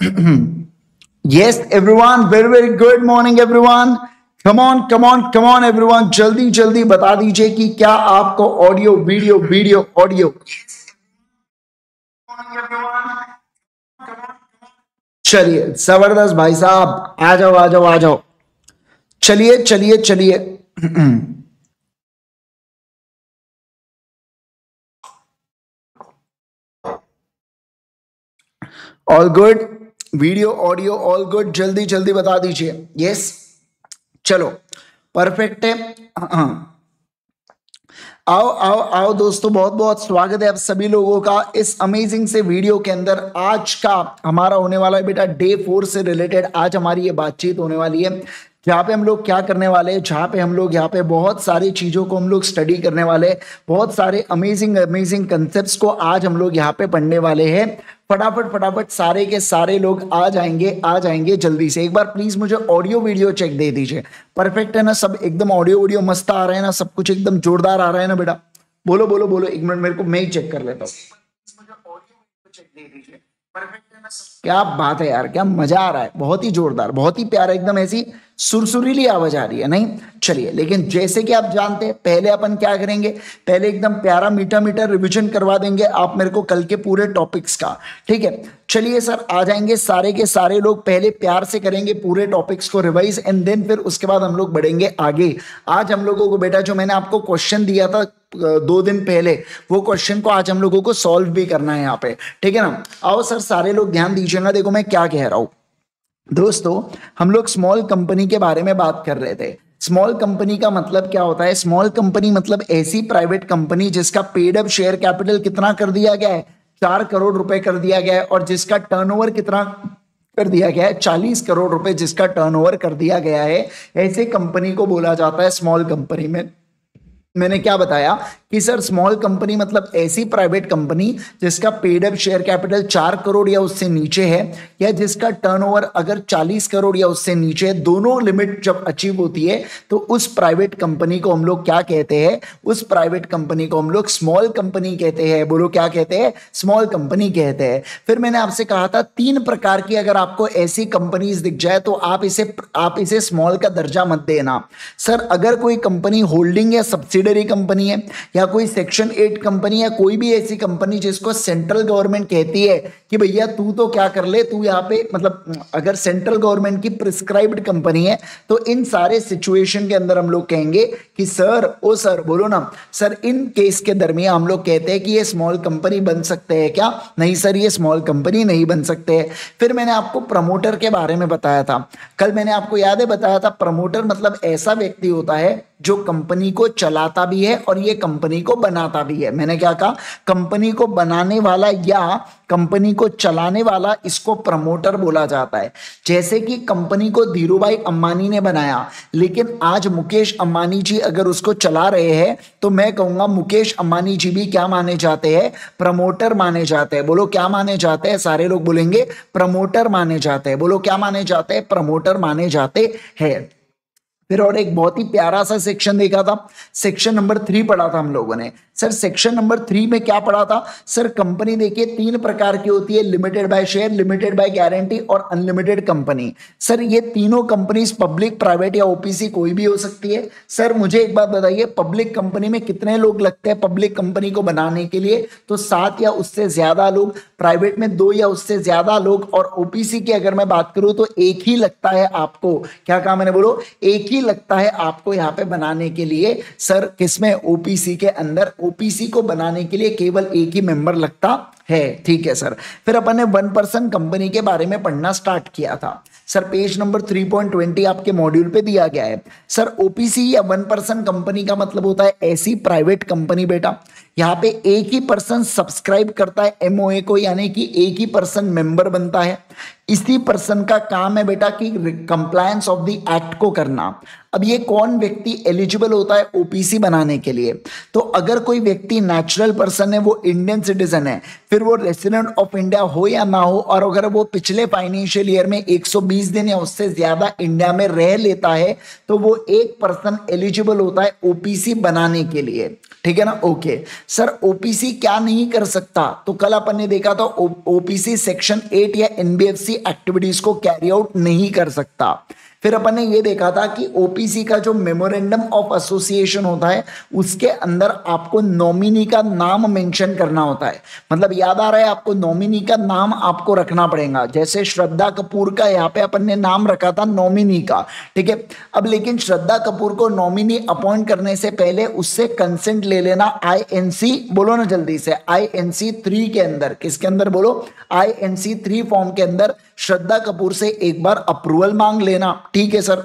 yes, everyone. Very, very good morning, everyone. Come on, come on, come on, everyone. जल्दी जल्दी बता दीजिए कि क्या आपको ऑडियो वीडियो वीडियो ऑडियो चलिए ज़बरदस्त भाई साहब आ जाओ आ जाओ आ जाओ चलिए चलिए चलिए all good video, audio all good जल्दी जल्दी बता दीजिए। यस चलो परफेक्ट है। आओ आओ आओ दोस्तों, बहुत बहुत स्वागत है आप सभी लोगों का इस अमेजिंग से वीडियो के अंदर। आज का हमारा होने वाला है बेटा डे फोर से रिलेटेड आज हमारी ये बातचीत होने वाली है। जहाँ पे हम लोग क्या करने वाले हैं? जहाँ पे हम लोग यहाँ पे बहुत सारी चीज़ों को हम लोग स्टडी करने वाले बहुत सारे अमेजिंग अमेजिंग कंसेप्ट को आज हम लोग यहाँ पे पढ़ने वाले हैं। फटाफट फटाफट सारे के सारे लोग आ जाएँगे आ जाएँगे जल्दी से। एक बार प्लीज़ मुझे ऑडियो वीडियो चेक दे दीजिए। परफेक्ट है ना? सब एकदम ऑडियो वीडियो मस्त आ रहे हैं ना? सब कुछ एकदम जोरदार आ रहा है ना बेटा? बोलो बोलो बोलो। एक मिनट मेरे को, मैं ही चेक कर लेता हूँ। क्या बात है यार, क्या मज़ा आ रहा है। बहुत ही जोरदार, बहुत ही प्यारा, एकदम ऐसी सुरसुरीली आवाज़ आ रही है, नहीं? चलिए, लेकिन जैसे कि आप जानते हैं, पहले अपन क्या करेंगे? पहले एकदम प्यारा मीठा मीठा रिविजन करवा देंगे आप मेरे को कल के पूरे टॉपिक्स का, ठीक है? चलिए सर, आ जाएँगे सारे के सारे लोग, पहले प्यार से करेंगे पूरे टॉपिक्स को रिवाइज एंड देन फिर उसके बाद हम लोग बढ़ेंगे आगे। आज हम लोगों को, बेटा, जो मैंने आपको क्वेश्चन दिया था दो दिन पहले, वो क्वेश्चन को आज हम लोगों को सॉल्व भी करना है यहाँ पे। ठीक है ना? आओ सर, सारे लोग ध्यान दीजिएगा देखो मैं क्या कह रहा हूँ। दोस्तों, हम लोग स्मॉल कंपनी के बारे में बात कर रहे थे। स्मॉल कंपनी का मतलब क्या होता है? स्मॉल कंपनी मतलब ऐसी प्राइवेट कंपनी जिसका पेड अप शेयर कैपिटल कितना कर दिया गया है? चार करोड़ रुपए कर दिया गया है और जिसका टर्नओवर कितना कर दिया गया है? चालीस करोड़ रुपए जिसका टर्नओवर कर दिया गया है। ऐसे कंपनी को बोला जाता है स्मॉल कंपनी में। मैंने क्या बताया? कि सर स्मॉल कंपनी मतलब ऐसी प्राइवेट कंपनी जिसका पेड अप शेयर कैपिटल चार करोड़ या उससे नीचे है, या जिसका टर्नओवर अगर चालीस करोड़ या उससे नीचे है, दोनों लिमिट जब अचीव होती है तो उस प्राइवेट कंपनी को हम लोग क्या कहते हैं? उस प्राइवेट कंपनी को हम लोग स्मॉल कंपनी कहते हैं। बोलो, क्या कहते हैं? स्मॉल कंपनी कहते हैं। फिर मैंने आपसे कहा था, तीन प्रकार की अगर आपको ऐसी कंपनीज़ दिख जाए तो आप इसे आप इसे स्मॉल का दर्जा मत देना। सर, अगर कोई कंपनी होल्डिंग या सब्सिडरी कंपनी है, या या कोई सेक्शन एट कंपनी या कोई भी ऐसी कंपनी जिसको सेंट्रल गवर्नमेंट कहती है कि भैया तू तो क्या कर ले, तू यहाँ पे मतलब अगर सेंट्रल गवर्नमेंट की प्रिस्क्राइब्ड कंपनी है तो इन सारे सिचुएशन के अंदर हम लोग कहेंगे कि, सर, ओ सर, बोलो ना, सर, इन केस के दरमियान हम लोग कहते हैं कि ये स्मॉल कंपनी बन सकते हैं क्या? नहीं, सर, ये स्मॉल कंपनी नहीं बन सकते हैं। फिर मैंने आपको प्रमोटर के बारे में बताया था। कल मैंने आपको याद है बताया था प्रमोटर मतलब ऐसा व्यक्ति होता है जो कंपनी को चलाता भी है और ये कंपनी को बनाता भी है। मैंने क्या कहा? कंपनी को बनाने वाला या कंपनी को चलाने वाला इसको प्रमोटर बोला जाता है। जैसे कि कंपनी को धीरूभाई अंबानी ने बनाया, लेकिन आज मुकेश अंबानी जी अगर उसको चला रहे हैं तो मैं कहूँगा मुकेश अंबानी जी भी क्या माने जाते हैं? प्रमोटर माने जाते हैं। बोलो, क्या माने जाते हैं? सारे लोग बोलेंगे, प्रमोटर माने जाते हैं। बोलो, क्या माने जाते हैं? प्रमोटर माने जाते हैं। फिर और एक बहुत ही प्यारा सा सेक्शन देखा था। सेक्शन नंबर थ्री पढ़ा था हम लोगों ने। सर सेक्शन नंबर थ्री में क्या पढ़ा था? सर कंपनी देखिए, तीन प्रकार की होती है limited by share limited by guarantee और अनलिमिटेड कंपनी सर ये तीनों कंपनीज़ पब्लिक प्राइवेट या ओपीसी कोई भी हो सकती है। सर मुझे एक बात बताइए पब्लिक कंपनी में कितने लोग लगते हैं पब्लिक कंपनी को बनाने के लिए? तो सात या उससे ज़्यादा लोग प्राइवेट में दो या उससे ज़्यादा लोग और ओपीसी की अगर मैं बात करूँ तो एक ही लगता है आपको। क्या कहा मैंने बोलो? एक ही लगता है आपको यहाँ पे बनाने के लिए। सर किसमें ओपीसी के अंदर ओपीसी को बनाने के लिए केवल एक ही मेंबर लगता है। ठीक है सर फिर अपन ने वन पर्सन कंपनी के बारे में पढ़ना स्टार्ट किया था। सर पेज नंबर 3.20 आपके मॉड्यूल पे दिया गया है। सर ओपीसी या वन पर्सन कंपनी का मतलब होता है ऐसी प्राइवेट कंपनी बेटा। यहाँ पे एक ही पर्सन सब्सक्राइब करता है एमओए को, यानी कि एक ही पर्सन मेंबर बनता है। इसी पर्सन का काम है बेटा कि कंप्लायंस ऑफ़ द एक्ट को करना। अब ये कौन व्यक्ति एलिजिबल होता है ओपीसी बनाने के लिए? तो अगर कोई व्यक्ति नेचुरल पर्सन है, वो इंडियन सिटीजन है, फिर वो रेसिडेंट ऑफ़ इंडिया हो या ना हो, और अगर वो पिछले फाइनेंशियल ईयर में 120 दिन या उससे ज़्यादा इंडिया में रह लेता है तो वो एक पर्सन एलिजिबल होता है ओपीसी बनाने के लिए। ठीक है ना? ओके सर ओपीसी क्या नहीं कर सकता? तो कल अपन ने देखा था ओपीसी सेक्शन एट या एनबीएफसी एक्टिविटीज़ को कैरी आउट नहीं कर सकता। फिर अपन ने ये देखा था कि ओपीसी का जो मेमोरेंडम ऑफ़ एसोसिएशन होता है, उसके अंदर आपको नॉमिनी का नाम मेंशन करना होता है। मतलब याद आ रहा है, आपको नॉमिनी का नाम आपको रखना पड़ेगा। जैसे श्रद्धा कपूर का यहाँ पे अपन ने नाम रखा था नॉमिनी का, ठीक है? अब लेकिन श्रद्धा कपूर को नॉमिनी अपॉइंट करने से पहले उससे कंसेंट ले लेना आई बोलो ना जल्दी से आई थ्री के अंदर, किसके अंदर बोलो? आई थ्री फॉर्म के अंदर श्रद्धा कपूर से एक बार अप्रूवल मांग लेना। ठीक है, सर।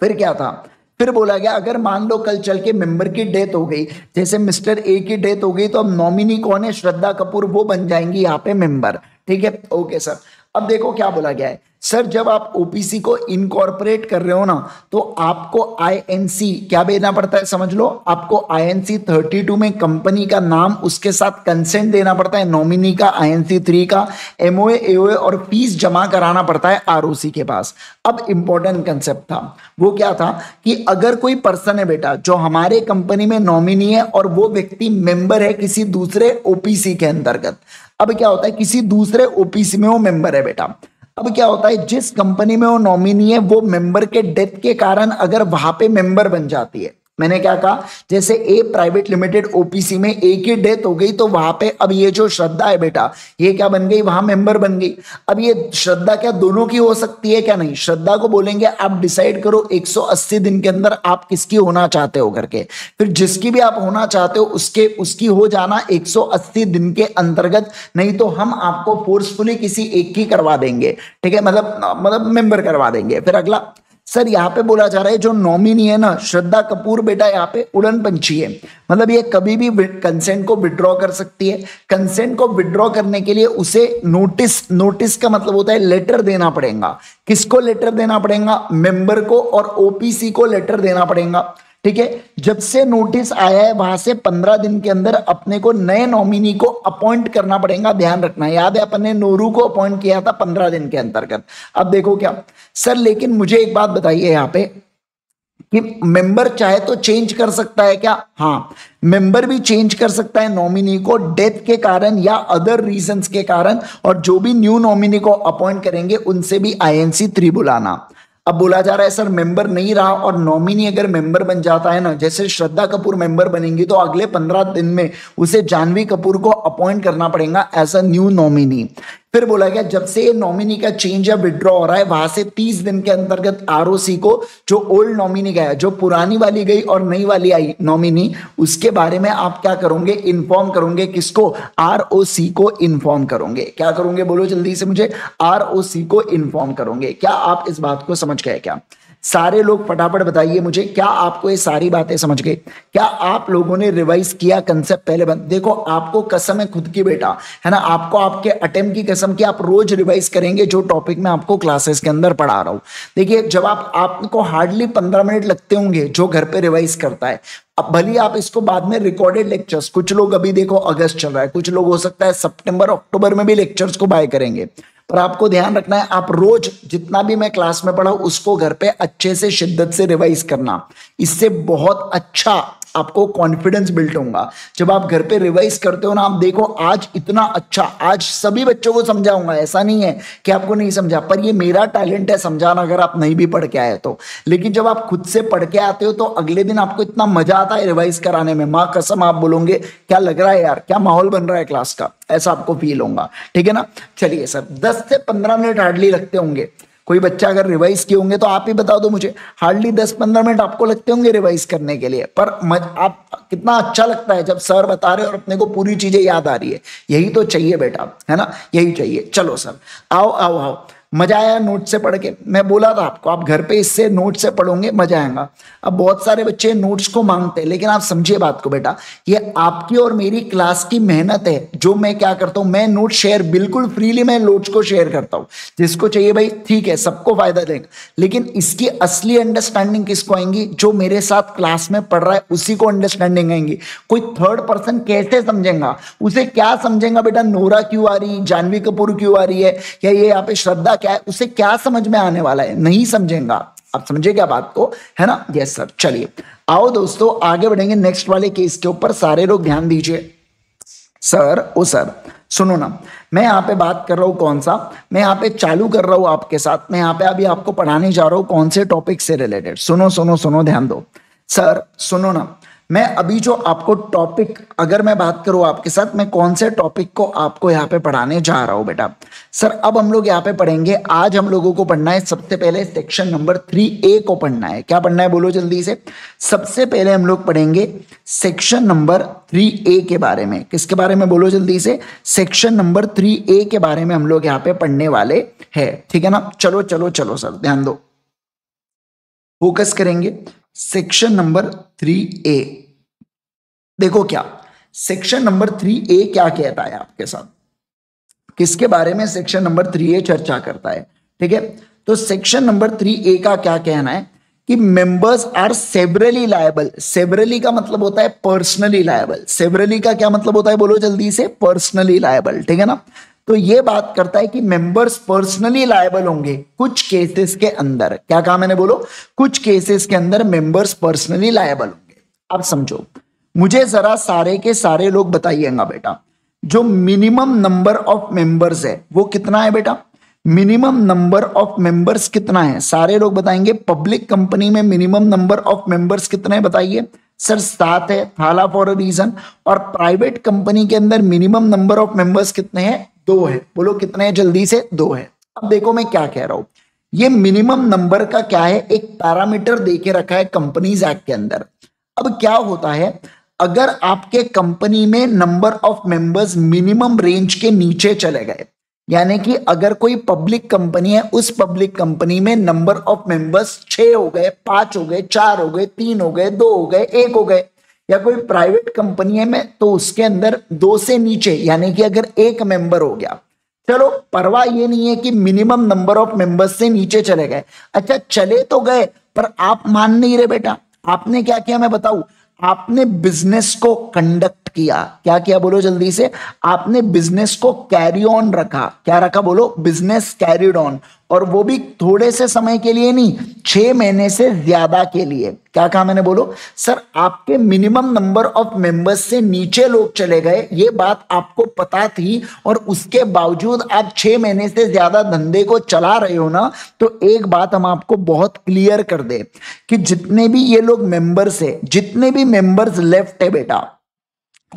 फिर क्या था? फिर बोला गया, अगर मान लो कल चल के मेंबर की डेथ हो गई, जैसे मिस्टर ए की डेथ हो गई तो अब नॉमिनी कौन है? श्रद्धा कपूर, वो बन जाएँगी यहाँ पे मेंबर। ठीक है? Okay, sir. अब देखो क्या बोला गया है। सर, जब आप ओपीसी को इनकॉर्पोरेट कर रहे हो ना तो आपको आईएनसी क्या भेजना पड़ता है समझ लो? आपको आईएनसी 32 में कंपनी का नाम उसके साथ कंसेंट देना पड़ता है नॉमिनी का आईएनसी 3 का एमओए एओए और फ़ीस जमा कराना पड़ता है आरओसी के पास। अब इंपॉर्टेंट कंसेप्ट था। वो क्या था कि अगर कोई पर्सन है बेटा, जो हमारे कंपनी में नॉमिनी है और वो व्यक्ति मेंबर है किसी दूसरे ओपीसी के अंतर्गत अब क्या होता है, किसी दूसरे ओपीसी में वो मेंबर है बेटा। अब क्या होता है, जिस कंपनी में वो नॉमिनी है, वो मेंबर के डेथ के कारण अगर वहाँ पे मेंबर बन जाती है मैंने क्या कहा? जैसे ए प्राइवेट लिमिटेड ओपीसी में ए की डेथ हो गई तो वहाँ पे अब ये जो श्रद्धा है बेटा, ये क्या बन गई? वहाँ मेंबर बन गई। अब ये श्रद्धा क्या दोनों की हो सकती है क्या नहीं? श्रद्धा को बोलेंगे, आप डिसाइड करो 180 दिन के अंदर आप किसकी होना चाहते हो करके। फिर जिसकी भी आप होना चाहते हो, उसके, उसकी हो जाना 180 दिन के अंतर्गत, नहीं तो हम आपको फोर्सफुली किसी एक की करवा देंगे। ठीक है? मतलब मतलब मेंबर करवा देंगे। फिर अगला सर, यहाँ पे बोला जा रहा है, जो नॉमिनी है ना, श्रद्धा कपूर बेटा यहाँ पे उड़न पंछी है। मतलब ये कभी भी कंसेंट को विड्रॉ कर सकती है। कंसेंट को विड्रॉ करने के लिए उसे नोटिस नोटिस का मतलब होता है लेटर देना पड़ेगा। किसको लेटर देना पड़ेगा? मेंबर को और ओपीसी को लेटर देना पड़ेगा। ठीक है? जब से नोटिस आया है, वहाँ से पंद्रह दिन के अंदर अपने को नए नॉमिनी को अपॉइंट करना पड़ेगा, ध्यान रखना। याद है, अपन नोरू को अपॉइंट किया था पंद्रह दिन के अंतर्गत। अब देखो क्या? सर, लेकिन मुझे एक बात बताइए यहाँ पे कि मेंबर चाहे तो चेंज कर सकता है क्या? हाँ मेंबर भी चेंज कर सकता है नॉमिनी को डेथ के कारण या अदर रीजंस के कारण, और जो भी न्यू नॉमिनी को अपॉइंट करेंगे, उनसे भी आईएनसी थ्री बुलाना अब बोला जा रहा है, सर मेंबर नहीं रहा और नॉमिनी अगर मेंबर बन जाता है ना, जैसे श्रद्धा कपूर मेंबर बनेंगी तो अगले पंद्रह दिन में उसे जानवी कपूर को अपॉइंट करना पड़ेगा एज अ न्यू नॉमिनी फिर बोला गया, जब से ये नॉमिनी का चेंज या विड्रॉ हो रहा है, वहाँ से तीस दिन के अंतर्गत आरओसी को, जो ओल्ड नॉमिनी गया, जो पुरानी वाली गई और नई वाली आई नॉमिनी उसके बारे में आप क्या करोगे? इन्फॉर्म करोगे किसको? आरओसी को इन्फॉर्म करोगे। क्या करोगे? बोलो जल्दी से मुझे। आरओसी को इन्फॉर्म करोगे। क्या आप इस बात को समझ गए क्या? सारे लोग फटाफट बताइए मुझे, क्या आपको ये सारी बातें समझ गए? क्या आप लोगों ने रिवाइज किया कंसेप्ट पहले बंद? देखो, आपको कसम है खुद की बेटा, है ना? आपको आपके अटेम्प्ट की कसम की आप रोज रिवाइज करेंगे जो टॉपिक में आपको क्लासेस के अंदर पढ़ा रहा हूँ। देखिए, जब आप, आपको हार्डली पंद्रह मिनट लगते होंगे जो घर पे रिवाइज करता है। भली आप इसको बाद में रिकॉर्डेड लेक्चर्स कुछ लोग अभी देखो अगस्त चल रहा है, कुछ लोग हो सकता है सितंबर, अक्टूबर में भी लेक्चर्स को बाय करेंगे। पर आपको ध्यान रखना है, आप रोज जितना भी मैं क्लास में पढ़ा उसको घर पे अच्छे से शिद्दत से रिवाइज करना। इससे बहुत अच्छा आपको कॉन्फिडेंस बिल्ट होगा जब आप घर पे रिवाइज करते हो ना, आप देखो, आज इतना अच्छा आज सभी बच्चों को समझाऊँगा, ऐसा नहीं है कि आपको नहीं समझा, पर ये मेरा टैलेंट है समझाना, अगर आप नहीं भी पढ़ के आए तो। लेकिन जब आप खुद से पढ़ के आते हो तो अगले दिन आपको इतना मज़ा आता है रिवाइज कराने में। माँ, कसम आप बोलोगे, क्या लग रहा है यार? क्या माहौल बन रहा है क्लास का? ऐसा आपको फील होगा ठीक है ना? चलिए सर दस से पंद्रह मिनट हार्डली लगते होंगे। कोई बच्चा अगर रिवाइज किए होंगे तो आप ही बता दो मुझे। हार्डली दस पंद्रह मिनट आपको लगते होंगे रिवाइज करने के लिए पर मज, आप कितना अच्छा लगता है जब सर बता रहे और अपने को पूरी चीज़ें याद आ रही है। यही तो चाहिए बेटा है ना? यही चाहिए। चलो सर आओ आओ आओ। मज़ा आया नोट से पढ़ के। मैं बोला था आपको, आप घर पे इससे नोट से पढ़ोगे, मज़ा आएगा। अब बहुत सारे बच्चे नोट्स को मांगते हैं, लेकिन आप समझिए बात को बेटा, ये आपकी और मेरी क्लास की मेहनत है। जो मैं क्या करता हूँ, मैं नोट शेयर बिल्कुल फ्रीली मैं नोट्स को शेयर करता हूँ। जिसको चाहिए भाई, ठीक है, सबको फ़ायदा देगा। लेकिन इसकी असली अंडरस्टैंडिंग किसको आएँगी? जो मेरे साथ क्लास में पढ़ रहा है, उसी को अंडरस्टैंडिंग आएँगी। कोई थर्ड पर्सन कैसे समझेगा? उसे क्या समझेगा बेटा? नोरा क्यों आ रही? जानवी कपूर क्यों आ रही है? या ये यहाँ पे श्रद्धा क्या है उसे क्या समझ में आने वाला है? नहीं समझेगा। आप समझे क्या बात को, है ना? यस सर चलिए। आओ दोस्तों, आगे बढ़ेंगे नेक्स्ट वाले केस के ऊपर। सारे लोग ध्यान दीजिए। सर ओ सर सुनो ना। मैं यहाँ पे बात कर रहा हूँ कौन सा? मैं यहाँ पे चालू कर रहा हूँ आपके साथ। मैं यहाँ पे अभी आपको पढ़ाने जा रहा हूँ कौन से टॉपिक से रिलेटेड सुनो सुनो सुनो, ध्यान दो। सर सुनो ना। मैं अभी जो आपको टॉपिक अगर मैं बात करूँ आपके साथ, मैं कौन से टॉपिक को आपको यहाँ पे पढ़ाने जा रहा हूँ बेटा? सर अब हम लोग यहाँ पे पढ़ेंगे, आज हम लोगों को पढ़ना है, सबसे पहले सेक्शन नंबर थ्री ए को पढ़ना है। क्या पढ़ना है बोलो जल्दी से? सबसे पहले हम लोग पढ़ेंगे सेक्शन नंबर थ्री ए के बारे में। किसके बारे में बोलो जल्दी से? सेक्शन नंबर थ्री ए के बारे में हम लोग यहाँ पे पढ़ने वाले है। ठीक है ना? चलो चलो चलो सर ध्यान दो। फोकस करेंगे। सेक्शन नंबर थ्री ए देखो क्या? सेक्शन नंबर थ्री ए क्या कहता है आपके साथ? किसके बारे में सेक्शन नंबर थ्री ए चर्चा करता है? ठीक है? तो सेक्शन नंबर थ्री ए का क्या कहना है? कि members are severally liable severally का मतलब होता है पर्सनली लायबल सेवरली का क्या मतलब होता है? बोलो जल्दी से पर्सनली लायबल ठीक है ना? तो ये बात करता है कि मेंबर्स पर्सनली लायबल होंगे कुछ केसेस के अंदर। क्या कहा मैंने बोलो? कुछ केसेस के अंदर मेंबर्स पर्सनली लायबल होंगे। अब समझो, मुझे जरा सारे के सारे लोग बताइएगा बेटा। जो मिनिमम नंबर ऑफ़ मेंबर्स है, वो कितना है बेटा? मिनिमम नंबर ऑफ़ मेंबर्स कितना है? सारे लोग बताएँगे पब्लिक कंपनी में मिनिमम नंबर ऑफ़ मेंबर्स कितने बताइए। सर, सात है, थाला फॉर अ रीजन और प्राइवेट कंपनी के अंदर मिनिमम नंबर ऑफ़ मेंबर्स कितने हैं? दो है। बोलो, कितने हैं? जल्दी से, दो है। अब देखो मैं क्या कह रहा हूँ। ये मिनिमम नंबर का क्या है? एक पैरामीटर दे के रखा है कंपनीज़ एक्ट के अंदर। अब क्या होता है? अगर आपके कंपनी में number of members minimum range के नीचे चले गए यानी कि अगर कोई पब्लिक कंपनी है, उस पब्लिक कंपनी में नंबर ऑफ़ मेंबर्स छह हो गए, पाँच हो गए, चार हो गए, तीन हो गए, दो हो गए, एक हो गए, या कोई प्राइवेट कंपनी है में तो उसके अंदर दो से नीचे, यानी कि अगर एक मेंबर हो गया। चलो, परवाह ये नहीं है कि मिनिमम नंबर ऑफ़ मेंबर्स से नीचे चले गए। अच्छा चले तो गए, पर आप मान नहीं रहे बेटा। आपने क्या किया मैं बताऊँ? आपने बिज़नेस को कंडक्ट किया। क्या किया बोलो जल्दी से? आपने बिज़नेस को कैरी ऑन रखा। क्या रखा बोलो? बिज़नेस कैरिड ऑन और वो भी थोड़े से समय के लिए नहीं, छह महीने से ज़्यादा के लिए। क्या कहा मैंने बोलो? सर, आपके मिनिमम नंबर ऑफ़ मेंबर्स से नीचे लोग चले गए। ये बात आपको पता थी और उसके बावजूद आप छह महीने से ज़्यादा धंधे को चला रहे हो ना तो एक बात हम आपको बहुत क्लियर कर दे कि जितने भी ये लोग मेंबर्स है, जितने भी मेंबर्स लेफ़्ट है बेटा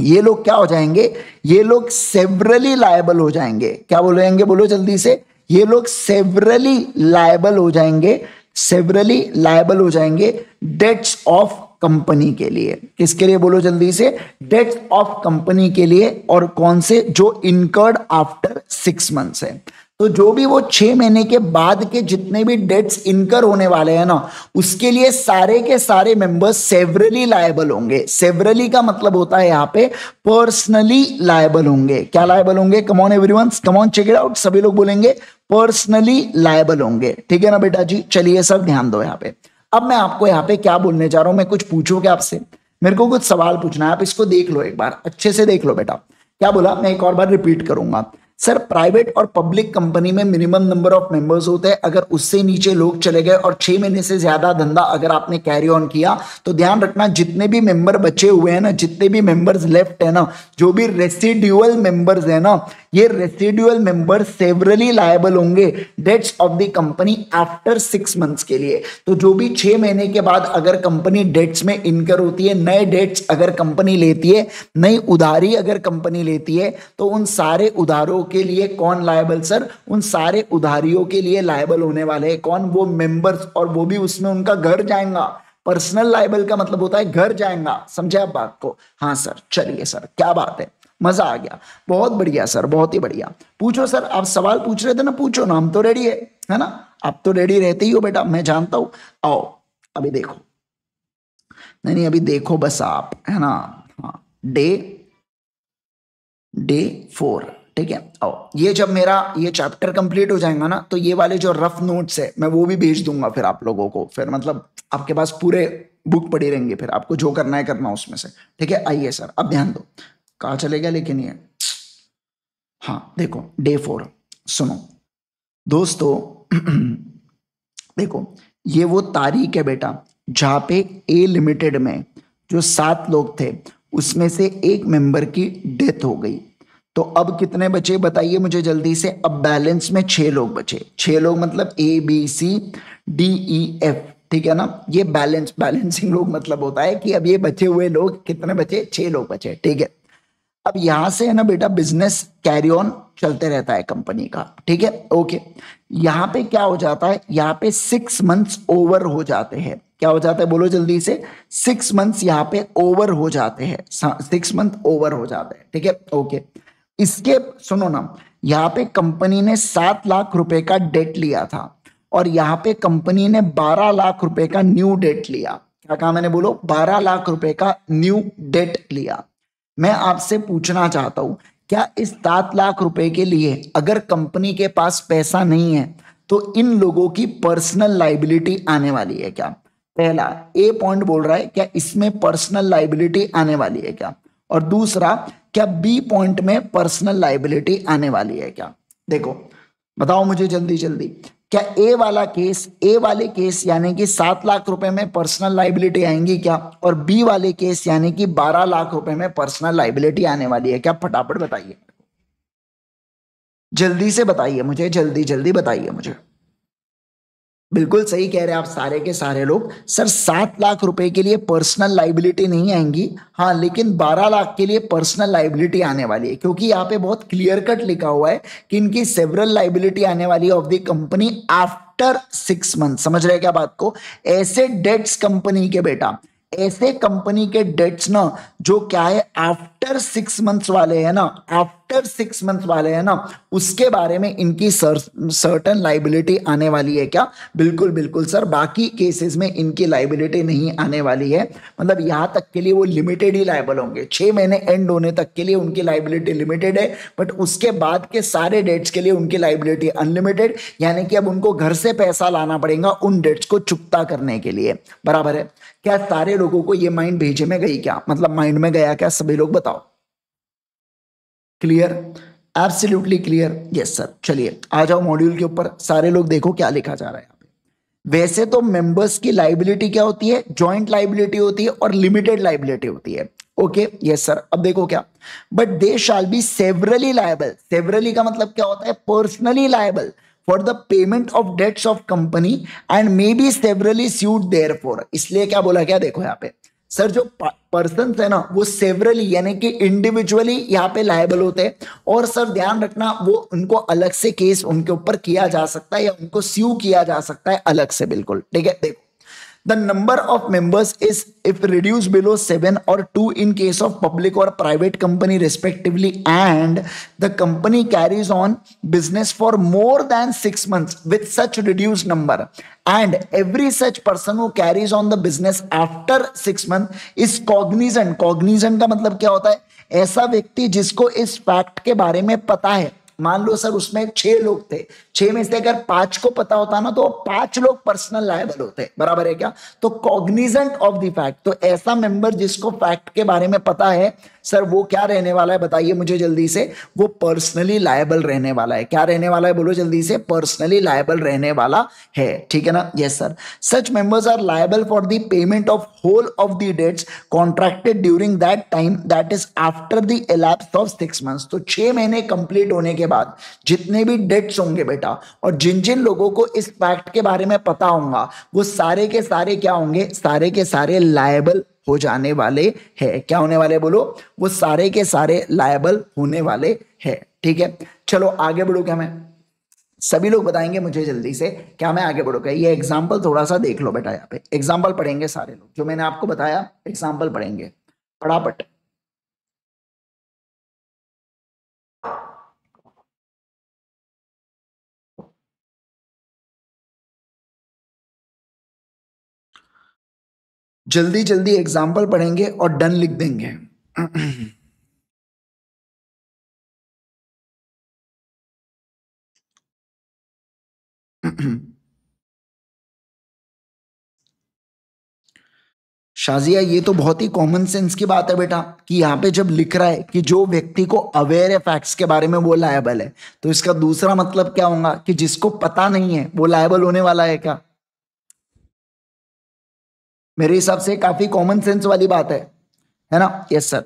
ये लोग क्या हो जाएँगे? ये लोग सेवरली लायबल हो जाएँगे। क्या बोलेंगे बोलो जल्दी से। ये लोग सेवरली लायबल हो जाएँगे। सेवरली लायबल हो जाएँगे डेट्स ऑफ़ कंपनी के लिए। किसके लिए बोलो जल्दी से? डेट्स ऑफ़ कंपनी के लिए और कौन से? जो इनकर्ड आफ्टर सिक्स मंथ्स है। तो जो भी वो छह महीने के बाद के जितने भी डेट्स इनकर होने वाले हैं ना, उसके लिए सारे के सारे मेंबर्स सेवरली लायबल होंगे। सेवरली का मतलब होता है यहाँ पे पर्सनली लायबल होंगे। क्या लायबल होंगे? Come on everyone come on check it out सभी लोग बोलेंगे पर्सनली लायबल होंगे। ठीक है ना बेटा जी? चलिए सर, ध्यान दो यहाँ पे। अब मैं आपको यहाँ पे क्या बोलने जा रहा हूँ, मैं कुछ पूछूँगा आपसे। मेरे को कुछ सवाल पूछना है, आप इसको देख लो एक बार। अच्छे से देख लो बेटा। क्या बोला? मैं एक और बार रिपीट करूँगा। सर प्राइवेट और पब्लिक कंपनी में मिनिमम नंबर ऑफ़ मेंबर्स होते हैं। अगर उससे नीचे लोग चले गए और छह महीने से ज़्यादा धंधा अगर आपने कैरी ऑन किया तो ध्यान रखना, जितने भी मेंबर बचे हुए हैं ना, जितने भी मेंबर्स लेफ़्ट है ना, जो भी रेसिड्यूअल मेंबर्स है ना, ये रेसिड्यूअल मेंबर सेवरली लायबल होंगे debts of the company after six months के लिए। तो जो भी छह महीने के बाद अगर कंपनी डेट्स में इनकर होती है, नए डेट्स अगर कंपनी लेती है, नई उधारी अगर कंपनी लेती है तो उन सारे उधारों के लिए कौन लायबल सर उन सारे उधारियों के लिए लायबल होने वाले हैं। कौन? वो मेंबर्स और वो भी उसमें उनका घर जाएगा। पर्सनल लाइबल का मतलब होता है घर जाएगा। समझे आप बात को? हाँ सर चलिए सर क्या बात है? मज़ा आ गया। बहुत बढ़िया सर बहुत ही बढ़िया। पूछो सर आप सवाल पूछ रहे थे ना, पूछो ना। हम तो रेडी है है ना? आप तो रेडी रहते ही हो, बेटा। मैं जानता हूँ। आओ, अभी देखो। नहीं नहीं, अभी देखो बस आप, है ना? डे डे फोर ठीक है? आओ, ये जब मेरा ये चैप्टर कंप्लीट हो जाएगा ना तो ये वाले जो रफ नोट्स है, मैं वो भी भेज दूँगा फिर आप लोगों को। फिर मतलब आपके पास पूरे बुक पड़ी रहेंगे फिर, आपको जो करना है करना उसमें से। ठीक है? आइए सर अब ध्यान दो। कहा चले गया लेकिन ये? हाँ देखो डे फोर सुनो। दोस्तों, देखो, ये वो तारीख है बेटा, जहाँ पे ए लिमिटेड में जो सात लोग थे, उसमें से एक मेंबर की डेथ हो गई। तो अब कितने बचे बताइए मुझे जल्दी से? अब बैलेंस में छह लोग बचे। छह लोग मतलब A B C D E F ठीक है ना? ये बैलेंस बैलेंसिंग लोग मतलब होता है कि अब ये बचे हुए लोग कितने बचे? छह लोग बचे, ठीक है? अब यहाँ से है ना बेटा बिज़नेस कैरी ऑन चलते रहता है कंपनी का, ठीक है? ओके यहाँ पे क्या हो जाता है? यहाँ पे सिक्स मंथ्स ओवर हो जाते हैं। क्या हो जाता है? बोलो जल्दी से। सिक्स मंथ्स यहाँ पे ओवर हो जाते हैं। सिक्स मंथ ओवर हो जाते हैं, ठीक है? ओके इसके सुनो ना, यहाँ पे कंपनी ने सात लाख रुपए का डेट लिया था और यहाँ पे कंपनी ने बारह लाख रुपए का न्यू डेट लिया। क्या कहा मैंने बोलो? बारह लाख रुपए का न्यू डेट लिया। मैं आपसे पूछना चाहता हूँ, क्या इस सात लाख रुपए के लिए अगर कंपनी के पास पैसा नहीं है तो इन लोगों की पर्सनल लाइबिलिटी आने वाली है क्या? पहला, ए पॉइंट बोल रहा है, क्या इसमें पर्सनल लाइबिलिटी आने वाली है क्या? और दूसरा, क्या बी पॉइंट में पर्सनल लाइबिलिटी आने वाली है क्या? देखो, बताओ मुझे जल्दी जल्दी। क्या ए वाला केस ए वाले केस यानी कि सात लाख रुपए में पर्सनल लाइबिलिटी आएँगी क्या? और बी वाले केस यानी कि बारह लाख रुपए में पर्सनल लाइबिलिटी आने वाली है क्या? फटाफट बताइए। जल्दी से बताइए मुझे, जल्दी जल्दी बताइए मुझे। बिल्कुल सही कह रहे हैं आप सारे के सारे लोग। सर, सात लाख रुपए के लिए पर्सनल लाइबिलिटी नहीं आएँगी। हाँ लेकिन बारह लाख के लिए पर्सनल लाइबिलिटी आने वाली है, क्योंकि यहाँ पे बहुत क्लियर कट लिखा हुआ है कि इनकी सेवरल लाइबिलिटी आने वाली है of the company after six month समझ रहे क्या बात को? ऐसे डेट्स कंपनी के बेटा, ऐसे कंपनी के डेट्स ना, जो क्या है आफ्टर सिक्स मंथ्स वाले है ना आफ्टर सिक्स मंथ वाले हैं ना, उसके बारे में इनकी सर्टन लाइबिलिटी आने वाली है क्या? बिल्कुल बिल्कुल सर, बाकी केसेस में इनकी लाइबिलिटी नहीं आने वाली है। मतलब यहाँ तक के लिए वो लिमिटेड ही लाइबल होंगे। छह महीने एंड होने तक के लिए उनकी लाइबिलिटी लिमिटेड है बट उसके बाद के सारे डेट्स के लिए उनकी लाइबिलिटी अनलिमिटेड यानी कि अब उनको घर से पैसा लाना पड़ेगा उन डेट्स को चुकता करने के लिए। बराबर है? क्या सारे लोगों को ये माइंड भेजे में गई क्या? मतलब माइंड में गया क्या? सभी लोग बताओ। Clear absolutely clear yes sir चलिए, आ जाओ मॉड्यूल के ऊपर। सारे लोग देखो क्या लिखा जा रहा है वैसे तो मेंबर्स की लाइबिलिटी क्या होती है? जॉइंट लाइबिलिटी होती है और लिमिटेड लाइबिलिटी होती है। ओके यस सर अब देखो क्या। But they shall be severally liable severally का मतलब क्या होता है? Personally liable for the payment of debts of company and may be severally sued therefor इसलिए क्या बोला? क्या देखो यहाँ पे। सर जो पर्सन है ना, वो सेवरली यानी कि इंडिविजुअली यहाँ पे लाइबल होते हैं। और सर ध्यान रखना, वो उनको अलग से केस उनके ऊपर किया जा सकता है या उनको स्यू किया जा सकता है अलग से, बिल्कुल। ठीक है? देखो The number of members is if reduced below 7 or 2 in case of public or private company respectively and the company carries on business for more than 6 months with such reduced number and every such person who carries on the business after 6 months is cognizant cognizant का मतलब क्या होता है ऐसा व्यक्ति जिसको इस fact के बारे में पता है मान लो सर, उसमें छह लोग थे। छह में से अगर पाँच को पता होता ना तो पाँच लोग पर्सनल लायबल होते। बराबर है क्या? तो कॉग्निजेंट ऑफ़ द फैक्ट तो ऐसा मेंबर जिसको फैक्ट के बारे में पता है सर, वो क्या रहने वाला है बताइए मुझे जल्दी से। वो पर्सनली लाइबल रहने वाला है। क्या रहने वाला है बोलो जल्दी से। पर्सनली लाइबल रहने वाला है। ठीक है ना? Yes sir such members are liable for the payment of whole of the debts contracted during that time that is after the elapse of six months तो छह महीने कंप्लीट होने के बाद जितने भी डेट्स होंगे बेटा, और जिन जिन लोगों को इस फैक्ट के बारे में पता होगा, वो सारे के सारे क्या होंगे? सारे के सारे लाइबल हो जाने वाले है। क्या होने वाले बोलो? वो सारे के सारे लायबल होने वाले है। ठीक है? चलो आगे बढ़ो क्या मैं? सभी लोग बताएँगे मुझे जल्दी से क्या मैं आगे बढ़ूँगा ये एग्ज़ाम्पल थोड़ा सा देख लो बेटा यहाँ पे। एग्ज़ाम्पल पढ़ेंगे सारे लोग। जो मैंने आपको बताया एग्ज़ाम्पल पढ़ेंगे। पढ़ापट जल्दी जल्दी एग्ज़ाम्पल पढ़ेंगे और डन लिख देंगे। शाजिया, ये तो बहुत ही कॉमन सेंस की बात है बेटा, कि यहाँ पे जब लिख रहा है कि जो व्यक्ति को अवेयर है फैक्ट्स के बारे में, वो लायबल है। तो इसका दूसरा मतलब क्या होगा कि जिसको पता नहीं है, वो लायबल होने वाला है क्या? मेरे हिसाब से काफ़ी कॉमन सेंस वाली बात है। है ना? यस सर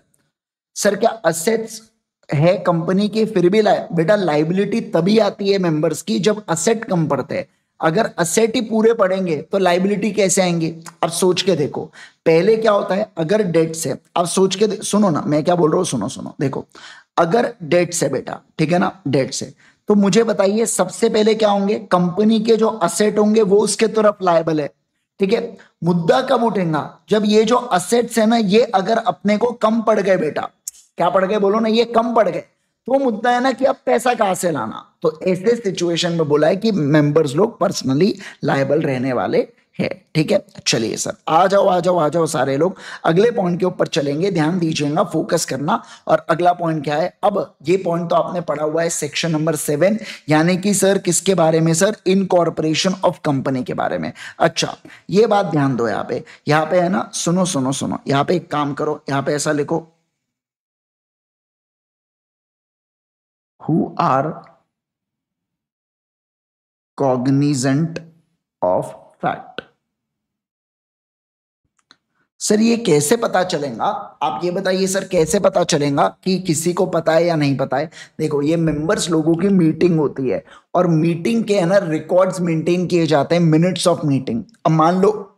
सर क्या असेट्स है कंपनी की? फिर भी लाए बेटा लाइबिलिटी तभी आती है मेंबर्स की जब असेट कम पड़ते हैं। अगर असेट ही पूरे पड़ेंगे तो लाइबिलिटी कैसे आएँगे? अब सोच के देखो। पहले क्या होता है, अगर डेट्स है, अब सोच के सुनो ना, मैं क्या बोल रहा हूँ, सुनो सुनो। देखो, अगर डेट्स है बेटा, ठीक है ना? डेट्स है। तो मुझे बताइए, सबसे पहले क्या होंगे? कंपनी के जो असेट होंगे, वो उसके तरफ़ लाइबल है। ठीक है? मुद्दा कब उठेगा? जब ये जो असेट्स है ना, ये अगर अपने को कम पड़ गए बेटा, क्या पड़ गए? बोलो ना, ये कम पड़ गए। तो मुद्दा है ना कि अब पैसा कहाँ से लाना? तो ऐसे सिचुएशन में बोला है कि मेंबर्स लोग पर्सनली लाइबल रहने वाले है। ठीक है? चलिए सर, आ जाओ आ जाओ आ जाओ सारे लोग। अगले पॉइंट के ऊपर चलेंगे, ध्यान दीजिएगा फोकस करना। और अगला पॉइंट क्या है? अब ये पॉइंट तो आपने पढ़ा हुआ है सेक्शन नंबर सेवन यानी कि सर किसके बारे में? सर इनकॉर्पोरेशन ऑफ़ कंपनी के बारे में। अच्छा ये बात ध्यान दो यहाँ पे। यहाँ पे है ना, सुनो सुनो सुनो। यहाँ पे एक काम करो, यहाँ पे ऐसा लिखो। Who are cognizant of fact? Sir, ये कैसे पता चलेगा? आप ये बताइए सर, कैसे पता चलेगा कि किसी को पता है या नहीं पता है? देखो, ये मेंबर्स लोगों की मीटिंग होती है और मीटिंग के, है ना रिकॉर्ड्स मेंटेन किए जाते हैं मिनट्स ऑफ़ मीटिंग अब मान लो,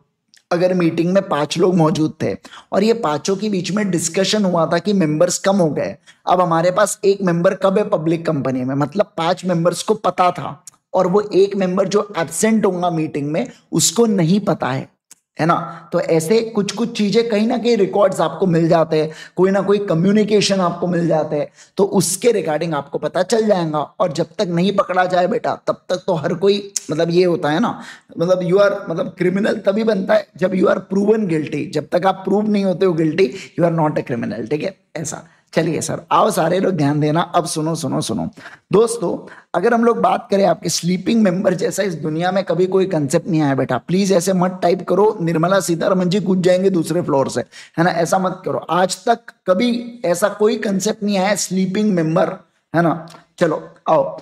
अगर मीटिंग में पाँच लोग मौजूद थे और ये पाँचों के बीच में डिस्कशन हुआ था कि मेंबर्स कम हो गए। अब हमारे पास एक मेंबर कब है पब्लिक कंपनी में? मतलब पाँच मेंबर्स को पता था और वो एक मेंबर जो एबसेंट होगा मीटिंग में, उसको नहीं पता है। है ना? तो ऐसे कुछ कुछ चीज़ें कहीं ना कहीं रिकॉर्ड्स आपको मिल जाते हैं, कोई ना कोई कम्युनिकेशन आपको मिल जाते हैं तो उसके रिगार्डिंग आपको पता चल जाएगा। और जब तक नहीं पकड़ा जाए बेटा, तब तक तो हर कोई मतलब ये होता है ना मतलब यू आर मतलब क्रिमिनल तभी बनता है जब यू आर प्रूवन गिल्टी जब तक आप प्रूव नहीं होते हो guilty you are not a criminal ठीक है? ऐसा। चलिए सर, आओ सारे लोग ध्यान देना। अब सुनो सुनो सुनो। दोस्तों, अगर हम लोग बात करें आपके स्लीपिंग मेंबर जैसा इस दुनिया में कभी कोई कंसेप्ट नहीं आया बेटा प्लीज़ ऐसे मत टाइप करो, निर्मला सीतारमन जी कूद जाएँगे दूसरे फ्लोर से, है ना? ऐसा मत करो। आज तक कभी ऐसा कोई कंसेप्ट नहीं आया स्लीपिंग मेंबर है ना? चलो, आओ।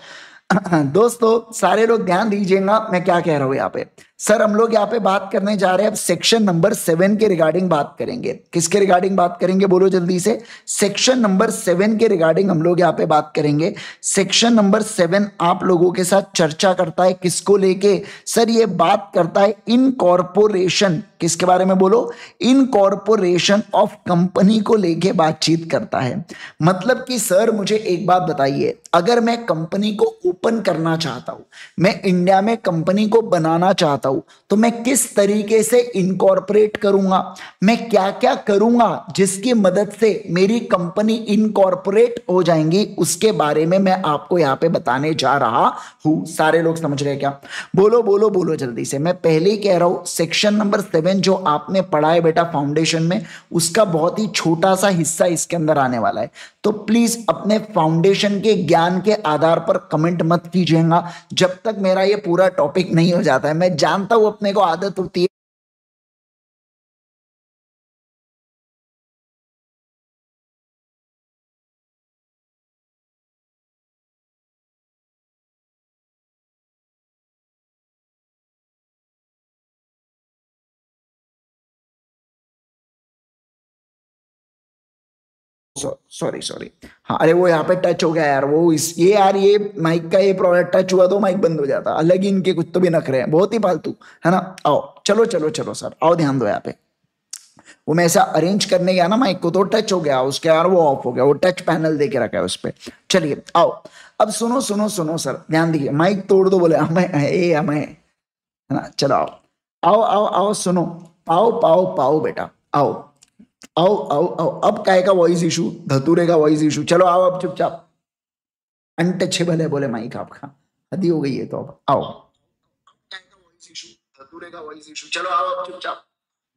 दोस्तों, सारे लोग ध्यान दीजिएगा, मैं क्या कह रहा हूँ यहाँ पे। सर हम लोग यहाँ पे बात करने जा रहे हैं। अब सेक्शन नंबर सेवन के रिगार्डिंग बात करेंगे। किसके रिगार्डिंग बात करेंगे? बोलो जल्दी से। सेक्शन नंबर सेवन के रिगार्डिंग हम लोग यहाँ पे बात करेंगे। सेक्शन नंबर सेवन आप लोगों के साथ चर्चा करता है, किसको लेके? सर ये बात करता है इनकॉर्पोरेशन किसके बारे में बोलो? इनकॉर्पोरेशन ऑफ़ कंपनी को लेके बातचीत करता है। मतलब कि सर मुझे एक बात बताइए। अगर मैं कंपनी को ओपन करना चाहता हूँ, मैं इंडिया में कंपनी को बनाना चाहता चाहता हूँ। तो मैं किस तरीके से इनकॉर्पोरेट करूँगा? मैं क्या क्या करूँगा जिसकी मदद से मेरी कंपनी इनकॉर्पोरेट हो जाएँगी? उसके बारे में मैं आपको यहाँ पे बताने जा रहा हूँ। सारे लोग समझ रहे क्या? बोलो बोलो बोलो जल्दी से। मैं पहले ही कह रहा हूँ सेक्शन नंबर सेवन जो आपने पढ़ा है बेटा फाउंडेशन में, उसका बहुत ही छोटा सा हिस्सा इसके अंदर आने वाला है। तो प्लीज़ अपने फाउंडेशन के ज्ञान के आधार पर कमेंट मत कीजिएगा। जब तक मेरा ये पूरा टॉपिक नहीं हो जाता है, मैं जानता हूँ अपने को आदत होती है। सॉरी सॉरी हाँ अरे वो यहाँ पे टच हो गया यार, वो इस, ये यार, ये माइक का ये प्रोडक्ट टच हुआ तो माइक बंद हो जाता। अलग ही इनके कुछ तो भी नख रहे हैं, बहुत ही फालतू, है ना? आओ, चलो चलो चलो सर आओ ध्यान दो यहाँ पे। वो मैं ऐसा अरेंज करने गया ना माइक को तो टच हो गया, उसके यार वो ऑफ़ हो गया, वो टच पैनल दे के रखा है उस पर चलिए, आओ। अब सुनो सुनो सुनो सर ध्यान दीजिए माइक तोड़ दो बोले, हमें, ए, हमें, है ना? चलो, आओ। आओ आओ आओ, सुनो। पाओ पाओ पाओ, बेटा, आओ। आओ आओ आओ, अब काय का वॉइस इशू धतूरे का वॉइस इशू चलो आओ, अब चुपचाप. अनटचेबल है, बोले माइक आपका. हदी हो गई है तो अब. आओ.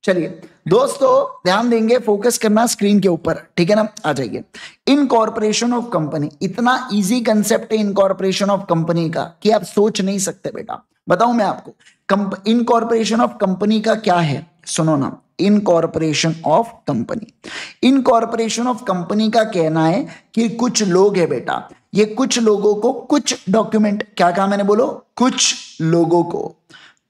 चलिए. दोस्तों, ध्यान देंगे फोकस करना स्क्रीन के ऊपर. ठीक है ना? आ जाइए. इन इनकॉर्पोरेशन ऑफ़ कंपनी इतना इजी कंसेप्ट है इनकॉर्पोरेशन ऑफ़ कंपनी का कि आप सोच नहीं सकते बेटा. बताऊँ मैं आपको. इनकॉर्पोरेशन ऑफ़ कंपनी का क्या है? सुनो ना. Incorporation of company incorporation of company का कहना है कि कुछ लोग है बेटा। ये कुछ लोगों को कुछ डॉक्यूमेंट क्या कहा मैंने बोलो? कुछ लोगों को।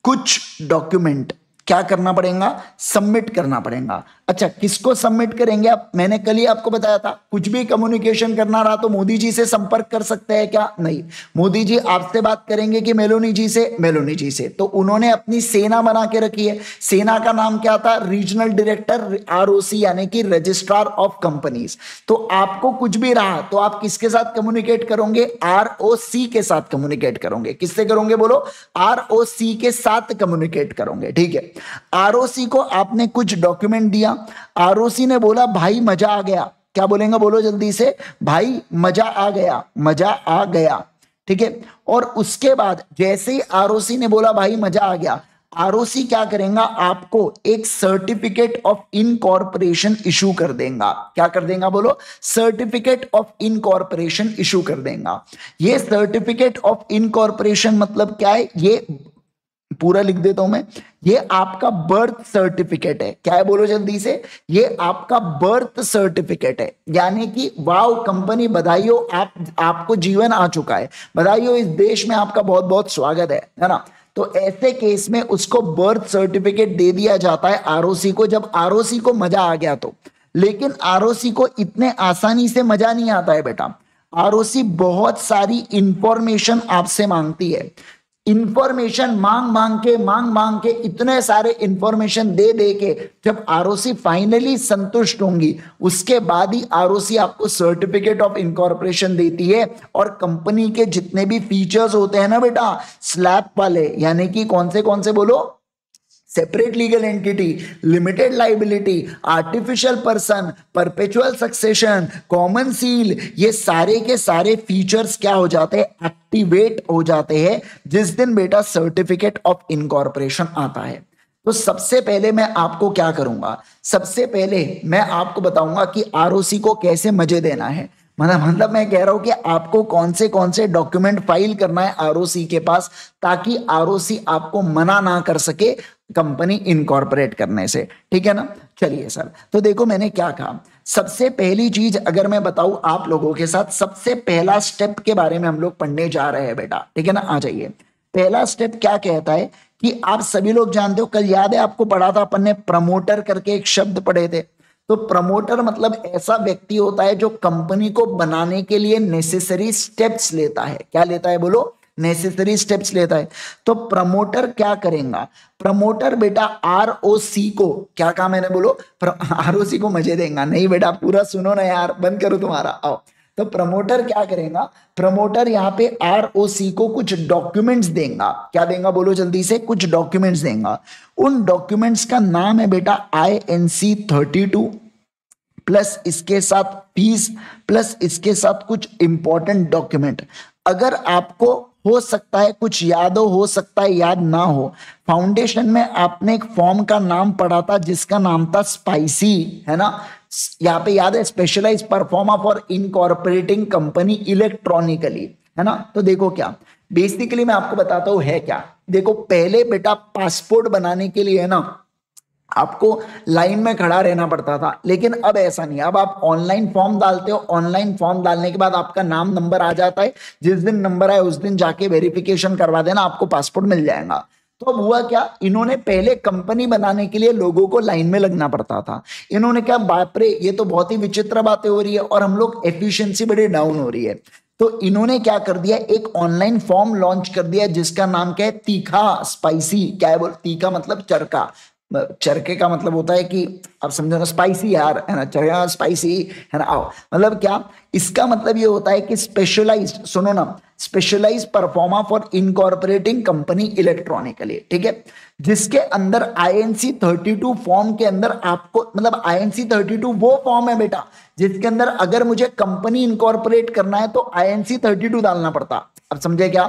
कुछ डॉक्यूमेंट क्या करना पड़ेगा? सबमिट करना पड़ेगा। अच्छा किसको सबमिट करेंगे आप? मैंने कल ही आपको बताया था, कुछ भी कम्युनिकेशन करना रहा तो मोदी जी से संपर्क कर सकते हैं क्या? नहीं। मोदी जी आपसे बात करेंगे कि मेलोनी जी से? मेलोनी जी से। तो उन्होंने अपनी सेना बना के रखी है। सेना का नाम क्या था? रीजनल डायरेक्टर आरओसी यानी कि रजिस्ट्रार ऑफ़ कंपनीज़ तो आपको कुछ भी रहा तो आप किसके साथ कम्युनिकेट करोगे? आरओसी के साथ कम्युनिकेट करोगे। किससे करोगे बोलो? आर के साथ कम्युनिकेट करोगे, ठीक है। आरओसी को आपने कुछ डॉक्यूमेंट दिया आरओसी ने बोला, भाई, मज़ा आ गया। क्या बोलेंगे? बोलो जल्दी से, भाई, मज़ा आ गया, मज़ा आ गया। ठीक है? और उसके बाद जैसे ही आरओसी ने बोला, भाई, मज़ा आ गया। आरओसी क्या करेगा? आपको एक सर्टिफिकेट ऑफ़ इनकॉर्पोरेशन इशू कर देगा। क्या कर देगा बोलो? सर्टिफिकेट ऑफ़ इनकॉर्पोरेशन इशू कर देगा। ये सर्टिफिकेट ऑफ़ इनकॉर्पोरेशन मतलब क्या है? ये पूरा लिख देता हूँ मैं, ये आपका बर्थ सर्टिफिकेट है। क्या है बोलो जल्दी से? ये आपका बर्थ सर्टिफिकेट है। यानी कि वाओ कंपनी बधाई हो आप, आपको जीवन आ चुका है। बधाई हो इस देश में आपका बहुत बहुत स्वागत है है ना? तो ऐसे केस में उसको बर्थ सर्टिफिकेट दे दिया जाता है आरओसी को। जब आरओसी को मज़ा आ गया तो। लेकिन आरओसी को इतने आसानी से मज़ा नहीं आता है बेटा। आरओसी बहुत सारी इंफॉर्मेशन आपसे मांगती है। इंफॉर्मेशन मांग मांग के, मांग मांग के इतने सारे इंफॉर्मेशन दे दे के जब आरओसी फाइनली संतुष्ट होंगी, उसके बाद ही आरओसी आपको सर्टिफिकेट ऑफ़ इनकॉर्पोरेशन देती है और कंपनी के जितने भी फीचर्स होते हैं ना बेटा स्लैब वाले, यानी कि कौन से कौन से बोलो? Separate legal entity limited liability artificial person perpetual succession common seal ये सारे के सारे फीचर्स क्या हो जाते हैं? एक्टिवेट हो जाते हैं, जिस दिन बेटा सर्टिफिकेट ऑफ़ इनकॉर्पोरेशन आता है। तो सबसे पहले मैं आपको क्या करूँगा? सबसे पहले मैं आपको बताऊँगा कि आरओसी को कैसे मज़े देना है। मतलब मतलब मैं कह रहा हूँ कि आपको कौन से कौन से डॉक्यूमेंट फ़ाइल करना है आरओसी के पास, ताकि आरओसी आपको मना ना कर सके कंपनी इनकॉर्पोरेट करने से। ठीक है ना? चलिए सर तो देखो मैंने क्या कहा। सबसे पहली चीज़ अगर मैं बताऊँ आप लोगों के साथ, सबसे पहला स्टेप के बारे में हम लोग पढ़ने जा रहे हैं बेटा। ठीक है ना? आ जाइए। पहला स्टेप क्या कहता है कि आप सभी लोग जानते हो, कल याद है आपको पढ़ा था, अपन ने प्रमोटर करके एक शब्द पढ़े थे। तो प्रमोटर मतलब ऐसा व्यक्ति होता है जो कंपनी को बनाने के लिए नेसेसरी स्टेप्स लेता है। क्या लेता है बोलो? नेसेसरी स्टेप्स लेता है। तो प्रमोटर क्या करेगा? प्रमोटर बेटा आर ओ सी को, क्या कहा मैंने बोलो? आर ओ सी को मज़े देगा। नहीं बेटा, पूरा सुनो ना यार, बंद करो तुम्हारा। आओ। तो प्रमोटर क्या करेगा? प्रमोटर यहाँ पे आर ओ सी को कुछ डॉक्यूमेंट्स देगा। क्या देगा बोलो जल्दी से? कुछ डॉक्यूमेंट्स देगा। उन डॉक्यूमेंट्स का नाम है बेटा I N C thirty two plus इसके साथ फ़ीस प्लस इसके साथ कुछ इंपॉर्टेंट डॉक्यूमेंट अगर आपको हो सकता है, कुछ याद हो हो सकता है याद ना हो फाउंडेशन में आपने एक फॉर्म का नाम पढ़ा था, जिसका नाम था स्पाइसी है ना? यहाँ पे याद है specialise proforma for incorporating company electronically है ना? तो देखो क्या बेसिकली मैं आपको बताता हूँ है क्या। देखो, पहले बेटा पासपोर्ट बनाने के लिए, है ना, आपको लाइन में खड़ा रहना पड़ता था, लेकिन अब ऐसा नहीं अब आप ऑनलाइन फॉर्म डालते हो ऑनलाइन फॉर्म डालने के बाद आपका नाम नंबर आ जाता है। जिस दिन नंबर आए, उस दिन जाके वेरिफिकेशन करवा देना, आपको पासपोर्ट मिल जाएगा। तो अब हुआ क्या? इन्होंने पहले कंपनी बनाने के लिए लोगों को लाइन में लगना पड़ता था। इन्होंने क्या बापरे, ये तो बहुत ही विचित्र बातें हो रही है और हम लोग एफिशियंसी बड़ी डाउन हो रही है। तो इन्होंने क्या कर दिया? एक ऑनलाइन फॉर्म लॉन्च कर दिया, जिसका नाम क्या है? तीखा स्पाइसी क्या है बोल? तीखा मतलब चरका चरके का मतलब होता है कि आप समझो ना स्पाइसी यार, है ना, चरका स्पाइसी है ना, आओ। मतलब क्या? इसका मतलब ये होता है कि स्पेशलाइज्ड सुनो ना specialise proforma for incorporating company electronically ठीक है? जिसके अंदर आईएनसी 32 फॉर्म के अंदर आपको मतलब आईएनसी 32 वो फॉर्म है बेटा, जिसके अंदर अगर मुझे कंपनी इनकॉर्पोरेट करना है तो आईएनसी 32 डालना पड़ता। अब समझे क्या?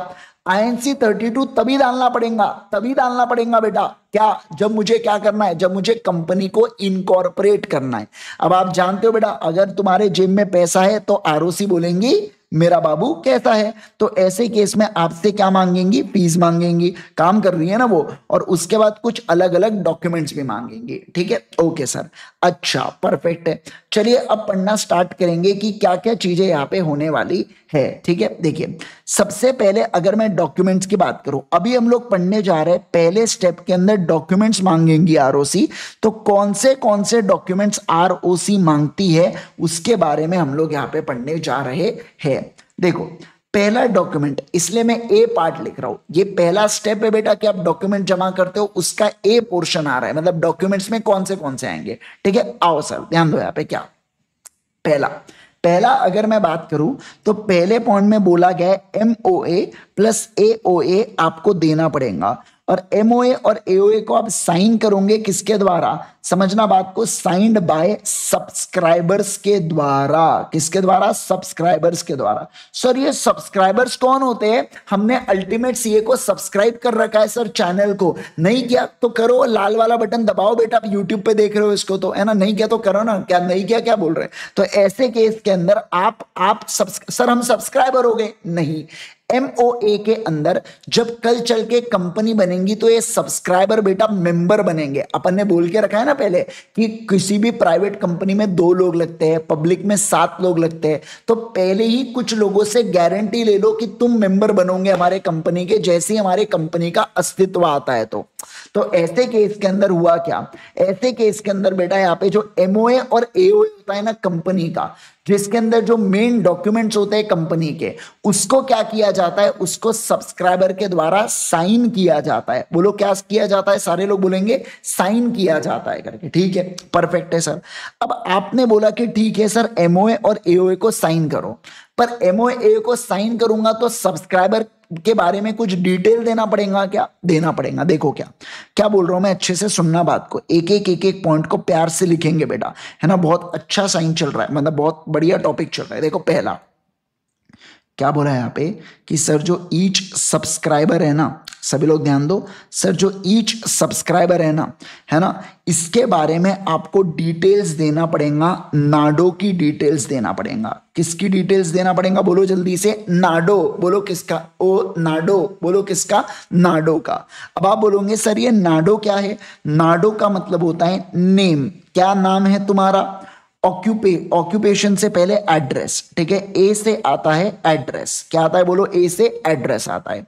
आईएनसी 32 तभी डालना पड़ेगा, तभी डालना पड़ेगा बेटा। क्या? जब मुझे क्या करना है? जब मुझे कंपनी को इनकॉर्पोरेट करना है। अब आप जानते हो बेटा, अगर तुम्हारे जेब में पैसा है तो आरओसी बोलेंगी मेरा बाबू कैसा है तो ऐसे केस में आपसे क्या मांगेंगी? फ़ीस मांगेंगी। काम कर रही है ना वो? और उसके बाद कुछ अलग अलग डॉक्यूमेंट्स भी मांगेंगी। ठीक है? ओके सर अच्छा परफेक्ट है। चलिए, अब पढ़ना स्टार्ट करेंगे कि क्या क्या चीज़ें यहाँ पे होने वाली है। ठीक है? देखिए, सबसे पहले अगर मैं डॉक्यूमेंट्स की बात करूँ, अभी हम लोग पढ़ने जा रहे हैं, पहले स्टेप के अंदर डॉक्यूमेंट्स मांगेंगी आरओसी तो कौन से कौन से डॉक्यूमेंट्स आरओसी मांगती है, उसके बारे में हम लोग यहाँ पे पढ़ने जा रहे हैं। देखो, पहला डॉक्यूमेंट इसलिए मैं ए पार्ट लिख रहा हूँ। ये पहला स्टेप है बेटा कि आप डॉक्यूमेंट जमा करते हो, उसका ए पोर्शन आ रहा है। मतलब डॉक्यूमेंट्स में कौन से कौन से आएँगे? ठीक है? आओ सर, ध्यान दो यहाँ पे क्या? पहला पहला अगर मैं बात करूँ तो पहले पॉइंट में बोला गया एमओ ए प्लस ए ओ ए आपको देना पड़ेगा। और एमओए और एओए को आप साइन करोगे किसके द्वारा? समझना बात को साइंड बाय सब्सक्राइबर्स के द्वारा। किसके द्वारा? सब्सक्राइबर्स के द्वारा। सर, ये सब्सक्राइबर्स कौन होते हैं? हमने अल्टीमेट सीए को सब्सक्राइब कर रखा है सर चैनल को। नहीं किया तो करो, लाल वाला बटन दबाओ बेटा, आप यूट्यूब पे देख रहे हो इसको तो है ना? नहीं किया तो करो ना, क्या नहीं किया, क्या बोल रहे तो ऐसे केस के अंदर आप आप सर, हम सब्सक्राइबर हो गए? नहीं। एमओए के अंदर जब कल चल के कंपनी बनेगी तो ये सब्सक्राइबर बेटा मेंबर बनेंगे। अपन ने बोल के रखा है ना पहले कि किसी भी प्राइवेट कंपनी में दो लोग लगते हैं पब्लिक में सात लोग लगते हैं। तो पहले ही कुछ लोगों से गारंटी ले लो कि तुम मेंबर बनोगे हमारे कंपनी के, जैसे ही हमारे कंपनी का अस्तित्व आता है तो। तो ऐसे केस के अंदर हुआ क्या? ऐसे केस के अंदर बेटा यहाँ पे जो एमओए और एओए होता है ना कंपनी का, जिसके अंदर जो मेन डॉक्यूमेंट्स होते हैं कंपनी के, उसको क्या किया जाता है? उसको सब्सक्राइबर के द्वारा साइन किया जाता है। बोलो क्या किया जाता है? सारे लोग बोलेंगे साइन किया जाता है करके। ठीक है? परफेक्ट है सर अब आपने बोला कि ठीक है सर एमओए और एओए को साइन करो। पर एमओए को साइन करूँगा तो सब्सक्राइबर के बारे में कुछ डिटेल देना पड़ेगा क्या? देना पड़ेगा, देखो क्या। क्या बोल रहा हूँ मैं अच्छे से? सुनना बात को। एक एक एक एक पॉइंट को प्यार से लिखेंगे बेटा। है ना? बहुत अच्छा साइन चल रहा है। मतलब बहुत बढ़िया टॉपिक चल रहा है। देखो, पहला। क्या बोला है यहाँ पे? कि सर, जो ईच सब्सक्राइबर है ना सभी लोग ध्यान दो। सर, जो ईच सब्सक्राइबर है ना है ना, इसके बारे में आपको डिटेल्स देना पड़ेगा, नाडो की डिटेल्स देना पड़ेगा। किसकी डिटेल्स देना पड़ेगा? बोलो जल्दी से। नाडो, बोलो किसका? ओ, नाडो, बोलो किसका? नाडो का। अब आप बोलोगे, सर, ये नाडो क्या है? नाडो का मतलब होता है नेम क्या नाम है तुम्हारा? ऑक्यूपे ऑक्यूपेशन से पहले एड्रेस ठीक है? ए से आता है एड्रेस क्या आता है? बोलो ए से एड्रेस आता है।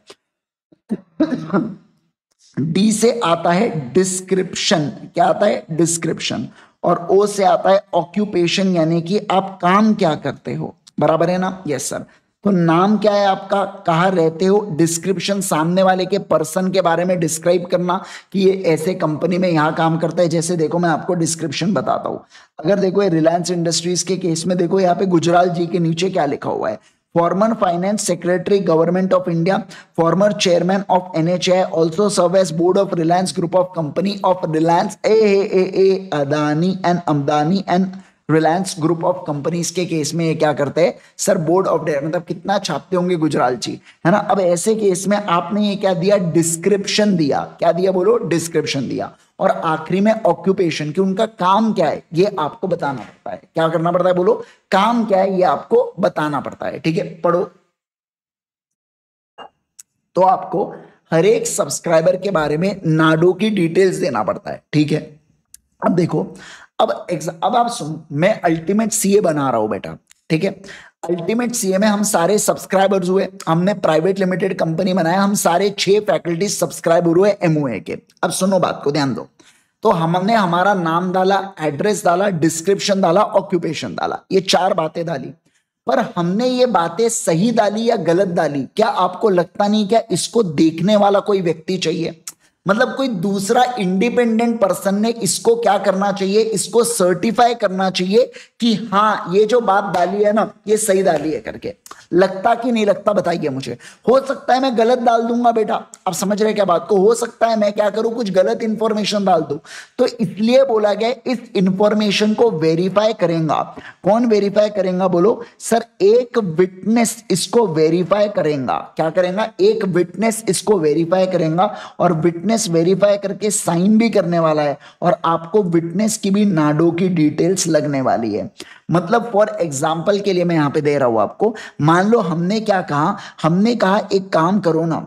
डी से आता है डिस्क्रिप्शन क्या आता है? डिस्क्रिप्शन और ओ से आता है ऑक्यूपेशन यानी कि आप काम क्या करते हो। बराबर है ना? यस सर तो नाम क्या है आपका? कहा रहते हो? डिस्क्रिप्शन सामने वाले के पर्सन के बारे में डिस्क्राइब करना कि ये ऐसे कंपनी में यहाँ काम करता है। जैसे देखो, मैं आपको डिस्क्रिप्शन बताता हूँ। अगर देखो ये रिलायंस इंडस्ट्रीज़ के केस में देखो, यहाँ पे गुजराल जी के नीचे क्या लिखा हुआ है? Former finance secretary government of india former chairman of nhai also serve as board of reliance group of company of reliance aaa adani and amdani and Reliance group of companies के केस में ये क्या करते हैं sir board of director मतलब कितना छापते होंगे गुजराल जी है ना अब ऐसे केस में आपने ये क्या दिया डिस्क्रिप्शन दिया क्या दिया बोलो डिस्क्रिप्शन दिया और आखिरी में ऑक्यूपेशन कि उनका काम क्या है, ये आपको बताना पड़ता है। क्या करना पड़ता है बोलो? काम क्या है, ये आपको बताना पड़ता है, ठीक है? पढ़ो। तो आपको हर एक सब्सक्राइबर के बारे में नाडो की डिटेल्स देना पड़ता है, ठीक है? अब देखो, अब अब आप सुन, मैं अल्टीमेट सीए बना रहा हूँ बेटा, ठीक है? अल्टीमेट सीए में हम सारे सब्सक्राइबर्स हुए, हमने प्राइवेट लिमिटेड कंपनी बनाया, हम सारे छह फैकल्टी सब्सक्राइबर हुए एमओए के। अब सुनो बात को ध्यान दो। तो हमने हमारा नाम डाला एड्रेस डाला डिस्क्रिप्शन डाला ऑक्यूपेशन डाला। ये चार बातें डाली। पर हमने ये बातें सही डाली या गलत डाली? क्या आपको लगता नहीं क्या इसको देखने वाला कोई व्यक्ति चाहिए? मतलब कोई दूसरा इंडिपेंडेंट पर्सन ने इसको क्या करना चाहिए? इसको सर्टिफाई करना चाहिए कि हाँ ये जो बात डाली है ना, ये सही डाली है करके। लगता कि नहीं लगता बताइए मुझे। हो सकता है मैं गलत डाल दूँगा बेटा। आप समझ रहे क्या बात को? हो सकता है मैं क्या करूँ? कुछ गलत इंफॉर्मेशन डाल दूँ। तो इसलिए बोला गया, इस इंफॉर्मेशन को वेरीफाई करेगा कौन वेरीफाई करेगा बोलो? सर, एक विटनेस इसको वेरीफाई करेगा। क्या करेगा? एक विटनेस इसको वेरीफाई करेगा और विटनेस विटनेस वेरीफाई करके साइन भी करने वाला है और आपको विटनेस की भी नाडो की डिटेल्स लगने वाली है। मतलब फॉर एग्ज़ाम्पल के लिए मैं यहाँ पे दे रहा हूँ आपको। मान लो हमने क्या कहा? हमने कहा, एक काम करो ना।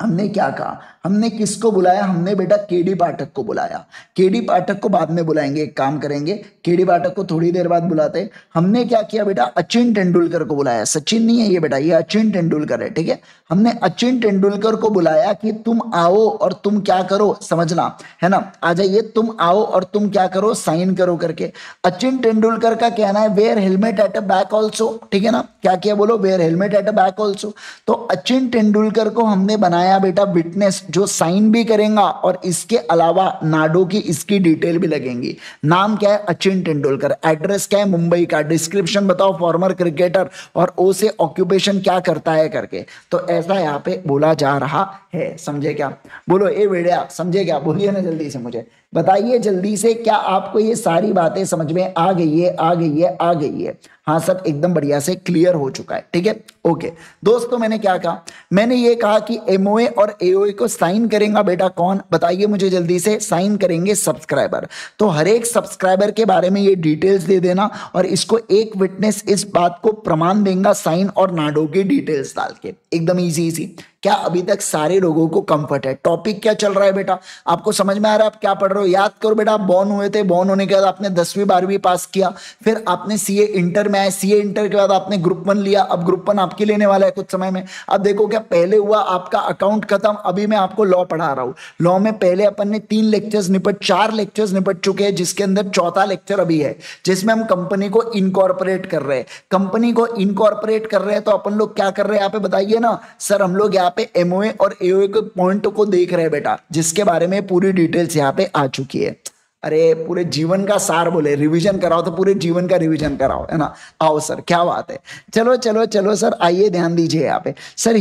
हमने क्या कहा? हमने किसको बुलाया? हमने बेटा केडी पाठक को बुलाया। केडी पाठक को बाद में बुलाएँगे, एक काम करेंगे। केडी पाठक को थोड़ी देर बाद बुलाते हमने क्या किया बेटा? अचिन तेंदुलकर को बुलाया। सचिन नहीं है ये बेटा, ये अचिन तेंदुलकर है, ठीक है? हमने अचिन तेंदुलकर को बुलाया कि तुम आओ और तुम क्या करो? समझना, है ना? आ जाइए, तुम आओ और तुम क्या करो? साइन करो करके। अचिन तेंदुलकर का कहना है wear helmet at a back also ठीक है ना? क्या किया बोलो? Wear helmet at a back also तो अचिन तेंदुलकर को हमने बनाया बेटा विटनेस जो साइन भी करेगा और इसके अलावा नाडो की इसकी डिटेल भी लगेंगी। नाम क्या है? अचिन तेंदुलकर। एड्रेस क्या है? मुंबई का। डिस्क्रिप्शन बताओ फॉर्मर क्रिकेटर और ओ से ऑक्यूपेशन क्या करता है करके। तो ऐसा यहाँ पे बोला जा रहा है। समझे क्या? बोलो, ए बेड़िया समझे क्या? बोलिए ना जल्दी से मुझे। बताइए जल्दी से, क्या आपको ये सारी बातें समझ में आ गई है, आ गई है, आ गई है? हाँ सब एकदम बढ़िया से क्लियर हो चुका है, ठीक है? ओके दोस्तों, मैंने क्या कहा? मैंने ये कहा कि एमओए और एओए को साइन करेगा बेटा कौन? बताइए मुझे जल्दी से साइन करेंगे सब्सक्राइबर तो हर एक सब्सक्राइबर के बारे में ये डिटेल्स दे देना और इसको एक विटनेस इस बात को प्रमाण देगा साइन और नाडो की डिटेल्स डाल के. एकदम ईजी इजी क्या अभी तक सारे लोगों को कंफर्ट है? टॉपिक क्या चल रहा है बेटा? आपको समझ में आ रहा है आप क्या पढ़ रहे हो? याद करो बेटा बॉर्न हुए थे बॉर्न होने के बाद आपने दसवीं, बारहवीं पास किया, फिर आपने सीए इंटर में आए सीए इंटर के बाद आपने ग्रुप वन लिया, अब ग्रुप वन आपके लेने वाला है कुछ समय में। अब देखो क्या, पहले हुआ आपका अकाउंट खत्म, अभी मैं आपको लॉ पढ़ा रहा हूँ। लॉ में पहले अपन ने तीन लेक्चर्स निपट, चार लेक्चर्स निपट चुके हैं, जिसके अंदर चौथा लेक्चर अभी है, जिसमें हम कंपनी को इनकॉर्पोरेट कर रहे हैं। कंपनी को इनकॉर्पोरेट कर रहे हैं तो अपन लोग क्या कर रहे हैं? यहाँ पे बताइए ना सर हम लोग यहाँ पे एमओए और एओए के पॉइंट को देख रहे हैं बेटा, जिसके बारे में पूरी डिटेल्स यहाँ पे आ चुकी है। अरे, पूरे जीवन का सार बोले रिवीजन कराओ तो पूरे जीवन का रिवीजन कराओ, है ना? आओ सर, क्या बात है? चलो चलो चलो सर, आइए ध्यान दीजिए यहाँ पे। सर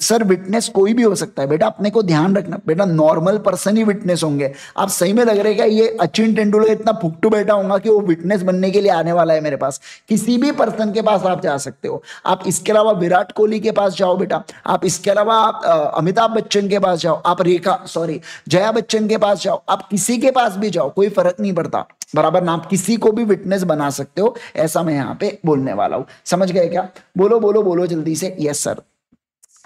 सर विटनेस कोई भी हो सकता है। बेटा, अपने को ध्यान रखना। बेटा नॉर्मल पर्सन ही विटनेस होंगे। आप सही में लग रहे क्या? ये अचिन तेंदुलकर इतना फुकटू बैठा होगा कि वो विटनेस बनने के लिए आने वाला है मेरे पास। किसी भी पर्सन के पास आप जा सकते हो। आप इसके अलावा विराट कोहली के पास जाओ बेटा। आप इसके अलावा आप अमिताभ बच्चन के पास जाओ। आप रेखा सॉरी जया बच्चन के पास जाओ। आप किसी के पास भी जाओ। जाओ, कोई फ़र्क नहीं पड़ता। बराबर ना आप किसी को भी विटनेस बना सकते हो, ऐसा मैं यहाँ पे बोलने वाला हूँ। समझ गए क्या? बोलो बोलो बोलो जल्दी से यस सर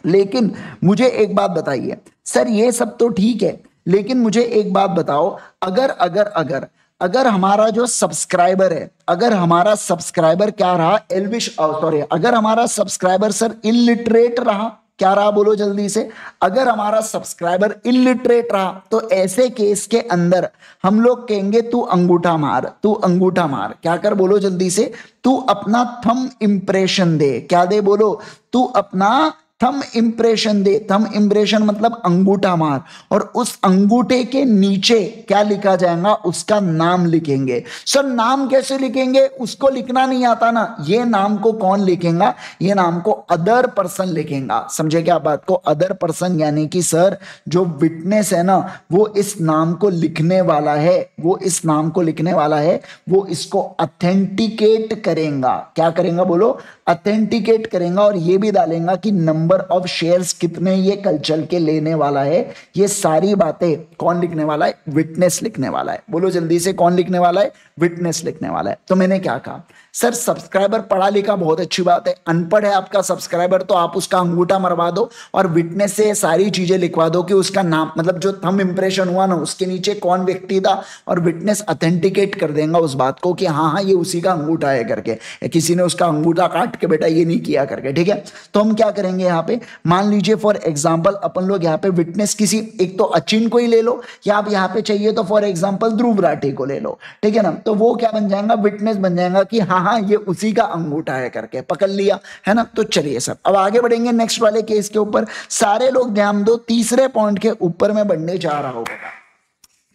लेकिन मुझे एक बात बताइए। सर, ये सब तो ठीक है, लेकिन मुझे एक बात बताओ। अगर अगर अगर अगर हमारा जो सब्सक्राइबर है, अगर हमारा सब्सक्राइबर क्या रहा? एलविश सॉरी अगर हमारा सब्सक्राइबर सर इलिटरेट रहा क्या रहा बोलो जल्दी से? अगर हमारा सब्सक्राइबर इलिटरेट रहा तो ऐसे केस के अंदर हम लोग कहेंगे, तू अंगूठा मार, तू अंगूठा मार। क्या कर बोलो जल्दी से? तू अपना थम इंप्रेशन दे। क्या दे बोलो? तू अपना थम इंप्रेशन दे, थम इंप्रेशन मतलब अंगूठा मार। और उस अंगूठे के नीचे क्या लिखा जाएगा? उसका नाम लिखेंगे। सर नाम कैसे लिखेंगे? उसको लिखना नहीं आता ना। ये नाम को कौन लिखेगा? ये नाम को अदर पर्सन लिखेगा। समझे क्या बात को? अदर पर्सन यानी कि सर जो विटनेस है ना, वो इस नाम को लिखने वाला है। वो इस नाम को लिखने वाला है। वो इसको अथेंटिकेट करेगा। क्या करेगा बोलो? अथेंटिकेट करेगा और ये भी डालेगा कि नंबर ऑफ़ शेयर्स कितने ये कल चल के लेने वाला है, ये सारी बातें कौन लिखने वाला है? विटनेस लिखने वाला है। बोलो जल्दी से कौन लिखने वाला है? विटनेस लिखने वाला है। तो मैंने क्या कहा? सर सब्सक्राइबर पढ़ा लिखा बहुत अच्छी बात है। अनपढ़ है आपका सब्सक्राइबर तो आप उसका अंगूठा मरवा दो और विटनेस से सारी चीज़ें लिखवा दो कि उसका नाम मतलब जो थम इंप्रेशन हुआ ना, उसके नीचे कौन व्यक्ति था और विटनेस अथेंटिकेट कर देगा उस बात को कि हाँ हाँ ये उसी का अंगूठा है करके। किसी ने उसका अंगूठा काट के बेटा ये नहीं किया करके, ठीक है? तो हम क्या करेंगे यहाँ पे? मान लीजिए फॉर एग्ज़ाम्पल अपन लोग यहाँ पे विटनेस किसी, एक तो अचिन को ही ले लो, या आप यहाँ पे चाहिए तो फॉर एग्ज़ाम्पल ध्रुव राठी को ले लो, ठीक है ना? तो वो क्या बन जाएगा? विटनेस बन जाएगा कि हाँ हाँ ये उसी का अंगूठा है करके पकड़ लिया, है ना? तो चलिए सर अब आगे बढ़ेंगे नेक्स्ट वाले केस के ऊपर। सारे लोग ध्यान दो, तीसरे पॉइंट के ऊपर मैं बढ़ने जा रहा हूँ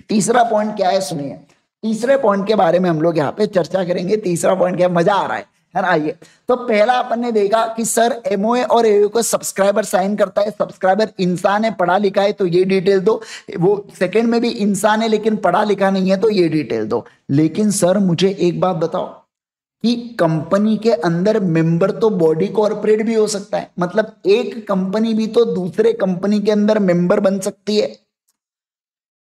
तीसरा पॉइंट क्या है, सुनिए। तीसरे पॉइंट के बारे में हम लोग यहाँ पे चर्चा करेंगे, तीसरा पॉइंट क्या मज़ा आ रहा है है ना? आइए। तो पहला अपन ने देखा कि सर एमओए और एओ को सब्सक्राइबर साइन करता है सब्सक्राइबर इंसान है, पढ़ा लिखा है तो ये डिटेल दो। वो सेकंड में भी इंसान है, लेकिन पढ़ा लिखा नहीं है तो ये डिटेल दो। लेकिन सर, मुझे एक बात बताओ कि कंपनी के अंदर मेंबर तो बॉडी कॉर्पोरेट भी हो सकता है। मतलब एक कंपनी भी तो दूसरे कंपनी के अंदर मेंबर बन सकती है।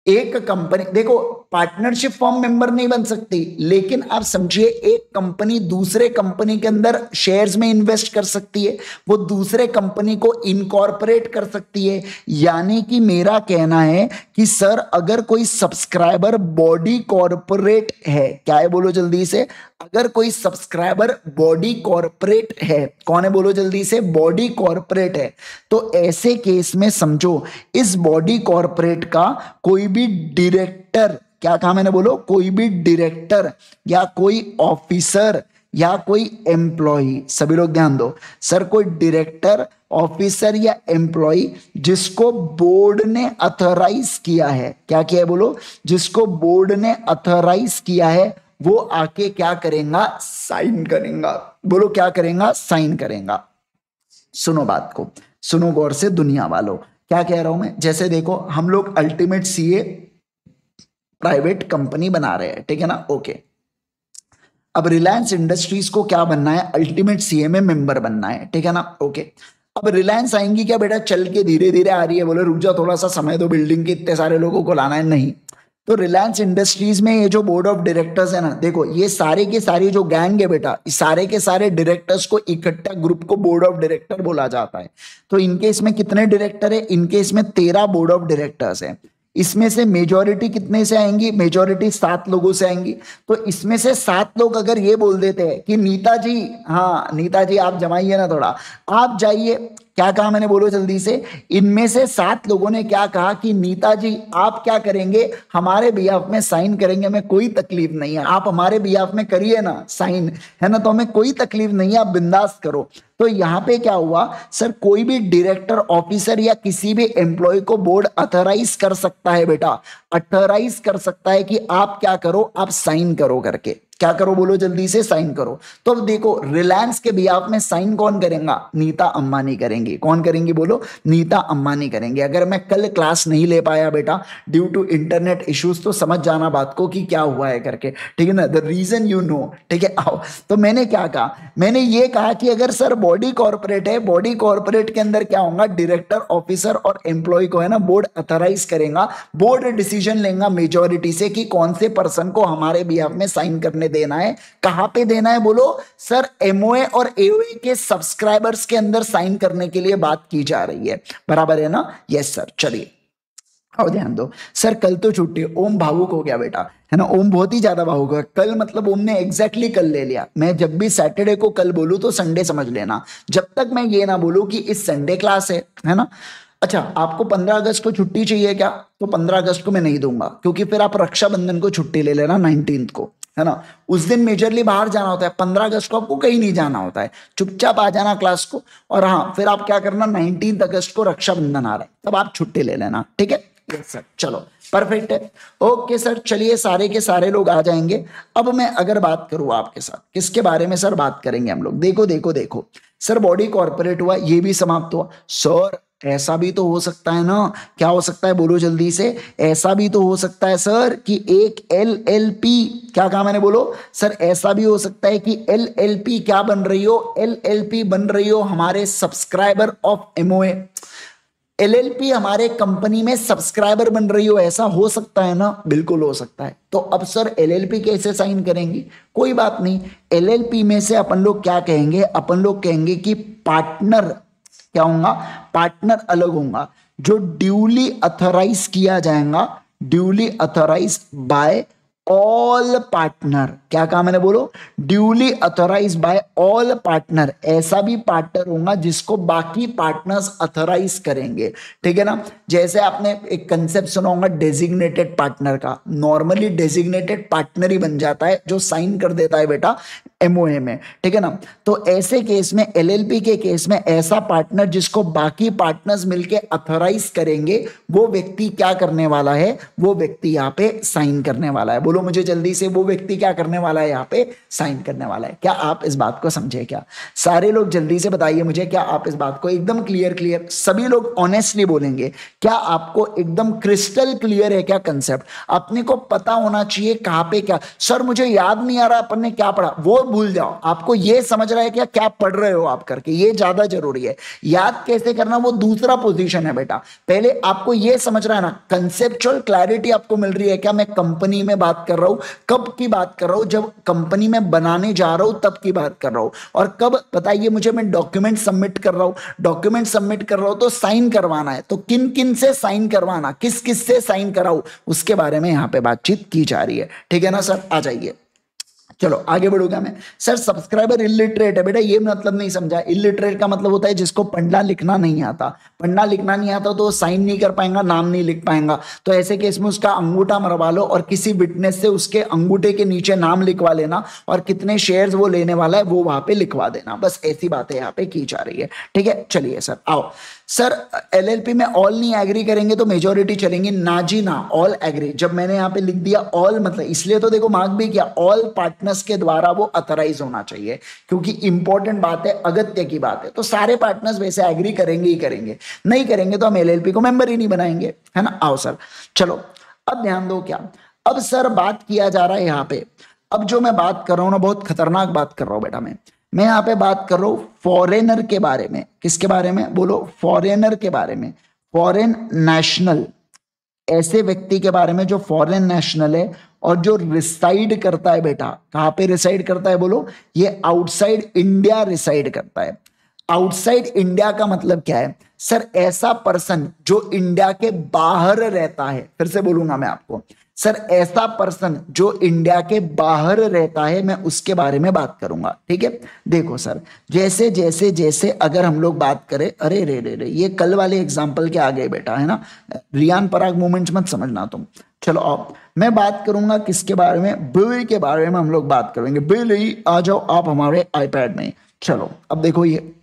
एक कंपनी, देखो, पार्टनरशिप फॉर्म मेंबर नहीं बन सकती, लेकिन आप समझिए, एक कंपनी दूसरे कंपनी के अंदर शेयर्स में इन्वेस्ट कर सकती है, वो दूसरे कंपनी को इनकॉर्पोरेट कर सकती है। यानी कि मेरा कहना है कि, सर, अगर कोई सब्सक्राइबर बॉडी कॉर्पोरेट है, क्या है बोलो जल्दी से अगर कोई सब्सक्राइबर बॉडी कॉर्पोरेट है, कौन है बोलो जल्दी से? बॉडी कॉर्पोरेट है। तो ऐसे केस में समझो, इस बॉडी कॉर्पोरेट का कोई भी डायरेक्टर क्या कहा मैंने बोलो? कोई भी डायरेक्टर या कोई ऑफिसर या कोई एम्प्लॉय सभी लोग ध्यान दो। सर, कोई डायरेक्टर ऑफिसर या एम्प्लॉय जिसको बोर्ड ने अथोराइज किया है, क्या किया है बोलो? जिसको बोर्ड ने अथोराइज किया है वो आके क्या करेगा? साइन करेगा। बोलो, क्या करेगा? साइन करेगा। सुनो बात को। सुनो गौर से, दुनिया वालों। क्या कह रहा हूँ मैं? जैसे देखो, हम लोग अल्टीमेट सीए प्राइवेट कंपनी बना रहे हैं, ठीक है ना? ओके अब रिलायंस इंडस्ट्रीज़ को क्या बनना है? अल्टीमेट सीए में मेंबर बनना है, ठीक है ना? ओके अब रिलायंस आएँगी क्या बेटा? चल के धीरे धीरे आ रही है। बोले, रुक जाओ, थोड़ा सा समय दो। बिल्डिंग के इतने सारे लोगों को लाना है। नहीं। तो रिलायंस इंडस्ट्रीज़ में ये जो बोर्ड ऑफ़ डायरेक्टर्स है ना, देखो, ये सारे के सारे जो गैंग है बेटा सारे के सारे डायरेक्टर्स को इकट्ठा ग्रुप को बोर्ड ऑफ़ डायरेक्टर बोला जाता है। तो इनके इसमें कितने डायरेक्टर है? इनके इसमें तेरह बोर्ड ऑफ़ डायरेक्टर्स है। इसमें से मेजोरिटी कितने से आएँगी? मेजोरिटी सात लोगों से आएँगी। तो इसमें से सात लोग अगर ये बोल देते हैं कि नीता जी हाँ नीता जी आप जमाइए ना थोड़ा। आप जाइए क्या कहा मैंने? बोलो जल्दी से। इनमें से सात लोगों ने क्या कहा कि, नीता जी, आप क्या करेंगे? हमारे बियाफ में साइन करेंगे, हमें कोई तकलीफ़ नहीं है। आप हमारे बियाफ में करिए ना साइन है ना? तो हमें कोई तकलीफ़ नहीं है, आप बिंदास करो। तो यहाँ पे क्या हुआ? सर, कोई भी डायरेक्टर ऑफिसर या किसी भी एम्प्लॉय को बोर्ड अथोराइज कर सकता है बेटा। अथोराइज कर सकता है कि आप क्या करो? आप साइन करो करके। क्या करो बोलो? जल्दी से साइन करो। तो अब देखो, रिलायंस के बिहाफ में साइन कौन करेगा? नीता अंबानी करेंगे। कौन करेंगे बोलो? नीता अंबानी करेंगे। अगर मैं कल क्लास नहीं ले पाया बेटा ड्यू टू इंटरनेट इश्यूज़ तो समझ जाना बात को कि क्या हुआ है करके। ठीक है ना? द रीजन यू नो ठीक है? आओ। तो मैंने क्या कहा? मैंने ये कहा कि अगर सर बॉडी कॉर्पोरेट है बॉडी कॉर्पोरेट के अंदर क्या होगा? डायरेक्टर ऑफिसर और एम्प्लॉय को, है ना बोर्ड अथोराइज करेगा। बोर्ड डिसीज़न लेगा मेजोरिटी से कि कौन से पर्सन को हमारे बिहाफ में साइन करने में देना है। कहाँ पे देना है बोलो? सर एमओए और एओए के सब्सक्राइबर्स के अंदर साइन करने के लिए बात की जा रही है। बराबर है ना? यस सर चलिए। आओ ध्यान दो। सर, कल तो छुट्टी ओम भावुक हो गया बेटा। है ना? ओम बहुत ही ज़्यादा भावुक है कल मतलब ओम ने एग्जैक्टली कल ले लिया। मैं जब भी सैटरडे को कल बोलूँ तो संडे समझ लेना। जब तक मैं ये ना बोलूँ कि इस संडे क्लास है है ना? अच्छा आपको पंद्रह अगस्त को छुट्टी चाहिए क्या? तो पंद्रह अगस्त को मैं नहीं दूँगा, क्योंकि फिर आप रक्षाबंधन को छुट्टी ले लेना नाइनटीन को। है ना? उस दिन मेजरली बाहर जाना होता है। पंद्रह अगस्त को आपको कहीं नहीं जाना होता है। चुपचाप आ जाना क्लास को। और हाँ फिर आप क्या करना? नाइनटीन अगस्त को रक्षाबंधन आ रहा है। तब आप छुट्टी ले लेना। ठीक है? यस सर चलो। परफेक्ट है। ओके सर चलिए, सारे के सारे लोग आ जाएँगे। अब मैं अगर बात करूँ आपके साथ, किसके बारे में सर बात करेंगे हम लोग? देखो देखो देखो। सर बॉडी कॉर्पोरेट हुआ, ये भी समाप्त हुआ। सर ऐसा भी तो हो सकता है ना? क्या हो सकता है? बोलो जल्दी से। ऐसा भी तो हो सकता है, सर, कि एक एल एल पी क्या कहा मैंने बोलो? सर, ऐसा भी हो सकता है कि एल एल पी क्या बन रही हो? एल एल पी बन रही हो हमारे सब्सक्राइबर ऑफ़ एमओए पी हमारे कंपनी में सब्सक्राइबर बन रही हो, ऐसा हो सकता है ना? बिल्कुल हो सकता है। तो अब सर एल एल पी कैसे साइन करेंगे? कोई बात नहीं। एल एल पी में से अपन लोग क्या कहेंगे? अपन लोग कहेंगे कि पार्टनर क्या होगा पार्टनर अलग होगा जो ड्यूली अथोराइज किया जाएगा duly authorise by all partner क्या कहा मैंने बोलो? Duly authorise by all partner ऐसा भी पार्टनर होगा जिसको बाकी पार्टनर्स अथोराइज करेंगे। ठीक है ना? जैसे आपने एक कंसेप्ट सुना होगा डेजिग्नेटेड पार्टनर का। नॉर्मली डेजिग्नेटेड पार्टनर ही बन जाता है, जो साइन कर देता है बेटा। एमओए में ठीक है ना? तो ऐसे केस में एलएलपी के केस में ऐसा पार्टनर जिसको बाकी पार्टनर्स मिलके अथोराइज करेंगे, वो व्यक्ति क्या करने वाला है? वो व्यक्ति यहाँ पे साइन करने वाला है। बोलो मुझे जल्दी से, वो व्यक्ति क्या करने वाला है यहाँ पे साइन करने वाला है। क्या आप इस बात को समझे क्या? सारे लोग जल्दी से बताइए मुझे, क्या आप इस बात को एकदम क्लियर क्लियर सभी लोग ऑनेस्टली बोलेंगे, क्या आपको एकदम क्रिस्टल क्लियर है क्या कंसेप्ट अपने को पता होना चाहिए कहाँ पे क्या? सर, मुझे याद नहीं आ रहा, अपन ने क्या पढ़ा? वो भूल जाओ। आपको ये समझ रहा है क्या क्या पढ़ रहे हो आप करके। ये ज़्यादा ज़रूरी है। याद कैसे करना, वो दूसरा पोजीशन है बेटा। पहले आपको ये समझ रहा है ना कंसेप्चुअल क्लैरिटी आपको मिल रही है, क्या मैं कंपनी में बात कर रहा हूँ, कब की बात कर रहा हूँ, जब कंपनी में बनाने जा रहा हूँ, तब की बात कर रहा हूँ। और कब, बताइए मुझे, मैं डॉक्यूमेंट सबमिट कर रहा हूँ। डॉक्यूमेंट सबमिट कर रहा हूँ तो साइन करवाना है। तो किन किन से साइन करवाना, किस किस से साइन कराऊ, उसके बारे में यहाँ पे बातचीत की जा रही है। ठीक है ना, सर? आ जाइए। चलो, आगे बढ़ूँगा मैं। सर सब्सक्राइबर इलिटरेट है। बेटा, ये मतलब नहीं समझा। इलिटरेट का मतलब होता है जिसको पढ़ना लिखना नहीं आता। पढ़ना लिखना नहीं आता तो साइन नहीं कर पाएगा, नाम नहीं लिख पाएगा। तो ऐसे केस में उसका अंगूठा मरवा लो और किसी विटनेस से उसके अंगूठे के नीचे नाम लिखवा लेना और कितने शेयर वो लेने वाला है, वो वहाँ पे लिखवा देना। बस ऐसी बातें यहाँ पे की जा रही है। ठीक है? चलिए सर, आओ। सर एलएलपी में ऑल नहीं एग्री करेंगे तो मेजोरिटी चलेंगे। ना जी, ना ऑल एग्री जब मैंने यहाँ पे लिख दिया ऑल मतलब इसलिए तो देखो मार्क भी किया। ऑल पार्टनर्स के द्वारा वो अथराइज होना चाहिए, क्योंकि इंपॉर्टेंट बात है, अगत्य की बात है। तो सारे पार्टनर्स वैसे एग्री करेंगे ही करेंगे। नहीं करेंगे तो हम एलएलपी को मेंबर ही नहीं बनाएँगे, है ना? आओ सर चलो, अब ध्यान दो क्या? अब सर बात किया जा रहा है यहाँ पे। अब जो मैं बात कर रहा हूँ ना, बहुत खतरनाक बात कर रहा हूँ बेटा मैं। मैं यहाँ पे बात कर रहा हूँ फॉरेनर के बारे में। किसके बारे में? बोलो फॉरेनर के बारे में। फॉरेन नेशनल ऐसे व्यक्ति के बारे में जो फॉरेन नेशनल है और जो रिसाइड करता है बेटा। कहाँ पे रिसाइड करता है बोलो? ये आउटसाइड इंडिया रिसाइड करता है। आउटसाइड इंडिया का मतलब क्या है? सर, ऐसा पर्सन जो इंडिया के बाहर रहता है, फिर से बोलूँगा मैं आपको। सर, ऐसा पर्सन जो इंडिया के बाहर रहता है, मैं उसके बारे में बात करूँगा, ठीक है? देखो सर, जैसे जैसे जैसे अगर हम लोग बात करें, अरे, रे रे रे, ये कल वाले एग्ज़ाम्पल के आगे बेटा है ना? रियान पराग मूवमेंट मत समझना तुम। चलो, आप, मैं बात करूँगा किसके बारे में? बिल के बारे में हम लोग बात करेंगे। बिल आ जाओ, आप हमारे आईपैड में। चलो, अब देखो ये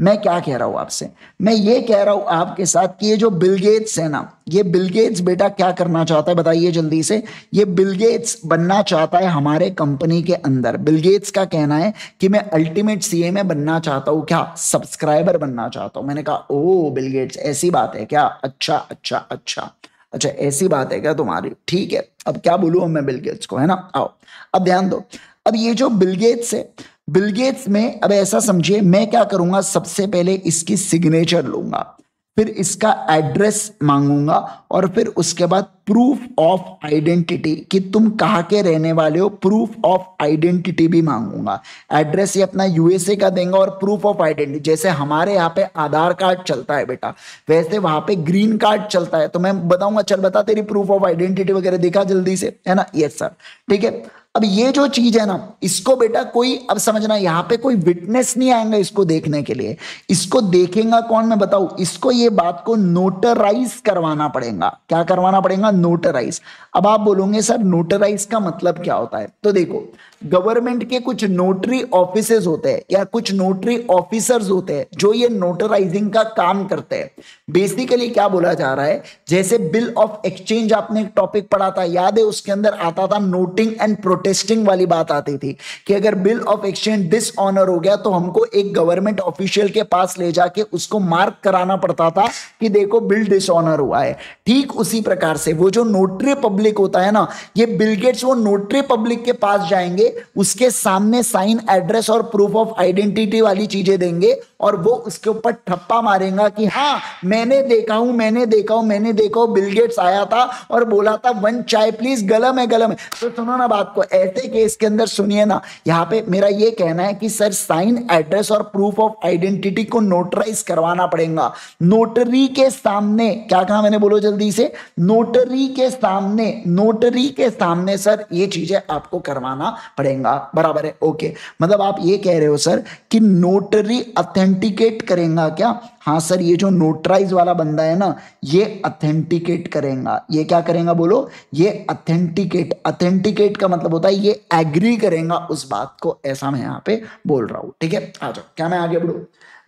मैं क्या कह रहा हूँ आपसे? मैं ये कह रहा हूँ आपके साथ कि ये जो बिलगेट्स है ना, ये बिलगेट्स बेटा क्या करना चाहता है बताइए जल्दी से। ये बिलगेट्स बनना चाहता है हमारे कंपनी के अंदर। बिलगेट्स का कहना है कि मैं अल्टीमेट सीए में बनना चाहता हूँ क्या? सब्सक्राइबर बनना चाहता हूँ। मैंने कहा, ओ बिलगेट्स ऐसी बात है क्या? अच्छा अच्छा अच्छा। अच्छा ऐसी बात है क्या तुम्हारी? ठीक है, अब क्या बोलू मैं बिलगेट्स को, है ना? आओ, अब ध्यान दो। अब ये जो बिलगेट्स है बिलगेट्स में, अब ऐसा समझिए, मैं क्या करूँगा? सबसे पहले इसकी सिग्नेचर लूँगा, फिर इसका एड्रेस मांगूँगा और फिर उसके बाद प्रूफ ऑफ़ आइडेंटिटी, कि तुम कहाँ के रहने वाले हो, प्रूफ ऑफ़ आइडेंटिटी भी मांगूँगा। एड्रेस ये अपना यूएसए का देंगे और प्रूफ ऑफ़ आइडेंटिटी, जैसे हमारे यहाँ पे आधार कार्ड चलता है बेटा, वैसे वहाँ पे ग्रीन कार्ड चलता है। तो मैं बताऊँगा, चल बता, तेरी प्रूफ ऑफ़ आइडेंटिटी वगैरह देखा जल्दी से, है ना? यस सर ठीक है? अब ये जो चीज़ है ना, इसको बेटा कोई, अब समझना, यहाँ पे कोई विटनेस नहीं आएगा इसको देखने के लिए। इसको देखेगा कौन, मैं बताऊँ? इसको ये बात को नोटराइज करवाना पड़ेगा। क्या करवाना पड़ेगा? नोटराइज अब आप बोलोगे, सर नोटराइज का मतलब क्या होता है? तो देखो गवर्नमेंट के कुछ नोटरी ऑफ़िस होते हैं, या कुछ नोटरी ऑफिसर्स होते हैं, जो ये नोटराइजिंग का काम करते हैं। बेसिकली क्या बोला जा रहा है? जैसे बिल ऑफ़ एक्सचेंज आपने एक टॉपिक पढ़ा था, याद है? उसके अंदर आता था नोटिंग एंड प्रोटेस्टिंग वाली बात आती थी कि अगर बिल ऑफ़ एक्सचेंज डिसऑनर हो गया तो हमको एक गवर्नमेंट ऑफिशियल के पास ले जाके उसको मार्क कराना पड़ता था कि देखो बिल डिसऑनर हुआ है। ठीक उसी प्रकार से वो जो नोटरी पब्लिक होता है ना, ये बिलगेट्स वो नोटरी पब्लिक के पास जाएँगे, उसके सामने साइन एड्रेस और प्रूफ ऑफ़ आइडेंटिटी वाली चीज़ें देंगे और वो उसके ऊपर ठप्पा मारेगा कि हाँ मैंने देखा हूँ, मैंने देखा हूँ, मैंने देखा हूँ बिलगेट्स आया था और बोला था, वन चाय प्लीज़ गलम है गलम है। तो सुनो ना बात को ऐसे केस के अंदर सुनिए ना, यहाँ पे मेरा ये कहना है कि सर, साइन एड्रेस और प्रूफ ऑफ़ आइडेंटिटी को नोटराइज करवाना पड़ेगा। नोटरी के सामने, क्या कहा मैंने बोलो जल्दी से? नोटरी के सामने नोटरी के सामने सर, ये चीज़ें आपको करवाना पड़ेगा। बराबर है? ओके मतलब आप ये कह रहे हो सर कि नोटरी अथेंटिकेट करेगा क्या? हाँ सर, ये जो नोटराइज वाला बंदा है ना, ये अथेंटिकेट करेगा। ये क्या करेगा बोलो? ये अथेंटिकेट अथेंटिकेट का मतलब होता है ये एग्री करेगा उस बात को, ऐसा मैं यहाँ पे बोल रहा हूँ, ठीक है? आ जाओ, क्या मैं आगे बढ़ू?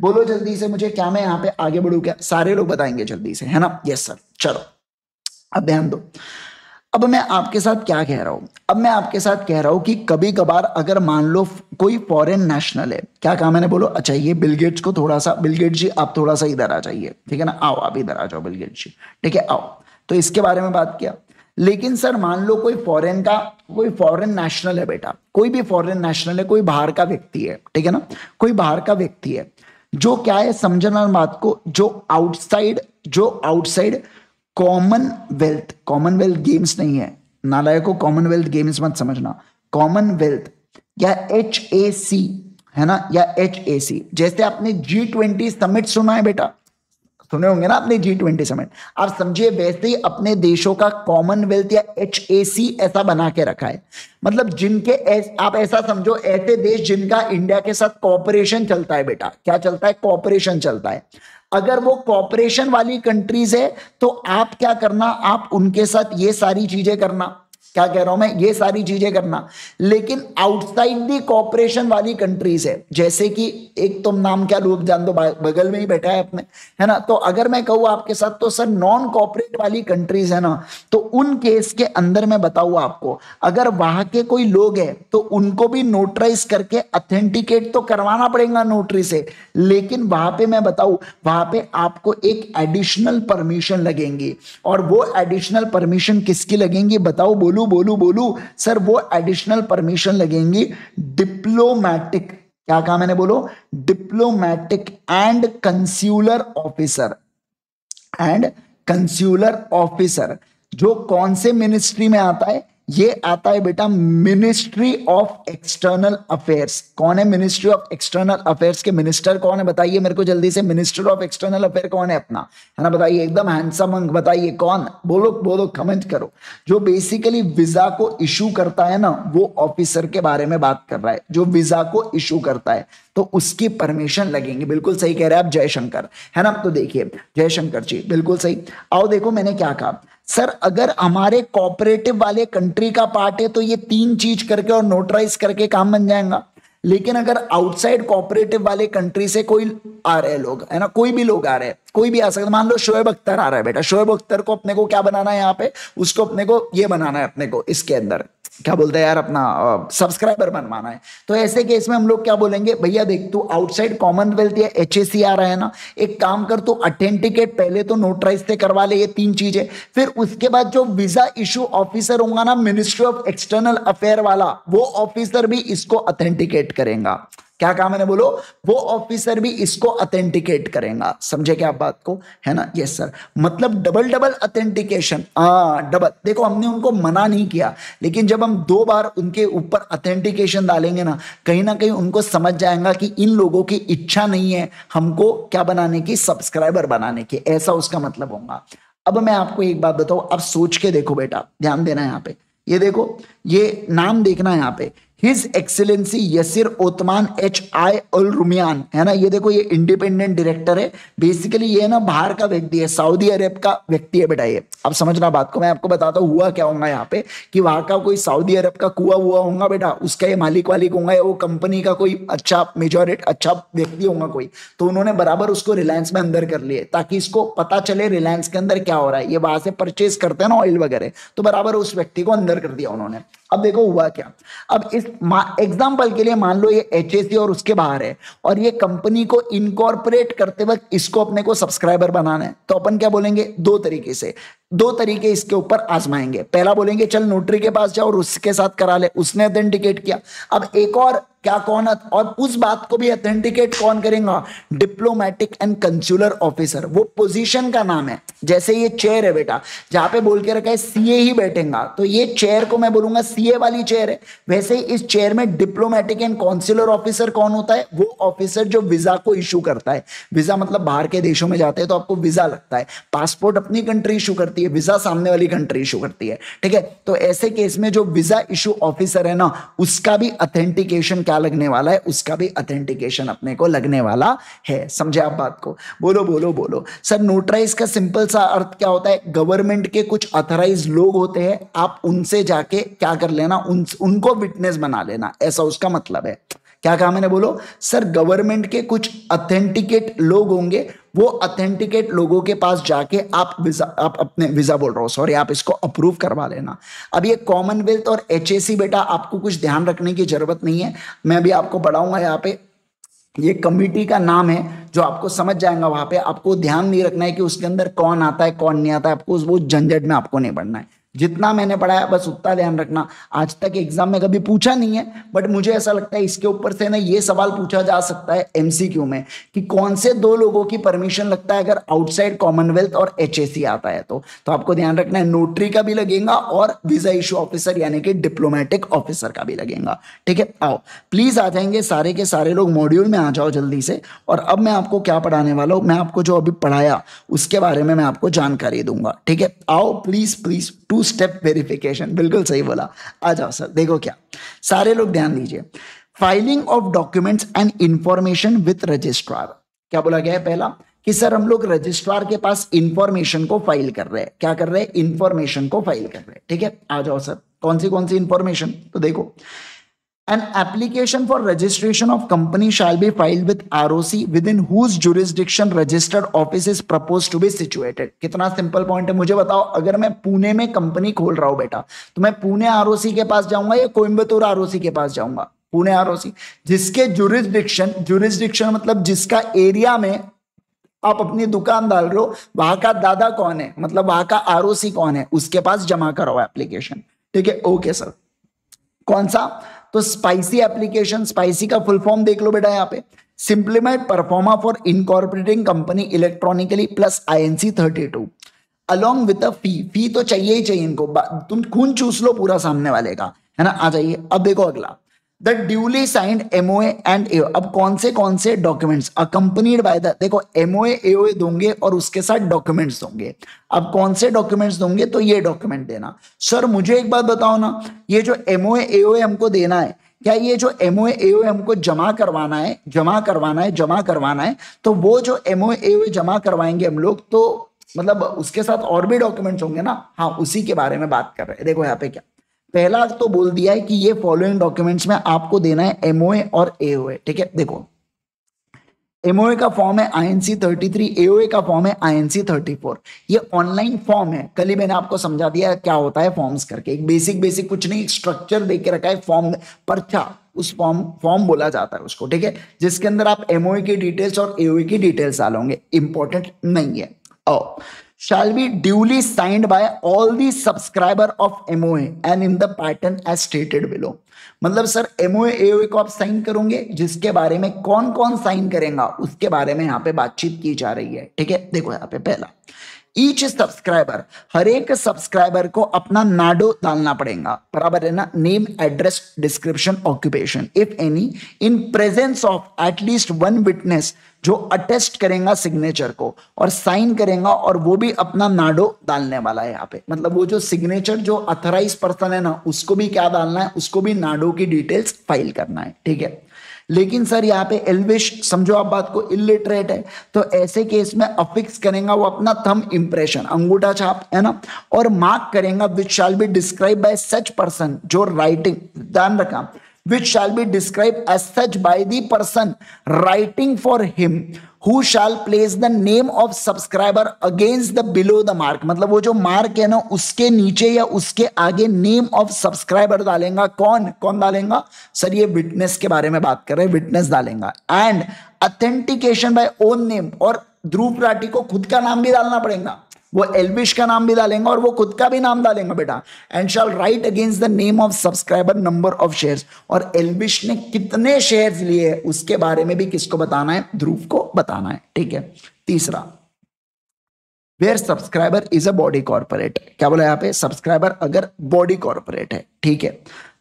बोलो जल्दी से मुझे, क्या मैं यहाँ पे आगे बढ़ू क्या? सारे लोग बताएँगे जल्दी से, है ना? यस सर चलो, अब ध्यान दो। अब मैं आपके साथ क्या कह रहा हूँ? अब मैं आपके साथ कह रहा हूँ कि कभी कभार अगर मान लो कोई फॉरेन नेशनल है, क्या कहा मैंने बोलो? अच्छा ये बिलगेट्स को थोड़ा सा बिलगेट जी, आप थोड़ा सा इधर आ जाइए, ठीक है ना? आओ, आप इधर आ जाओ बिलगेट जी, ठीक है? आओ। तो इसके बारे में बात किया। लेकिन सर, मान लो कोई फॉरेन का, कोई फॉरेन नेशनल है बेटा, कोई भी फॉरेन नेशनल है, कोई बाहर का व्यक्ति है, ठीक है ना? कोई बाहर का व्यक्ति है, जो क्या है, समझना बात को, जो आउटसाइड जो आउटसाइड कॉमनवेल्थ कॉमनवेल्थ गेम्स नहीं है। नालायक को कॉमनवेल्थ गेम्स मत समझना। कॉमनवेल्थ या एच ए सी है ना? या एच ए सी जैसे आपने जी ट्वेंटी समिट सुना है बेटा? सुने होंगे ना आपने जी ट्वेंटी समिट आप समझिए वैसे ही अपने देशों का कॉमनवेल्थ या एच ए सी ऐसा बना के रखा है। मतलब जिनके ऐस, आप ऐसा समझो ऐसे देश जिनका इंडिया के साथ कॉपरेशन चलता है बेटा। क्या चलता है? कॉपरेशन चलता है। अगर वो कॉपरेशन वाली कंट्रीज़ है तो आप क्या करना? आप उनके साथ ये सारी चीज़ें करना। क्या कह रहा हूँ मैं? ये सारी चीज़ें करना। लेकिन आउटसाइड दी कॉपरेशन वाली कंट्रीज़ है। जैसे कि एक तुम नाम क्या लोग जान दो बगल में ही बैठा है अपने, है ना? तो अगर मैं कहूँ आपके साथ तो सर नॉन कॉपरेट वाली कंट्रीज़ है ना तो उन केस के अंदर मैं बताऊ आपको। अगर वहाँ के कोई लोग है तो उनको भी नोटराइज करके अथेंटिकेट तो करवाना पड़ेगा नोटरी से। लेकिन वहाँ पे मैं बताऊ, वहाँ पे आपको एक एडिशनल परमिशन लगेंगी। और वो एडिशनल परमिशन किसकी लगेंगी? बताओ, बोलो बोलू बोलू बोलू, सर, वो एडिशनल परमिशन लगेंगी। डिप्लोमैटिक क्या कहा मैंने बोलो? Diplomatic and consular officer and consular officer जो कौन से मिनिस्ट्री में आता है? ये आता है बेटा मिनिस्ट्री ऑफ़ एक्सटर्नल अफेयर्स कौन है मिनिस्ट्री ऑफ़ एक्सटर्नल अफेयर्स के मिनिस्टर कौन है? बताइए मेरे को जल्दी से। मिनिस्टर ऑफ़ एक्सटर्नल अफेयर कौन है अपना? है ना, बताइए। एकदम हैंडसम अंक, बताइए कौन? बोलो बोलो कमेंट करो। जो बेसिकली वीज़ा को इशू करता है ना, वो ऑफिसर के बारे में बात कर रहा है। जो वीज़ा को इशू करता है तो उसकी परमिशन लगेंगे। बिल्कुल सही कह रहे हैं आप, जयशंकर। है ना तो देखिए, जयशंकर जी, बिल्कुल सही। आओ देखो मैंने क्या कहा। सर, अगर हमारे कॉपरेटिव वाले कंट्री का पार्ट है तो ये तीन चीज़ करके और नोटराइज करके काम बन जाएगा। लेकिन अगर आउटसाइड कोऑपरेटिव वाले कंट्री से कोई आ रहे लोग, है ना, कोई भी लोग आ रहे हैं, कोई भी आ सकता मान लो शोएब अख्तर आ रहा है बेटा, शोएब अख्तर को अपने को क्या बनाना है यहाँ पे? उसको अपने को ये बनाना है अपने को, इसके अंदर। क्या बोलते हैं यार, अपना सब्सक्राइबर बनवाना है। तो ऐसे केस में हम लोग क्या बोलेंगे, भैया, देख, तू आउटसाइड कॉमनवेल्थ या एच एस आ रहा है ना, एक काम कर, तू अथेंटिकेट पहले तो नोटराइज से करवा ले, ये तीन चीज़ें। फिर उसके बाद जो वीज़ा इशू ऑफिसर होगा ना मिनिस्ट्री ऑफ़ एक्सटर्नल अफेयर वाला, वो ऑफिसर भी इसको अथेंटिकेट करेगा। क्या कहा मैंने बोलो? वो ऑफिसर भी इसको अथेंटिकेट करेगा। समझे क्या आप बात को? है ना? यस सर मतलब डबल डबल अथेंटिकेशन डबल देखो, हमने उनको मना नहीं किया, लेकिन जब हम दो बार उनके ऊपर अथेंटिकेशन डालेंगे ना, कहीं ना कहीं उनको समझ जाएगा कि इन लोगों की इच्छा नहीं है हमको क्या बनाने की? सब्सक्राइबर बनाने की। ऐसा उसका मतलब होगा। अब मैं आपको एक बात बताऊँ। अब सोच के देखो बेटा। ध्यान देना यहाँ पे। ये देखो, ये नाम देखना यहाँ पे। His excellency Yasir Othman H आई उल रुमियान है ना? ये देखो, ये इंडिपेंडेंट डायरेक्टर है। बेसिकली ये ना बाहर का व्यक्ति है सऊदी अरब का व्यक्ति है, बेटा ये। अब समझना बात को, मैं आपको बताता हूँ, हुआ क्या होगा यहाँ पे, कि वहाँ का कोई सऊदी अरब का कुआ हुआ होगा, बेटा, उसका ये मालिक वालिक होगा, या वो कंपनी का कोई अच्छा मेजोरिट अच्छा व्यक्ति होगा कोई तो उन्होंने बराबर उसको रिलायंस में अंदर कर लिए, ताकि इसको पता चले रिलायंस के अंदर क्या हो रहा है। ये वहाँ से परचेज करते हैं ना ऑयल वगैरह तो बराबर उस व्यक्ति को अंदर कर दिया उन्होंने। अब देखो हुआ क्या? अब इस एग्ज़ाम्पल के लिए मान लो ये एच और उसके बाहर है, और ये कंपनी को इनकॉर्पोरेट करते वक्त इसको अपने को सब्सक्राइबर बनाना है। तो अपन क्या बोलेंगे? दो तरीके से। दो तरीके इसके ऊपर आजमाएँगे। पहला बोलेंगे, चल नोटरी के पास जाओ और उसके साथ करा ले। उसने अथेंटिकेट किया। अब एक और क्या कौन और उस बात को भी अथेंटिकेट कौन करेगा? डिप्लोमेटिक एंड कंस्यूलर ऑफिसर वो पोजीशन का नाम है। जैसे ये चेयर है बेटा, जहाँ पे बोल के रखा है सीए ही बैठेगा। तो ये चेयर को मैं बोलूँगा सीए वाली चेयर है। वैसे ही इस चेयर में डिप्लोमेटिक एंड काउंसिलर ऑफिसर कौन होता है? वो ऑफिसर जो वीज़ा को इशू करता है। वीज़ा मतलब बाहर के देशों में जाते हैं तो आपको वीज़ा लगता है। पासपोर्ट अपनी कंट्री इशू करती है वीज़ा सामने वाली कंट्री इशू करती है। ठीक है? तो ऐसे केस में जो वीज़ा इशू ऑफिसर है ना, उसका भी अथेंटिकेशन क्या लगने वाला है, उसका भी अथेंटिकेशन अपने को लगने वाला है। समझे आप बात को? बोलो बोलो बोलो। सर नोटराइज का सिंपल सा अर्थ क्या होता है? गवर्नमेंट के कुछ अथराइज लोग होते हैं, आप उनसे जाके क्या कर लेना, उन, उनको विटनेस बना लेना। ऐसा उसका मतलब है। क्या कहा मैंने? बोलो। सर गवर्नमेंट के कुछ अथेंटिकेट लोग होंगे वो अथेंटिकेट लोगों के पास जाके आप वीज़ा आप अपने वीज़ा बोल रहे हो सॉरी आप इसको अप्रूव करवा लेना। अब ये कॉमनवेल्थ और एचएसी बेटा, आपको कुछ ध्यान रखने की ज़रूरत नहीं है। मैं अभी आपको बढ़ाऊँगा यहाँ पे। ये कमिटी का नाम है, जो आपको समझ जाएगा वहाँ पे। आपको ध्यान नहीं रखना है कि उसके अंदर कौन आता है, कौन नहीं आता है। आपको वो झंझट में आपको नहीं पढ़ना है। जितना मैंने पढ़ाया, बस उतना ध्यान रखना। आज तक एग्ज़ाम में कभी पूछा नहीं है बट मुझे ऐसा लगता है इसके ऊपर से ना ये सवाल पूछा जा सकता है एमसीक्यू में कि कौन से दो लोगों की परमिशन लगता है अगर आउटसाइड कॉमनवेल्थ और एच आता है तो। तो आपको ध्यान रखना है नोटरी का भी लगेगा और वीज़ा इशू ऑफिसर यानी कि डिप्लोमेटिक ऑफिसर का भी लगेगा। ठीक है? आओ प्लीज़ आ जाएँगे सारे के सारे लोग मॉड्यूल में आ जाओ जल्दी से। और अब मैं आपको क्या पढ़ाने वाला हूँ, मैं आपको जो अभी पढ़ाया, उसके बारे में मैं आपको जानकारी दूँगा। ठीक है? आओ please please two step verification बिल्कुल सही बोला। आ जाओ सर, देखो क्या। सारे लोग ध्यान दीजिए। Filing of documents and information with registrar क्या बोला गया है पहला? कि सर, हम लोग रजिस्ट्रार के पास इंफॉर्मेशन को फ़ाइल कर रहे हैं। क्या कर रहे हैं? इंफॉर्मेशन को फ़ाइल कर रहे हैं। ठीक है? आ जाओ सर। कौन सी कौन सी इंफॉर्मेशन तो देखो। An application for registration of company shall be filed with ROC within whose jurisdiction registered office is proposed to be situated. कितना सिंपल पॉइंट है, मुझे बताओ, अगर मैं पुणे में कंपनी खोल रहा हूँ बेटा तो मैं पुणे आरओसी के पास जाऊँगा या कोयम्बतूर आरओसी के पास जाऊँगा? पुणे आरओसी जिसके जुरिस्डिक्शन जुरिस्डिक्शन मतलब जिसका एरिया में आप अपनी दुकान डाल रहे हो, वहाँ का दादा कौन है? मतलब वहाँ का आरओसी कौन है? उसके पास जमा करो एप्लीकेशन ठीक है? ओके सर कौन सा? तो स्पाइसी एप्लीकेशन स्पाइसी का फुल फॉर्म देख लो बेटा यहाँ पे। Simplified proforma for incorporating company electronically plus I N C thirty two along with fee fee तो चाहिए ही चाहिए इनको। तुम खून चूस लो पूरा सामने वाले का। है ना? आ जाइए। अब देखो अगला। The duly signed MOA and A अब कौन से कौन से डॉक्यूमेंट्स अकंपनीड बाय द देखो एमओए एओए दोगे और उसके साथ डॉक्यूमेंट्स दोगे। अब कौन से डॉक्यूमेंट्स दोगे? तो ये डॉक्यूमेंट देना। सर मुझे एक बात बताओ ना। ये जो एमओए एओए हमको देना है, क्या ये जो एमओए एओए हमको जमा करवाना है, जमा करवाना है, जमा करवाना है तो वो जो एमओए एओए जमा करवाएँगे हम लोग तो मतलब उसके साथ और भी डॉक्यूमेंट्स होंगे ना? हाँ उसी के बारे में बात कर रहे हैं। देखो यहाँ पे क्या। पहला तो बोल दिया है कि ये फॉलोइंग डॉक्यूमेंट्स में आपको देना है एमओए और एओए ठीक है? देखो एमओए का फॉर्म है आईएनसी 33 एओए का फॉर्म है आईएनसी 34 ये ऑनलाइन फॉर्म है। कल ही मैंने आपको समझा दिया क्या होता है फॉर्म्स करके। एक बेसिक बेसिक कुछ नहीं स्ट्रक्चर दे के रखा है फॉर्म पर्चा। उस फॉर्म फॉर्म बोला जाता है उसको, ठीक है? जिसके अंदर आप एमओए की डिटेल्स और एओए की डिटेल्स डालोगे। इंपॉर्टेंट नहीं है। Shall be duly signed by all the subscriber of MOA and in the pattern as stated below मतलब सर एमओए एओए को आप साइन करोगे जिसके बारे में कौन कौन साइन करेगा उसके बारे में यहाँ पे बातचीत की जा रही है ठीक है देखो यहाँ पे पहला ईच सब्सक्राइबर हर एक सब्सक्राइबर को अपना नाडो डालना पड़ेगा। बराबर है ना? Name address description occupation if any in presence of at least one witness जो अटेस्ट करेगा सिग्नेचर को और साइन करेगा और वो भी अपना नाडो डालने वाला है यहाँ पे। मतलब वो जो सिग्नेचर जो अथराइज पर्सन है ना, उसको भी क्या डालना है? उसको भी नाडो की डिटेल्स फ़ाइल करना है। ठीक है? लेकिन सर, यहाँ पे एलविश समझो आप बात को इलिटरेट है तो ऐसे केस में अफिक्स करेगा वो अपना थम इंप्रेशन अंगूठा छाप, है ना? और मार्क करेगा which shall be describe by such person जो राइटिंग ध्यान रखा which shall be described as such by the person writing for him who shall place the name of subscriber against the below the mark मतलब वो जो mark है ना उसके नीचे या उसके आगे नेम ऑफ़ सब्सक्राइबर डालेगा कौन कौन डालेगा सर ये विटनेस के बारे में बात कर रहे हैं विटनेस डालेगा and authentication by own name और ध्रुव राठी को खुद का नाम भी डालना पड़ेगा वो एलविश का नाम भी डालेंगे और वो खुद का भी नाम डालेंगे बेटा। And shall write against the name of subscriber number of shares और एलविश ने कितने शेयर्स लिए, उसके बारे में भी किसको बताना है? ध्रुव को बताना है, ठीक है? तीसरा where subscriber is a body corporate क्या बोला यहाँ पे? सब्सक्राइबर अगर बॉडी कॉर्पोरेट है, ठीक है?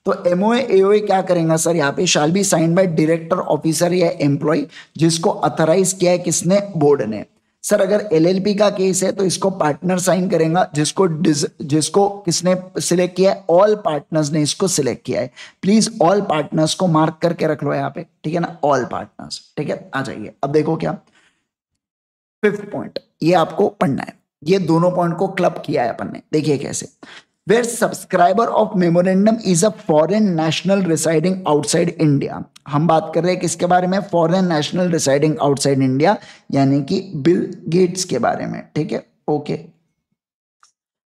तो एमओए एओए क्या करेंगे सर? यहाँ पे shall be sign by director officer या एम्प्लॉय जिसको अथराइज किया है किसने? बोर्ड ने। सर अगर एलएलपी का केस है तो इसको पार्टनर साइन करेगा, जिसको जिसको किसने सिलेक्ट किया है ऑल पार्टनर्स ने इसको सिलेक्ट किया है। प्लीज़ ऑल पार्टनर्स को मार्क करके रख लो यहाँ पे, ठीक है ना? ऑल पार्टनर्स ठीक है? आ जाइए। अब देखो क्या? फिफ्थ पॉइंट ये आपको पढ़ना है। ये दोनों पॉइंट को क्लब किया है अपन ने। देखिए कैसे। Where subscriber of memorandum is a foreign national residing outside India. हम बात कर रहे हैं किसके बारे में? Foreign national residing outside India यानी कि बिल गेट्स के बारे में, ठीक है? ओके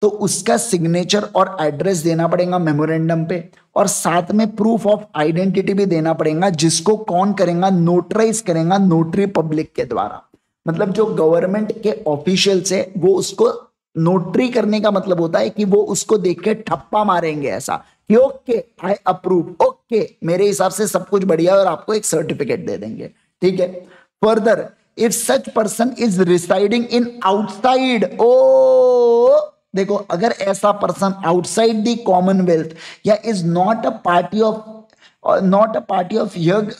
तो उसका सिग्नेचर और एड्रेस देना पड़ेगा मेमोरेंडम पे, और साथ में प्रूफ ऑफ़ आइडेंटिटी भी देना पड़ेगा, जिसको कौन करेगा? नोटराइज करेगा नोटरी पब्लिक के द्वारा। मतलब जो गवर्नमेंट के ऑफिशियल से वो उसको नोटरी करने का मतलब होता है कि वो उसको देख के ठप्पा मारेंगे ऐसा कि ओके आई अप्रूव ओके, मेरे हिसाब से सब कुछ बढ़िया और आपको एक सर्टिफिकेट दे देंगे, ठीक है? Further if such person is residing in outside ओ, देखो, अगर ऐसा पर्सन आउटसाइड द कॉमनवेल्थ या is not a party of not a party of यग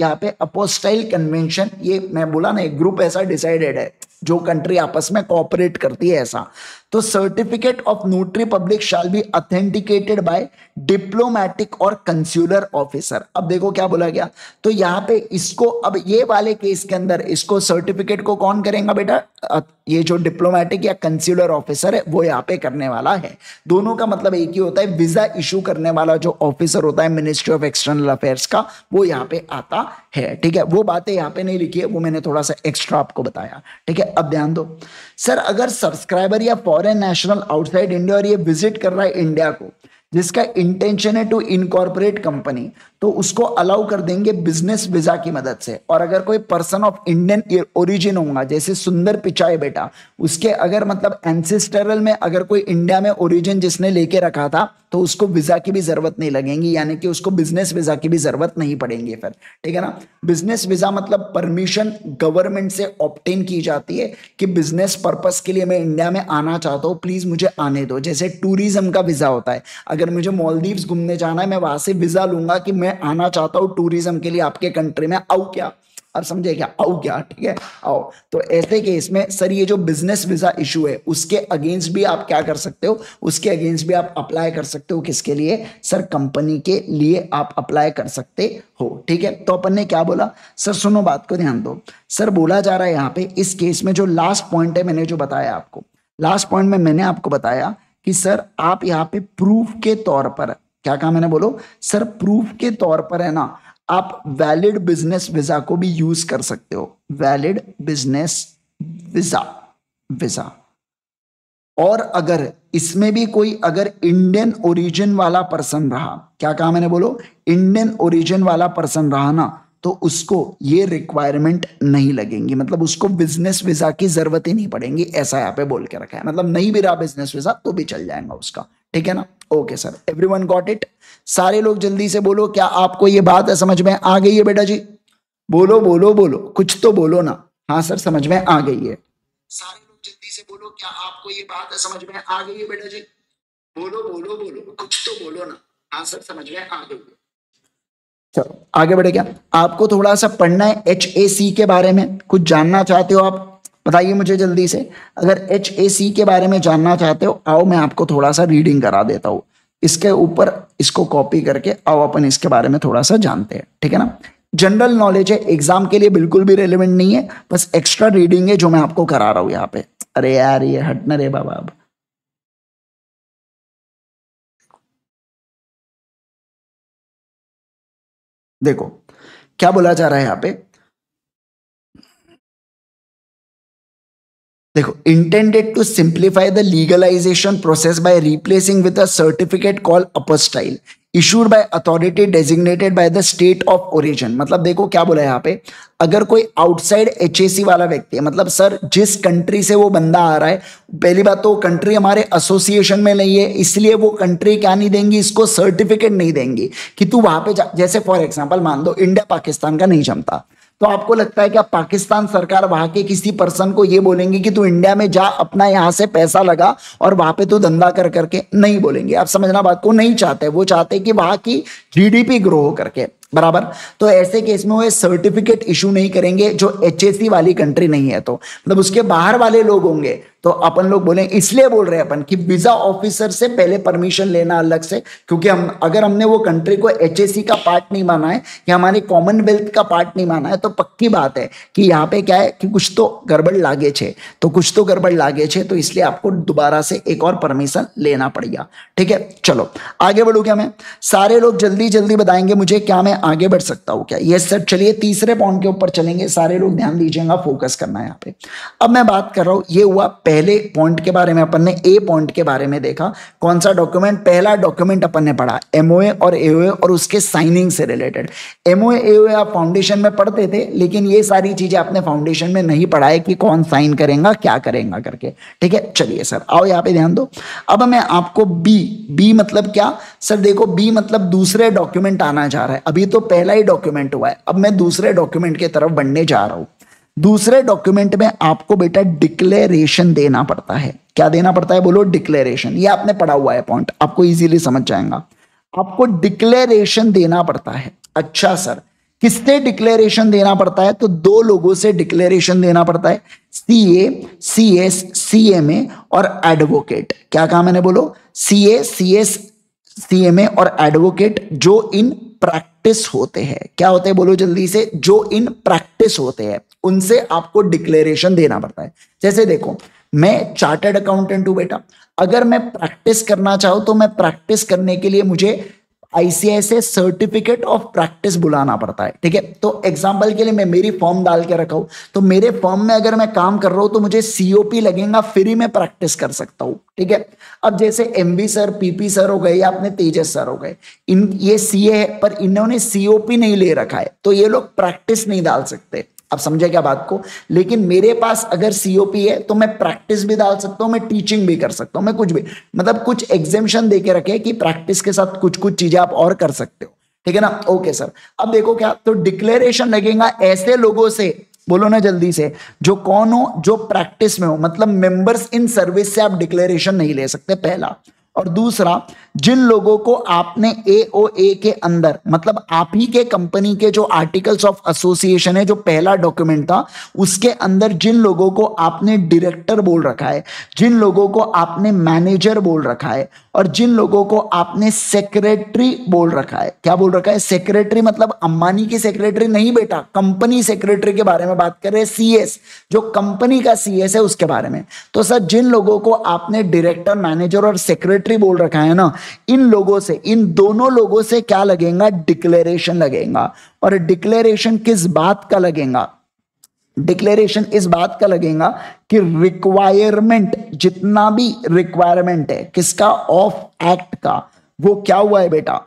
यहाँ पे अपोस्टाइल कन्वेंशन ये मैं बोला ना, एक ग्रुप ऐसा डिसाइडेड है। जो कंट्री आपस में कॉपरेट करती है ऐसा। तो certificate of notary public shall be authenticated by diplomatic और कंस्यूलर ऑफिसर अब देखो क्या बोला गया। तो यहाँ पे इसको, अब ये वाले केस के अंदर इसको सर्टिफिकेट को कौन करेगा बेटा? ये जो डिप्लोमेटिक या कंस्यूलर ऑफिसर है, वो यहाँ पे करने वाला है। दोनों का मतलब एक ही होता है वीज़ा इशू करने वाला जो ऑफिसर होता है मिनिस्ट्री ऑफ़ एक्सटर्नल अफेयर्स का, वो यहाँ पे आता है। ठीक है, वो बातें यहाँ पे नहीं लिखी है, वो मैंने थोड़ा सा एक्स्ट्रा आपको बताया। ठीक है, अब ध्यान दो। सर, अगर सब्सक्राइबर या फॉरेन नेशनल आउटसाइड इंडिया और ये विज़िट कर रहा है इंडिया को, जिसका इंटेंशन है टू इनकॉर्पोरेट कंपनी तो उसको अलाउ कर देंगे बिज़नेस वीज़ा की मदद से। और अगर कोई पर्सन ऑफ़ इंडियन ओरिजिन होगा, जैसे सुंदर पिचाई बेटा, उसके अगर मतलब एंसिस्टरल में अगर कोई इंडिया में ओरिजिन जिसने लेके रखा था तो उसको वीज़ा की भी ज़रूरत नहीं लगेगी, यानी कि उसको बिज़नेस वीज़ा की भी ज़रूरत नहीं पड़ेगी फिर। ठीक है ना? बिज़नेस वीज़ा मतलब परमिशन गवर्नमेंट से ऑप्टेन की जाती है कि बिज़नेस पर्पस के लिए मैं इंडिया में आना चाहता हूँ प्लीज़ मुझे आने दो। जैसे टूरिज़्म का वीज़ा होता है। अगर मुझे मॉलदीव घूमने जाना है, मैं वहाँ से वीज़ा लूँगा कि मैं आना चाहता हूँ टूरिज़्म के लिए आपके कंट्री में आऊ क्या? अब समझे क्या? आओ क्या? ठीक है? आओ। तो ऐसे केस में, सर, ये जो बिज़नेस वीज़ा इशू है, उसके अगेंस्ट भी आप क्या कर सकते हो? उसके अगेंस्ट भी आप अप्लाई कर सकते हो किसके लिए? सर कंपनी के लिए आप अप्लाई कर सकते हो। ठीक है? तो अपन ने क्या बोला? सर, सुनो बात को ध्यान दो। सर, बोला जा रहा है यहाँ पे, इस केस में जो लास्ट पॉइंट है, मैंने जो बताया आपको। लास्ट पॉइंट में मैंने आपको बताया कि, सर, आप यहाँ पे प्रूफ के तौर पर क्या कहा मैंने बोलो? सर प्रूफ के तौर पर है ना, आप वैलिड बिज़नेस वीज़ा को भी यूज़ कर सकते हो। वैलिड बिज़नेस वीज़ा वीज़ा और अगर इसमें भी कोई, अगर इंडियन ओरिजिन वाला पर्सन रहा, क्या कहा मैंने बोलो? इंडियन ओरिजिन वाला पर्सन रहा ना तो उसको ये रिक्वायरमेंट नहीं लगेंगी। मतलब उसको बिज़नेस वीज़ा की ज़रूरत ही नहीं पड़ेगी, ऐसा यहाँ पे बोल के रखा है। मतलब नहीं भी रहा बिज़नेस वीज़ा तो भी चल जाएगा उसका। ठीक है ना? Okay sir everyone got it सारे लोग जल्दी से बोलो, क्या आपको ये बात है? समझ में आ गई है बेटा जी? बोलो बोलो बोलो। कुछ तो बोलो ना। हाँ सर समझ में आ गई है। सारे लोग जल्दी से बोलो, क्या आपको ये बात है? समझ में आ गई है बेटा जी? बोलो बोलो बोलो। कुछ तो बोलो ना। हाँ सर समझ में आ गई चलो, आगे बढ़े क्या? आपको थोड़ा सा पढ़ना है एच ए सी के बारे में? कुछ जानना चाहते हो आप? बताइए मुझे जल्दी से, अगर एच ए सी के बारे में जानना चाहते हो, आओ मैं आपको थोड़ा सा रीडिंग करा देता हूँ। इसके ऊपर इसको कॉपी करके आओ अपन इसके बारे में थोड़ा सा जानते हैं, ठीक है ना? जनरल नॉलेज है एग्ज़ाम के लिए बिल्कुल भी रेलिवेंट नहीं है, बस एक्स्ट्रा रीडिंग है जो मैं आपको करा रहा हूँ यहाँ पे। अरे यार, ये हटना रे बाबा अब। देखो, क्या बोला जा रहा है यहाँ पे? देखो intended to simplify the legalisation process by replacing with a certificate call apostille issued by authority designated by the state of origin मतलब देखो, क्या बोला यहाँ पे? अगर कोई आउटसाइड एच वाला व्यक्ति है मतलब सर जिस कंट्री से वो बंदा आ रहा है, पहली बात तो कंट्री हमारे एसोसिएशन में नहीं है, इसलिए वो कंट्री क्या नहीं देंगी, इसको सर्टिफिकेट नहीं देंगी कि तू वहाँ पे जैसे फॉर एग्ज़ाम्पल मान दो इंडिया पाकिस्तान का नहीं जमता। तो आपको लगता है कि आप पाकिस्तान सरकार वहाँ के किसी पर्सन को ये बोलेंगे कि तू इंडिया में जा, अपना यहाँ से पैसा लगा और वहाँ पे तू धंधा कर करके नहीं बोलेंगे। आप समझना बात को नहीं चाहते। वो चाहते कि वहाँ की जीडीपी ग्रो हो करके। बराबर? तो ऐसे केस में वो सर्टिफिकेट इशू नहीं करेंगे, जो एच वाली कंट्री नहीं है तो। मतलब उसके बाहर वाले लोग होंगे तो अपन लोग बोले, इसलिए बोल रहे हैं अपन कि वीज़ा ऑफिसर से पहले परमिशन लेना अलग से, क्योंकि हम, अगर हमने वो कंट्री को एच का पार्ट नहीं माना है या हमारे कॉमनवेल्थ का पार्ट नहीं माना है तो पक्की बात है कि यहाँ पे क्या है कि कुछ तो गड़बड़ लागे छे। तो कुछ तो गड़बड़ लागे छे तो इसलिए आपको दोबारा से एक और परमिशन लेना पड़ेगा। ठीक है, चलो, आगे बढ़ू क्या मैं? सारे लोग जल्दी जल्दी बताएँगे मुझे क्या मैं आगे बढ़ सकता हूँ क्या? ये सर चलिए तीसरे पॉइंट के ऊपर चलेंगे, सारे लोग ध्यान दीजिएगा फोकस करना है यहाँ पे। अब मैं बात कर रहा हूँ, ये हुआ पहले पॉइंट के बारे में अपन ने ए पॉइंट के बारे में देखा, कौन सा डॉक्यूमेंट पहला डॉक्यूमेंट अपन ने पढ़ा एमओए और एओए और उसके साइनिंग से रिलेटेड एमओए एओए आप फाउंडेशन में पढ़ते थे, लेकिन ये सारी चीज़ें आपने फाउंडेशन में नहीं पढ़ा है कि कौन साइन करेगा, क्या करेगा करके। ठीक है? चलिए सर आओ यहाँ पे ध्यान दो। अब मैं आपको बी बी मतलब क्या? सर देखो बी मतलब दूसरे डॉक्यूमेंट आना जा रहा है। अभी तो पहला ही डॉक्यूमेंट हुआ है। अब मैं दूसरे डॉक्यूमेंट की तरफ़ बढ़ने जा रहा हूँ। दूसरे डॉक्यूमेंट में आपको बेटा डिक्लेरेशन देना पड़ता है। क्या देना पड़ता है? बोलो डिक्लेरेशन ये आपने पढ़ा हुआ है पॉइंट आपको इजीली समझ जाएगा। आपको डिक्लेरेशन देना पड़ता है। अच्छा सर किससे डिक्लेरेशन देना पड़ता है? तो दो लोगों से डिक्लेरेशन देना पड़ता है। सी ए C S C M A और एडवोकेट क्या कहा मैंने बोलो? सी ए C S C M A और एडवोकेट जो इन प्रैक्टिस होते हैं। क्या होते हैं? बोलो जल्दी से, जो इन प्रैक्टिस होते हैं, उनसे आपको डिक्लेरेशन देना पड़ता है। जैसे देखो, मैं चार्टर्ड अकाउंटेंट हूँ बेटा। अगर मैं प्रैक्टिस करना चाहूँ तो मैं प्रैक्टिस करने के लिए मुझे आईसीआईसी सर्टिफिकेट ऑफ़ प्रैक्टिस बुलाना पड़ता है, ठीक है? तो एग्ज़ाम्पल के लिए मैं मेरी फॉर्म डाल के रखा हूँ। तो मेरे फॉर्म में अगर मैं काम कर रहा हूँ तो मुझे सीओपी लगेगा फ्री में प्रैक्टिस कर सकता हूँ, ठीक है? अब जैसे एमवी सर पीपी सर हो गए या अपने तेजस सर हो गए, इन ये सीए है, पर इन्होंने सीओपी नहीं ले रखा है तो ये लोग प्रैक्टिस नहीं डाल सकते। आप समझे क्या बात को? लेकिन मेरे पास अगर सीओपी है तो मैं प्रैक्टिस भी डाल सकता हूँ, मैं टीचिंग भी कर सकता हूँ, मैं कुछ भी। मतलब कुछ एग्जेम्पन दे के रखे कि प्रैक्टिस के साथ कुछ कुछ चीज़ें आप और कर सकते हो। ठीक है ना? ओके सर अब देखो क्या तो डिक्लेरेशन लगेगा ऐसे लोगों से, बोलो ना जल्दी से, जो कौन हो, जो प्रैक्टिस में हो। मतलब मेंबर्स इन सर्विस से आप डिक्लेरेशन नहीं ले सकते, पहला। और दूसरा जिन लोगों को आपने ए के अंदर मतलब आप ही के कंपनी के जो आर्टिकल्स ऑफ़ एसोसिएशन है, जो पहला डॉक्यूमेंट था, उसके अंदर जिन लोगों को आपने डायरेक्टर बोल रखा है, जिन लोगों को आपने मैनेजर बोल रखा है, और जिन लोगों को आपने सेक्रेटरी बोल रखा है। क्या बोल रखा है? सेक्रेटरी मतलब अंबानी की सेक्रेटरी नहीं बेटा कंपनी सेक्रेटरी के बारे में बात कर रहे हैं सीएस जो कंपनी का सीएस है, उसके बारे में। तो सर, जिन लोगों को आपने डायरेक्टर मैनेजर और सेक्रेटरी बोल रखा है ना इन लोगों से, इन दोनों लोगों से क्या लगेगा? डिक्लेरेशन लगेगा। और डिक्लेरेशन किस बात का लगेगा? डिक्लेरेशन इस बात का लगेगा कि रिक्वायरमेंट जितना भी रिक्वायरमेंट है, किसका? ऑफ़ एक्ट का। वो क्या हुआ है बेटा?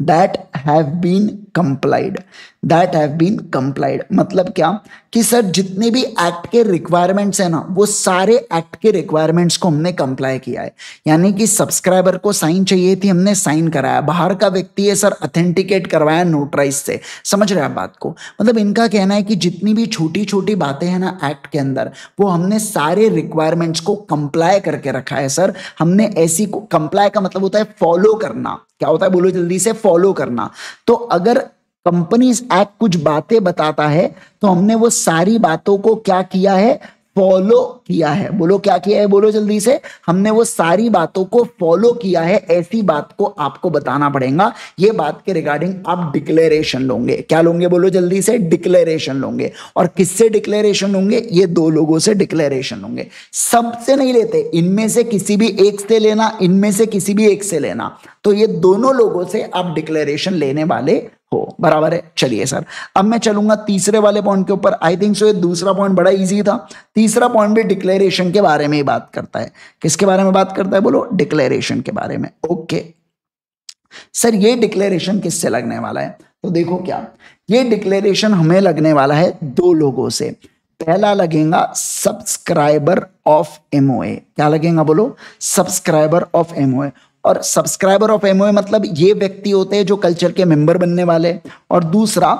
That have been complied that have been complied मतलब क्या? कि सर जितने भी एक्ट के रिक्वायरमेंट्स है ना, वो सारे एक्ट के रिक्वायरमेंट्स को हमने कंप्लाई किया है। यानी कि सब्सक्राइबर को साइन चाहिए थी, हमने साइन कराया। बाहर का व्यक्ति है सर अथेंटिकेट करवाया नोटराइज से। समझ रहे हैं बात को? मतलब इनका कहना है कि जितनी भी छोटी छोटी बातें हैं ना एक्ट के अंदर, वो हमने सारे रिक्वायरमेंट्स को कंप्लाई करके रखा है सर हमने ऐसी कंप्लाई का मतलब होता है फॉलो करना। क्या होता है? बोलो जल्दी से फॉलो करना। तो अगर कंपनीज़ एक्ट कुछ बातें बताता है तो हमने वो सारी बातों को क्या किया है? फॉलो किया है। बोलो क्या किया है? बोलो जल्दी से। हमने वो सारी बातों को फॉलो किया है। ऐसी बात को आपको बताना पड़ेगा। ये बात के रिगार्डिंग आप डिक्लेरेशन लोगे। क्या लोगे? बोलो जल्दी से। डिक्लेरेशन लोगे। और किससे डिक्लेरेशन लोगे ये दो लोगों से डिक्लेरेशन लोगे सबसे नहीं लेते। इनमें से किसी भी एक से लेना। इनमें से किसी भी एक से लेना। तो ये दोनों लोगों से आप डिक्लेरेशन लेने वाले हो, बराबर है। चलिए सर, अब मैं चलूँगा तीसरे वाले पॉइंट के ऊपर। आई थिंक सो ये दूसरा पॉइंट बड़ा इजी था। तीसरा पॉइंट भी डिक्लेरेशन के बारे में ही बात करता है। किसके बारे में बात करता है? बोलो डिक्लेरेशन के बारे में। ओके सर, ये डिक्लेरेशन किससे लगने वाला है? तो देखो क्या, ये डिक्लेरेशन हमें लगने वाला है दो लोगों से। पहला लगेगा सब्सक्राइबर ऑफ़ एमओए क्या लगेगा बोलो? सब्सक्राइबर ऑफ़ एमओए और सब्सक्राइबर ऑफ़ एमओए मतलब ये व्यक्ति होते हैं जो कल्चर के मेंबर बनने वाले और दूसरा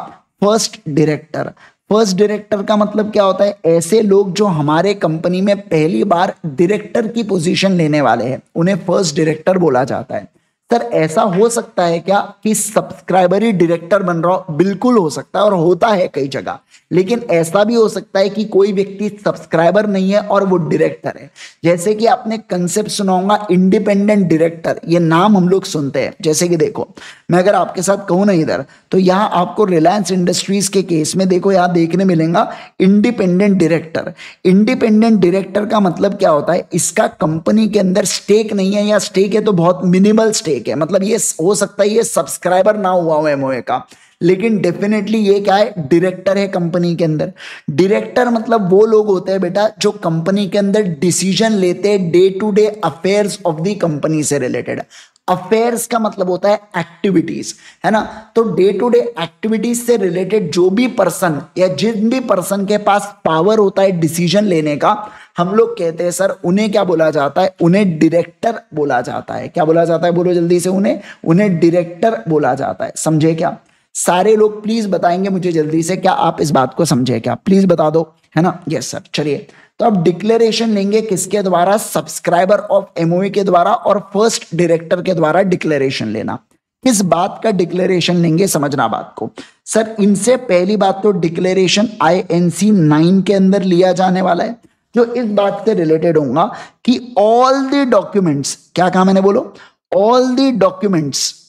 फ़र्स्ट डायरेक्टर फ़र्स्ट डायरेक्टर का मतलब क्या होता है? ऐसे लोग जो हमारे कंपनी में पहली बार डायरेक्टर की पोजीशन लेने वाले हैं। उन्हें फ़र्स्ट डायरेक्टर बोला जाता है। सर, ऐसा हो सकता है क्या कि सब्सक्राइबर ही डायरेक्टर बन रहा हो? बिल्कुल हो सकता है और होता है कई जगह। लेकिन ऐसा भी हो सकता है कि कोई व्यक्ति सब्सक्राइबर नहीं है और वो डायरेक्टर है। जैसे कि आपने कंसेप्ट सुना होगा इंडिपेंडेंट डायरेक्टर ये नाम हम लोग सुनते हैं। जैसे कि देखो, मैं अगर आपके साथ कहूँ ना इधर तो यहाँ आपको रिलायंस इंडस्ट्रीज़ के केस में देखो, यहाँ देखने मिलेगा इंडिपेंडेंट डायरेक्टर इंडिपेंडेंट डायरेक्टर का मतलब क्या होता है? इसका कंपनी के अंदर स्टेक नहीं है या स्टेक है तो बहुत मिनिमल स्टेक है मतलब ये हो सकता है ये सब्सक्राइबर ना हुआ हो एमओए का। लेकिन डेफिनेटली ये क्या है? डायरेक्टर है कंपनी के अंदर। डायरेक्टर मतलब वो लोग होते हैं बेटा, जो कंपनी के अंदर डिसीज़न लेते हैं day to day affairs of the company से रिलेटेड अफेयर्स का मतलब होता है एक्टिविटीज़ है ना? तो डे टू डे एक्टिविटीज़ से रिलेटेड जो भी पर्सन या जिन भी पर्सन के पास पावर होता है डिसीज़न लेने का, हम लोग कहते हैं, सर, उन्हें क्या बोला जाता है? उन्हें डायरेक्टर बोला जाता है। क्या बोला जाता है? बोलो जल्दी से उन्हें। उन्हें डायरेक्टर बोला जाता है। समझे क्या? सारे लोग प्लीज़ बताएँगे मुझे जल्दी से। क्या आप इस बात को समझे क्या? प्लीज़ बता दो, है ना? यस सर चलिए। तो आप डिक्लेरेशन लेंगे किसके द्वारा? सब्सक्राइबर ऑफ़ एमओई के द्वारा और फ़र्स्ट डायरेक्टर के द्वारा डिक्लेरेशन लेना। किस बात का डिक्लेरेशन लेंगे समझना बात को। सर इनसे पहली बात तो declaration I N C nine के अंदर लिया जाने वाला है जो इस बात से रिलेटेड होगा कि ऑल द डॉक्यूमेंट्स क्या कहा मैंने बोलो? All the documents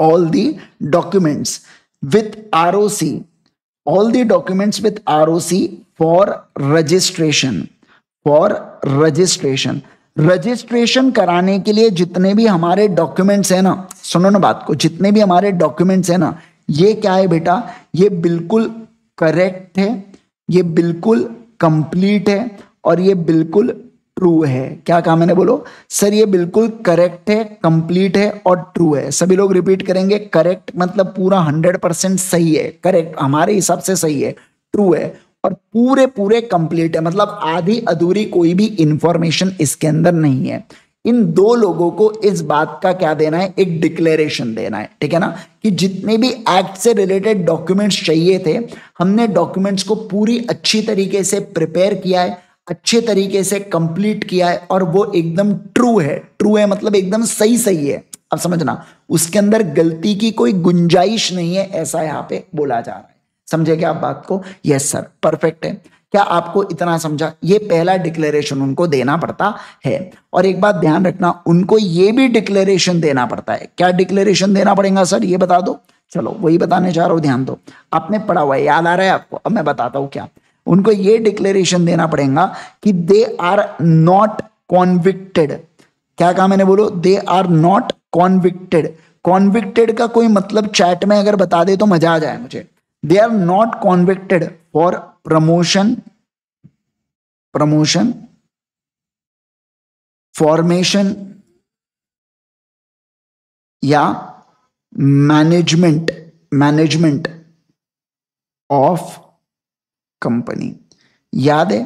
all the documents with ROC, all the documents with ROC for registration, for registration. Registration for registration registration कराने के लिए जितने भी हमारे डॉक्यूमेंट्स है ना, सुनो ना बात को, जितने भी हमारे डॉक्यूमेंट्स है ना, ये क्या है बेटा? ये बिल्कुल करेक्ट है, ये बिल्कुल कंप्लीट है और ये बिल्कुल ट्रू है। क्या कहा मैंने बोलो? सर, ये बिल्कुल करेक्ट है कंप्लीट है और ट्रू है। सभी लोग रिपीट करेंगे करेक्ट मतलब पूरा हंड्रेड परसेंट सही है करेक्ट हमारे हिसाब से सही है ट्रू है। और पूरे पूरे कंप्लीट है। मतलब आधी अधूरी कोई भी इंफॉर्मेशन इसके अंदर नहीं है। इन दो लोगों को इस बात का क्या देना है? एक डिक्लेरेशन देना है। ठीक है ना? कि जितने भी एक्ट से रिलेटेड डॉक्यूमेंट्स चाहिए थे, हमने डॉक्यूमेंट्स को पूरी अच्छी तरीके से प्रिपेयर किया है, अच्छे तरीके से कंप्लीट किया है और वो एकदम ट्रू है। ट्रू है मतलब एकदम सही सही है। अब समझना, उसके अंदर गलती की कोई गुंजाइश नहीं है, ऐसा यहाँ पे बोला जा रहा है। समझे क्या आप बात को? यस सर परफेक्ट है। क्या आपको इतना समझा? ये पहला डिक्लेरेशन उनको देना पड़ता है। और एक बात ध्यान रखना, उनको ये भी डिक्लेरेशन देना पड़ता है। क्या डिक्लेरेशन देना पड़ेगा सर ये बता दो। चलो, वही बताने चाह रहा हूँ, ध्यान दो। आपने पढ़ा हुआ है, याद आ रहा है आपको? अब मैं बताता हूँ क्या। उनको ये डिक्लेरेशन देना पड़ेगा कि दे आर नॉट कॉन्विक्टेड क्या कहा मैंने बोलो? They are not convicted convicted का कोई मतलब चैट में अगर बता दे तो मज़ा आ जाए मुझे। They are not convicted for promotion promotion formation या मैनेजमेंट मैनेजमेंट ऑफ़ कंपनी याद है,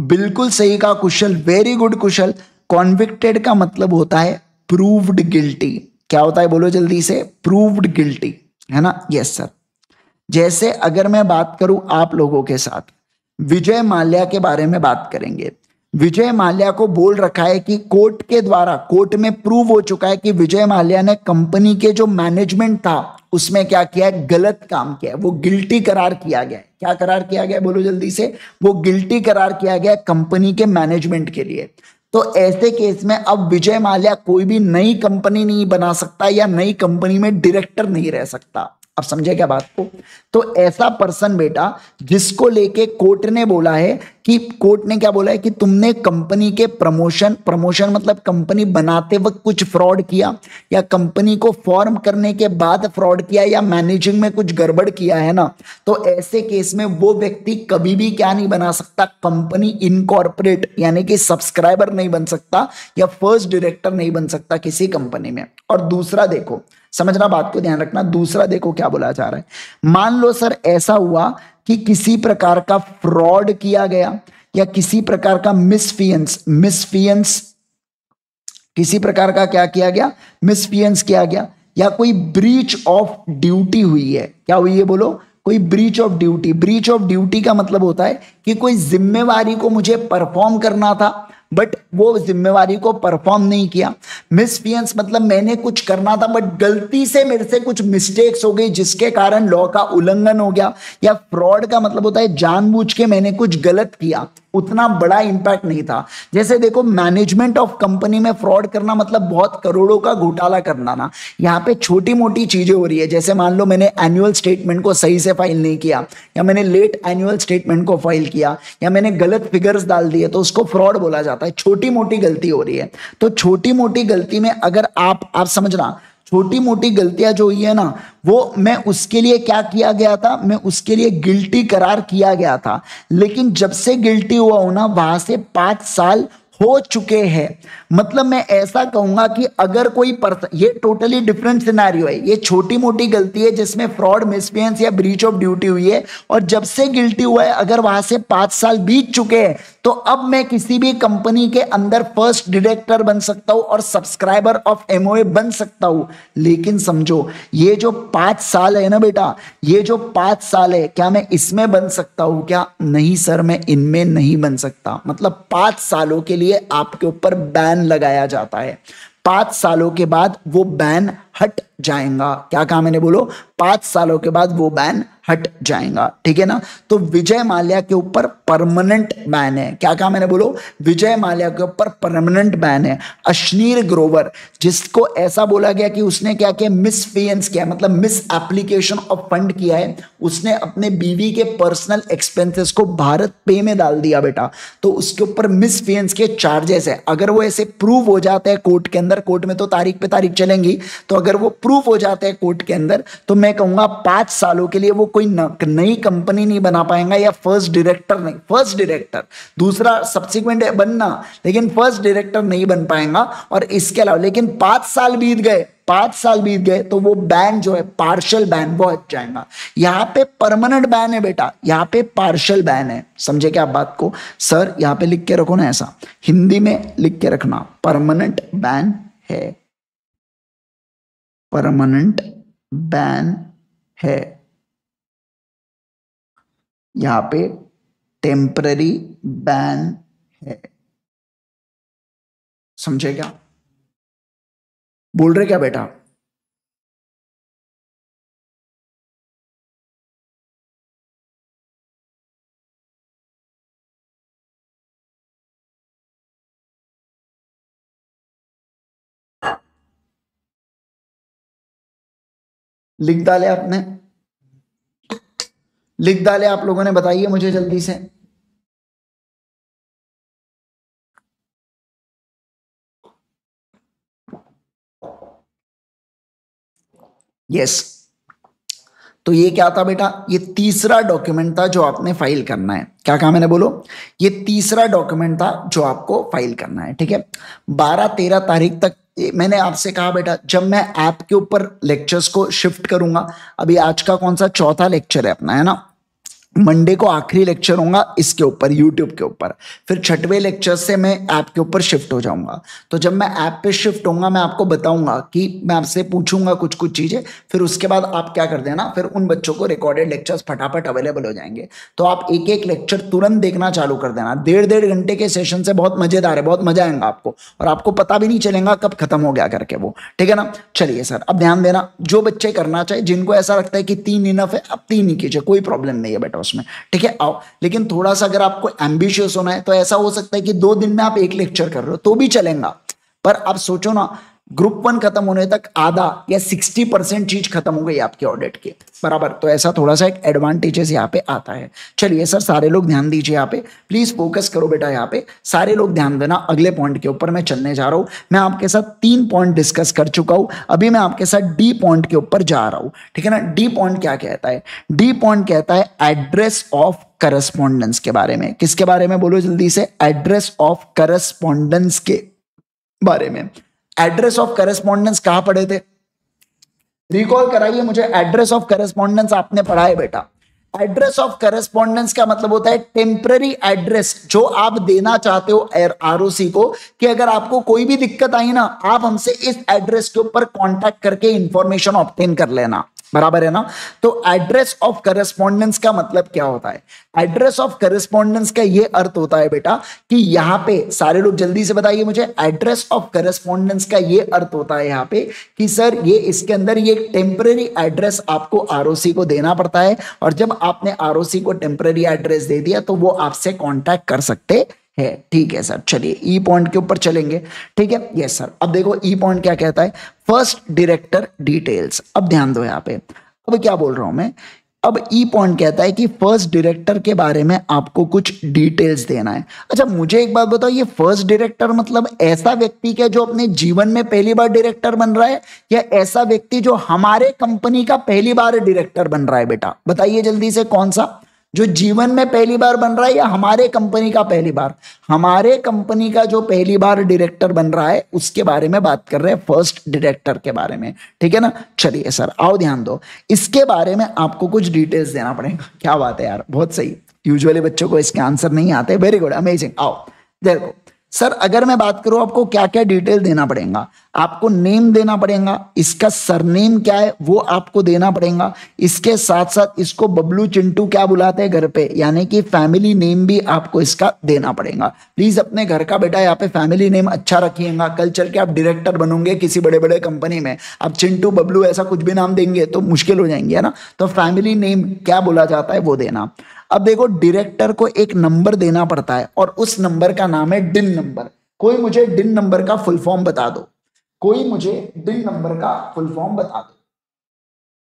बिल्कुल सही का Kushal very good Kushal convicted का मतलब होता है प्रूव्ड गिल्टी क्या होता है? बोलो जल्दी से प्रूव्ड गिल्टी है ना? यस सर जैसे अगर मैं बात करूँ आप लोगों के साथ, विजय माल्या के बारे में बात करेंगे। विजय माल्या को बोल रखा है कि कोर्ट के द्वारा, कोर्ट में प्रूव हो चुका है कि विजय माल्या ने कंपनी के जो मैनेजमेंट था, उसमें क्या किया है? गलत काम किया है। वो गिल्टी करार किया गया है। क्या करार किया गया बोलो जल्दी से। वो गिल्टी करार किया गया कंपनी के मैनेजमेंट के लिए। तो ऐसे केस में अब विजय माल्या कोई भी नई कंपनी नहीं बना सकता या नई कंपनी में डायरेक्टर नहीं रह सकता। अब समझे क्या बात? को तो ऐसा पर्सन बेटा, जिसको लेके कोर्ट ने बोला है कि कोर्ट ने क्या बोला है कि तुमने कंपनी के प्रमोशन प्रमोशन मतलब कंपनी बनाते वक्त कुछ फ्रॉड किया या कंपनी को फॉर्म करने के बाद फ्रॉड किया या मैनेजिंग में कुछ गड़बड़ किया, है ना? तो ऐसे केस में वो व्यक्ति कभी भी क्या नहीं बना सकता कंपनी इनकॉर्पोरेट यानी कि सब्सक्राइबर नहीं बन सकता या फ़र्स्ट डायरेक्टर नहीं बन सकता किसी कंपनी में। और दूसरा देखो समझना बात को ध्यान रखना, दूसरा देखो क्या बोला जा रहा है। मान लो सर, ऐसा हुआ कि किसी प्रकार का फ्रॉड किया गया या किसी प्रकार का मिसफियंस मिसफियंस किसी प्रकार का क्या किया गया? मिसफियंस किया गया। या कोई ब्रीच ऑफ़ ड्यूटी हुई है। क्या हुई है बोलो? कोई breach of duty breach of duty का मतलब होता है कि कोई जिम्मेवारी को मुझे परफॉर्म करना था बट वो जिम्मेवारी को परफॉर्म नहीं किया। मिसफियंस मतलब मैंने कुछ करना था बट गलती से मेरे से कुछ मिस्टेक्स हो गई, जिसके कारण लॉ का उल्लंघन हो गया। या फ्रॉड का मतलब होता है, जानबूझ के मैंने कुछ गलत किया। उतना बड़ा इंपैक्ट नहीं था। जैसे देखो मैनेजमेंट ऑफ़ कंपनी में फ्रॉड करना मतलब बहुत करोड़ों का घोटाला करना ना। यहाँ पे छोटी मोटी चीज़ें हो रही है। जैसे मान लो, मैंने एनुअल स्टेटमेंट को सही से फ़ाइल नहीं किया, या मैंने लेट एनुअल स्टेटमेंट को फ़ाइल किया, या मैंने गलत फिगर्स डाल दिए तो उसको फ्रॉड बोला जाता है। छोटी मोटी गलती हो रही है। तो छोटी मोटी गलती में अगर आप आप समझना छोटी मोटी गलतियाँ जो हुई है ना, वो मैं उसके लिए क्या किया गया था? मैं उसके लिए गिल्टी करार किया गया था। लेकिन जब से गिल्टी हुआ हूँ ना, वहाँ से पाँच साल हो चुके हैं। मतलब मैं ऐसा कहूँगा कि अगर कोई पर्सन, ये टोटली डिफरेंट सिनारियो है। ये छोटी मोटी गलती है जिसमें फ्रॉड मिसबिहेंस या ब्रीच ऑफ़ ड्यूटी हुई है और जब से गिल्टी हुआ है, अगर वहाँ से पाँच साल बीत चुके हैं तो अब मैं किसी भी कंपनी के अंदर फ़र्स्ट डायरेक्टर बन सकता हूँ और सब्सक्राइबर ऑफ़ एमओए बन सकता हूँ। लेकिन समझो, ये जो पाँच साल है ना बेटा, ये जो पाँच साल है, क्या मैं इसमें बन सकता हूँ? क्या? नहीं सर, मैं इनमें नहीं बन सकता। मतलब पाँच सालों के लिए आपके ऊपर बैन लगाया जाता है। पाँच सालों के बाद वो बैन हट जाएगा। क्या कहा मैंने? बोलो, पाँच सालों के बाद वो बैन हट जाएगा। ठीक है ना? तो विजय माल्या के ऊपर परमानेंट बैन है। क्या कहा मैंने? बोलो, विजय माल्या के ऊपर परमानेंट बैन है। अश्नीर ग्रोवर, जिसको ऐसा बोला गया कि उसने क्या किया? मिस फेयंस किया। मतलब मिस एप्लीकेशन ऑफ़ फंड किया है। उसने अपने बीवी के पर्सनल एक्सपेंसेस को भारत पे में डाल दिया बेटा। तो उसके ऊपर मिस फेयंस के चार्जेस है। अगर वो ऐसे प्रूव हो जाता है कोर्ट के अंदर कोर्ट में तो तारीख पे तारीख चलेंगी। तो अगर वो प्रूफ हो जाते हैं कोर्ट के अंदर तो मैं कहूँगा पाँच सालों के लिए वो कोई नई कंपनी नहीं बना पाएगा या फ़र्स्ट डायरेक्टर नहीं फ़र्स्ट डायरेक्टर दूसरा सब्सिक्वेंट बनना, लेकिन फ़र्स्ट डायरेक्टर नहीं बन पाएगा और इसके अलावा, लेकिन पाँच साल बीत गए, पाँच साल बीत गए तो वो बैन जो है पार्शल बैन वो हट जाएगा। यहाँ पे परमानेंट बैन है बेटा, यहाँ पे पार्शल बैन है। समझे क्या आप बात को? सर यहाँ पे लिख के रखो ना ऐसा। हिंदी में लिख के रखना परमानेंट बैन है। परमानेंट बैन है। यहाँ पे टेम्पररी बैन है। समझे क्या? बोल रहे क्या बेटा? लिख डाले आपने? लिख डाले आप लोगों ने, बताइए मुझे जल्दी से। यस तो ये क्या था बेटा? ये तीसरा डॉक्यूमेंट था जो आपने फ़ाइल करना है। क्या कहा मैंने बोलो? ये तीसरा डॉक्यूमेंट था जो आपको फ़ाइल करना है, ठीक है? बारह तेरह तारीख तक मैंने आपसे कहा, बेटा, जब मैं ऐप के ऊपर लेक्चर्स को शिफ्ट करूँगा, अभी आज का कौन सा चौथा लेक्चर है अपना, है ना? मंडे को आखिरी लेक्चर होगा इसके ऊपर यूट्यूब के ऊपर। फिर छठवें लेक्चर से मैं ऐप के ऊपर शिफ्ट हो जाऊँगा। तो जब मैं ऐप पे शिफ्ट होऊँगा, मैं आपको बताऊँगा कि मैं आपसे पूछूँगा कुछ कुछ चीज़ें, फिर उसके बाद आप क्या कर देना, फिर उन बच्चों को रिकॉर्डेड लेक्चर्स फटाफट अवेलेबल हो जाएँगे। तो आप एक एक लेक्चर तुरंत देखना चालू कर देना। डेढ़ डेढ़ घंटे के सेशन से बहुत मज़ेदार है, बहुत मज़ा आएगा आपको। और आपको पता भी नहीं चलेगा कब खत्म हो गया करके वो। ठीक है ना? चलिए सर, अब ध्यान देना, जो बच्चे करना चाहे, जिनको ऐसा लगता है कि तीन इनफ है अब तीन ही कीजिए, कोई प्रॉब्लम नहीं है बेटा। उसमें। ठीक है, आओ। लेकिन थोड़ा सा अगर आपको एम्बिशियस होना है तो ऐसा हो सकता है कि दो दिन में आप एक लेक्चर कर रहे हो तो भी चलेगा। पर आप सोचो ना ग्रुप वन खत्म होने तक आधा या सिक्सटी परसेंट चीज़ खत्म हो गई आपके ऑडिट की। बराबर। तो ऐसा थोड़ा सा एक एडवांटेजेस यहाँ पे आता है। चलिए सर, सारे लोग ध्यान दीजिए यहाँ पे। प्लीज़ फोकस करो बेटा यहाँ पे। सारे लोग ध्यान देना अगले पॉइंट के ऊपर मैं चलने जा रहा हूँ। मैं आपके साथ तीन पॉइंट डिस्कस कर चुका हूँ। अभी मैं आपके साथ डी पॉइंट के ऊपर जा रहा हूँ। ठीक है ना? डी पॉइंट क्या कहता है? डी पॉइंट कहता है एड्रेस ऑफ़ करस्पॉन्डेंस के बारे में। किसके बारे में बोलो जल्दी से? एड्रेस ऑफ़ करस्पॉन्डेंस के बारे में। एड्रेस ऑफ़ करेस्पॉन्डेंस कहाँ पढ़े थे? रिकॉल कराइए मुझे एड्रेस ऑफ़ करेस्पॉन्डेंस आपने पढ़ा है बेटा। एड्रेस ऑफ़ करेस्पॉन्डेंस का मतलब होता है टेम्पररी एड्रेस जो आप देना चाहते हो आरओसी को, कि अगर आपको कोई भी दिक्कत आई ना, आप हमसे इस एड्रेस के ऊपर कांटेक्ट करके इंफॉर्मेशन ऑप्टेन कर लेना। बराबर है ना? तो एड्रेस ऑफ़ करस्पॉन्डेंस का मतलब क्या होता है? एड्रेस ऑफ़ करस्पॉन्डेंस का ये अर्थ होता है बेटा कि यहाँ पे, सारे लोग जल्दी से बताइए मुझे एड्रेस ऑफ़ करस्पॉन्डेंस का ये अर्थ होता है यहाँ पे कि सर, ये इसके अंदर ये टेम्पररी एड्रेस आपको आरओसी को देना पड़ता है और जब आपने आरओसी को टेम्पररी एड्रेस दे दिया तो वो आपसे कॉन्टैक्ट कर सकते है। ठीक है सर, चलिए ई e पॉइंट के ऊपर चलेंगे। ठीक है? यस सर अब देखो ई e पॉइंट क्या कहता है? फ़र्स्ट डायरेक्टर डिटेल्स अब ध्यान दो यहाँ पे। अब क्या बोल रहा हूँ मैं? अब ई पॉइंट कहता है कि फ़र्स्ट डायरेक्टर के बारे में आपको कुछ डिटेल्स देना है। अच्छा मुझे एक बात बताओ, ये फ़र्स्ट डायरेक्टर मतलब ऐसा व्यक्ति क्या जो अपने जीवन में पहली बार डायरेक्टर बन रहा है? या ऐसा व्यक्ति जो हमारे कंपनी का पहली बार डायरेक्टर बन रहा है, बेटा? बताइए जल्दी से कौन सा? जो जीवन में पहली बार बन रहा है या हमारे कंपनी का पहली बार? हमारे कंपनी का जो पहली बार डायरेक्टर बन रहा है, उसके बारे में बात कर रहे हैं फ़र्स्ट डायरेक्टर के बारे में। ठीक है ना? चलिए सर, आओ ध्यान दो। इसके बारे में आपको कुछ डिटेल्स देना पड़ेगा। क्या बात है यार, बहुत सही। यूजुअली बच्चों को इसके आंसर नहीं आते। वेरी गुड अमेजिंग आओ, देखो। सर, अगर मैं बात करूँ, आपको क्या क्या डिटेल देना पड़ेगा? आपको नेम देना पड़ेगा, इसका सरनेम क्या है, वो आपको देना पड़ेगा। इसके साथ साथ इसको बबलू चिंटू क्या बुलाते हैं घर पे? यानी कि फैमिली नेम भी आपको इसका देना पड़ेगा। प्लीज़ अपने घर का बेटा यहाँ पे फैमिली नेम अच्छा रखिएगा। कल चल के आप डायरेक्टर बनोगे किसी बड़े बड़े कंपनी में। आप चिंटू, बबलू ऐसा कुछ भी नाम देंगे तो मुश्किल हो जाएँगे, है ना? तो फैमिली नेम क्या बोला जाता है, वो देना। अब देखो डायरेक्टर को एक नंबर देना पड़ता है और उस नंबर का नाम है डिन नंबर कोई मुझे डिन नंबर का फुल फॉर्म बता दो। कोई मुझे डिन नंबर का फुल फॉर्म बता दो।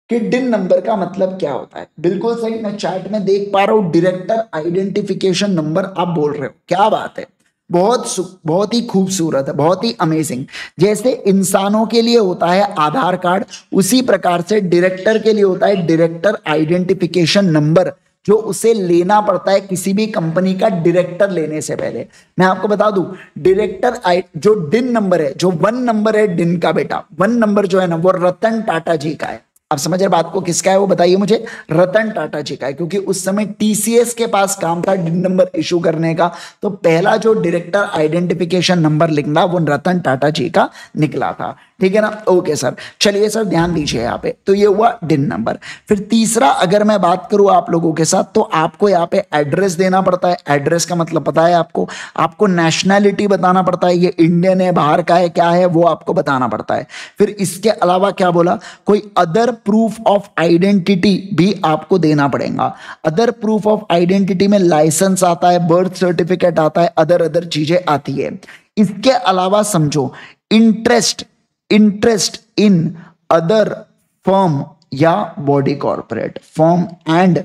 कि डिन नंबर का मतलब क्या होता है? बिल्कुल सही, मैं चैट में देख पा रहा हूँ डायरेक्टर आइडेंटिफिकेशन नंबर आप बोल रहे हो। क्या बात है? बहुत बहुत ही खूबसूरत है, बहुत ही अमेजिंग जैसे इंसानों के लिए होता है आधार कार्ड, उसी प्रकार से डायरेक्टर के लिए होता है डायरेक्टर आइडेंटिफिकेशन नंबर जो उसे लेना पड़ता है किसी भी कंपनी का डायरेक्टर लेने से पहले। मैं आपको बता दूँ डायरेक्टर जो डिन नंबर है, जो वन नंबर है डिन का बेटा। वन नंबर जो है ना, वो रतन टाटा जी का है। आप समझ रहे बात को किसका है वो बताइए मुझे? रतन टाटा जी का है, क्योंकि उस समय टीसीएस के पास काम था डिन नंबर इशू करने का। तो पहला जो डायरेक्टर आइडेंटिफिकेशन नंबर लिखना, वो रतन टाटा जी का निकला था। ठीक है ना? ओके सर चलिए सर ध्यान दीजिए यहाँ पे। तो ये हुआ डिन नंबर फिर तीसरा, अगर मैं बात करूँ आप लोगों के साथ तो आपको यहाँ पे एड्रेस देना पड़ता है। एड्रेस का मतलब पता है आपको। आपको नेशनैलिटी बताना पड़ता है, ये इंडियन है, बाहर का है, क्या है, वो आपको बताना पड़ता है। फिर इसके अलावा क्या बोला? कोई अदर प्रूफ ऑफ़ आइडेंटिटी भी आपको देना पड़ेगा। अदर प्रूफ ऑफ़ आइडेंटिटी में लाइसेंस आता है बर्थ सर्टिफिकेट आता है अदर अदर चीज़ें आती है। इसके अलावा समझो interest interest in other firm या body corporate firm and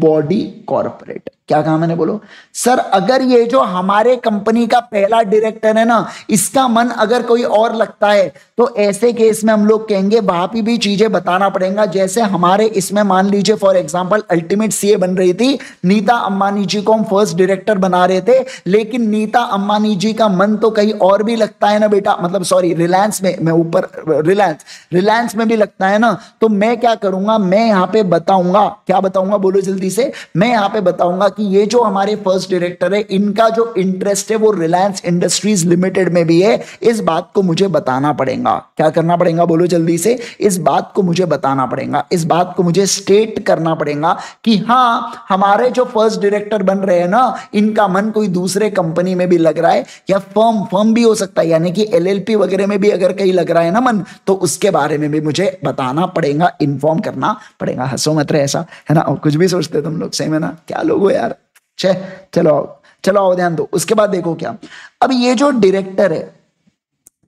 body corporate क्या कहा मैंने बोलो? सर, अगर ये जो हमारे कंपनी का पहला डायरेक्टर है ना, इसका मन अगर कोई और लगता है तो ऐसे केस में हम लोग कहेंगे, वहाँ पर भी चीज़ें बताना पड़ेगा। जैसे हमारे इसमें मान लीजिए फॉर एग्जांपल अल्टीमेट सीए बन रही थी, नीता अंबानी जी को हम फ़र्स्ट डायरेक्टर बना रहे थे, लेकिन नीता अंबानी जी का मन तो कहीं और भी लगता है ना बेटा? मतलब सॉरी रिलायंस में, मैं ऊपर रिलायंस रिलायंस में भी लगता है ना? तो मैं क्या करूँगा? मैं यहाँ पे बताऊँगा। क्या बताऊँगा? बोलो जल्दी से। मैं यहाँ पे बताऊँगा कि ये जो हमारे फ़र्स्ट डायरेक्टर है, इनका जो इंटरेस्ट है, वो रिलायंस इंडस्ट्रीज़ लिमिटेड में भी है। इस बात को मुझे बताना पड़ेगा। क्या करना पड़ेगा? बोलो जल्दी से। इस बात को मुझे बताना पड़ेगा। इस बात को मुझे स्टेट करना पड़ेगा कि हाँ हमारे जो फ़र्स्ट डायरेक्टर बन रहे हैं ना, इनका मन कोई दूसरे कंपनी में भी लग रहा है, या फर्म फर्म भी हो सकता है। यानी कि एलएलपी वगैरह में भी अगर कहीं लग रहा है ना मन तो उसके बारे में भी मुझे बताना पड़ेगा इन्फॉर्म करना पड़ेगा। हंसो मत रहे ऐसा, है ना? और कुछ भी सोचते तुम लोग सही में ना? क्या लोग हो यार? छे चलो आओ चलो आओ ध्यान दो। उसके बाद देखो क्या। अब ये जो डायरेक्टर है,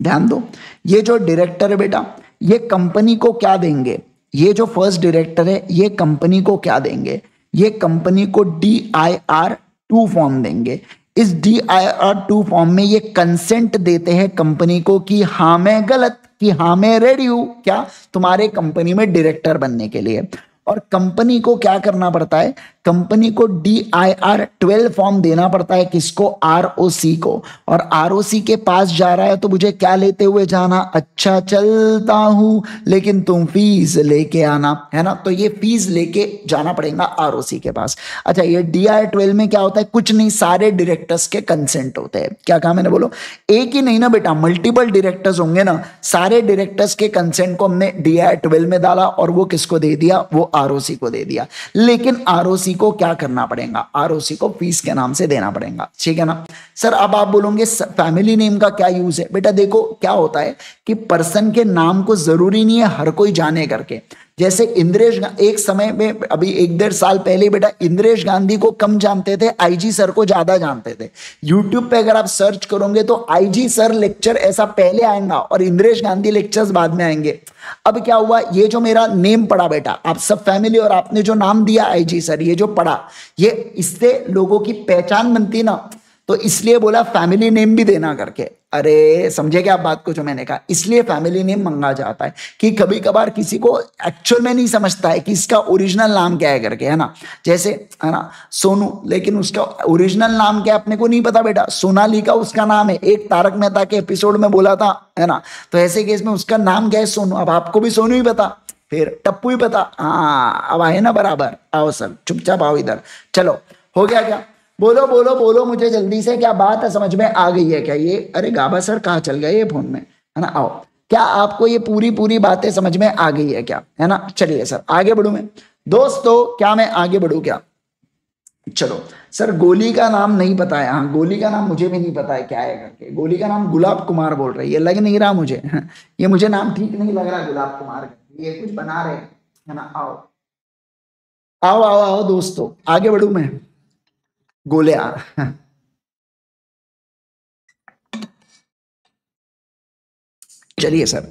ध्यान दो, ये जो डायरेक्टर है बेटा, ये कंपनी को क्या देंगे? ये जो फ़र्स्ट डायरेक्टर है, ये कंपनी को क्या देंगे? ये कंपनी को D I R two form देंगे। इस D I R two form में ये कंसेंट देते हैं कंपनी को कि हाँ मैं गलत, कि हाँ मैं रेडी हूँ। क्या? तुम्हारे कंपनी में डायरेक्टर बनने के लिए। और कंपनी को क्या करना पड़ता है? कंपनी को D I R twelve form देना पड़ता है किसको? आर ओ सी को। और आर ओ सी के पास जा रहा है तो मुझे क्या लेते हुए जाना? अच्छा चलता हूँ, लेकिन तुम फ़ीस लेके आना, है ना? तो ये फ़ीस लेके जाना पड़ेगा आर ओ सी के पास। अच्छा ये डी आई ट्वेल्व में क्या होता है? कुछ नहीं, सारे डायरेक्टर्स के कंसेंट होते हैं। क्या कहा मैंने बोलो? एक ही नहीं ना बेटा मल्टीपल डायरेक्टर्स होंगे ना, सारे डायरेक्टर्स के कंसेंट को हमने डी आई ट्वेल्व में डाला और वो किसको दे दिया? वो आरओसी को दे दिया। लेकिन आर ओ को क्या करना पड़ेगा? आरओसी को फ़ीस के नाम से देना पड़ेगा। ठीक है ना? सर, अब आप बोलोगे फैमिली नेम का क्या यूज़ है? बेटा देखो, क्या होता है कि पर्सन के नाम को ज़रूरी नहीं है हर कोई जाने करके। जैसे इंद्रेश एक समय में, अभी एक डेढ़ साल पहले बेटा, इंद्रेश गांधी को कम जानते थे आईजी सर को ज़्यादा जानते थे। यूट्यूब पे अगर आप सर्च करोगे तो आईजी सर लेक्चर ऐसा पहले आएगा और इंद्रेश गांधी लेक्चर्स बाद में आएँगे। अब क्या हुआ? ये जो मेरा नेम पड़ा बेटा, आप सब फैमिली और आपने जो नाम दिया आईजी सर ये जो पढ़ा ये इससे लोगों की पहचान बनती ना तो इसलिए बोला फैमिली नेम भी देना करके। अरे, समझे क्या बात को जो मैंने कहा? इसलिए फैमिली नेम मंगा जाता है कि कभी कभार किसी को एक्चुअल में नहीं समझता है कि इसका ओरिजिनल नाम क्या है करके, है ना? जैसे, है ना, सोनू, लेकिन उसका ओरिजिनल नाम क्या अपने को नहीं पता बेटा? सोनाली का उसका नाम है। एक तारक मेहता के एपिसोड में बोला था, है ना? तो ऐसे केस में उसका नाम क्या है सोनू? अब आपको भी सोनू ही पता, फिर टप्पू ही पता। हाँ अब आए ना बराबर। आओ सर चुपचाप आओ इधर। चलो, हो गया क्या? बोलो बोलो बोलो मुझे जल्दी से, क्या बात है, समझ में आ गई है क्या ये? अरे गाबा सर, कहाँ चल गए ये फ़ोन में? है ना, आओ। क्या आपको ये पूरी पूरी बातें समझ में आ गई है क्या? है ना, चलिए सर, आगे बढ़ू मैं। दोस्तों, क्या मैं आगे बढ़ू क्या? चलो, सर, गोली का नाम नहीं पता है हाँ गोली का नाम मुझे भी नहीं पता है, क्या है करके। गोली का नाम गुलाब कुमार बोल रही है लग नहीं रहा मुझे। ये मुझे नाम ठीक नहीं लग रहा गुलाब कुमार ये कुछ बना रहे है ना, आओ। आओ आओ आओ, दोस्तों, आगे बढ़ू मैं। Golear. चलिए सर।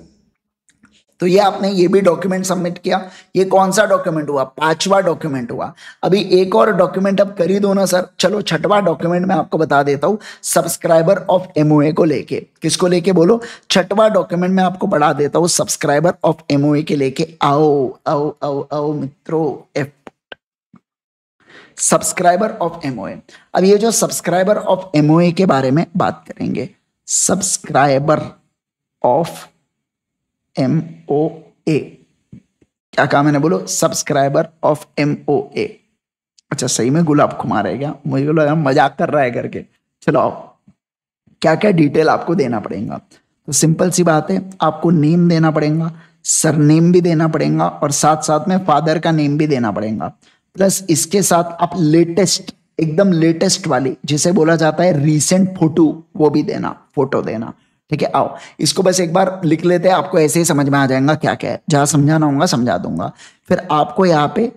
तो ये आपने ये भी डॉक्यूमेंट सबमिट किया। ये कौन सा डॉक्यूमेंट हुआ? पांचवा डॉक्यूमेंट हुआ। अभी एक और डॉक्यूमेंट अब कर ही दो ना सर। चलो, छठवा डॉक्यूमेंट मैं आपको बता देता हूँ। सब्सक्राइबर ऑफ़ एमओए को लेके। किसको लेके बोलो? छठवा डॉक्यूमेंट मैं आपको बढ़ा देता हूँ। सब्सक्राइबर ऑफ़ एमओए के लेके। आओ आओ आओ आओ मित्रों एफ़ सब्सक्राइबर ऑफ़ एमओए अब ये जो सब्सक्राइबर ऑफ़ एमओए के बारे में बात करेंगे। सब्सक्राइबर ऑफ़ एम क्या कहा मैंने बोलो? Subscriber of M O A अच्छा सही में गुलाब कुमार है क्या? मुझे लगा मज़ाक कर रहा है करके। चलो क्या क्या डिटेल आपको देना पड़ेगा? तो सिंपल सी बात है, आपको नेम देना पड़ेगा सरनेम भी देना पड़ेगा, और साथ साथ में फादर का नेम भी देना पड़ेगा। प्लस इसके साथ आप लेटेस्ट एकदम लेटेस्ट वाली, जिसे बोला जाता है रीसेंट फ़ोटो वो भी देना फ़ोटो देना। ठीक है, आओ। इसको बस एक बार लिख लेते हैं, आपको ऐसे ही समझ में आ जाएगा क्या क्या है। जहाँ समझाना होगा, समझा दूँगा। फिर आपको यहाँ पे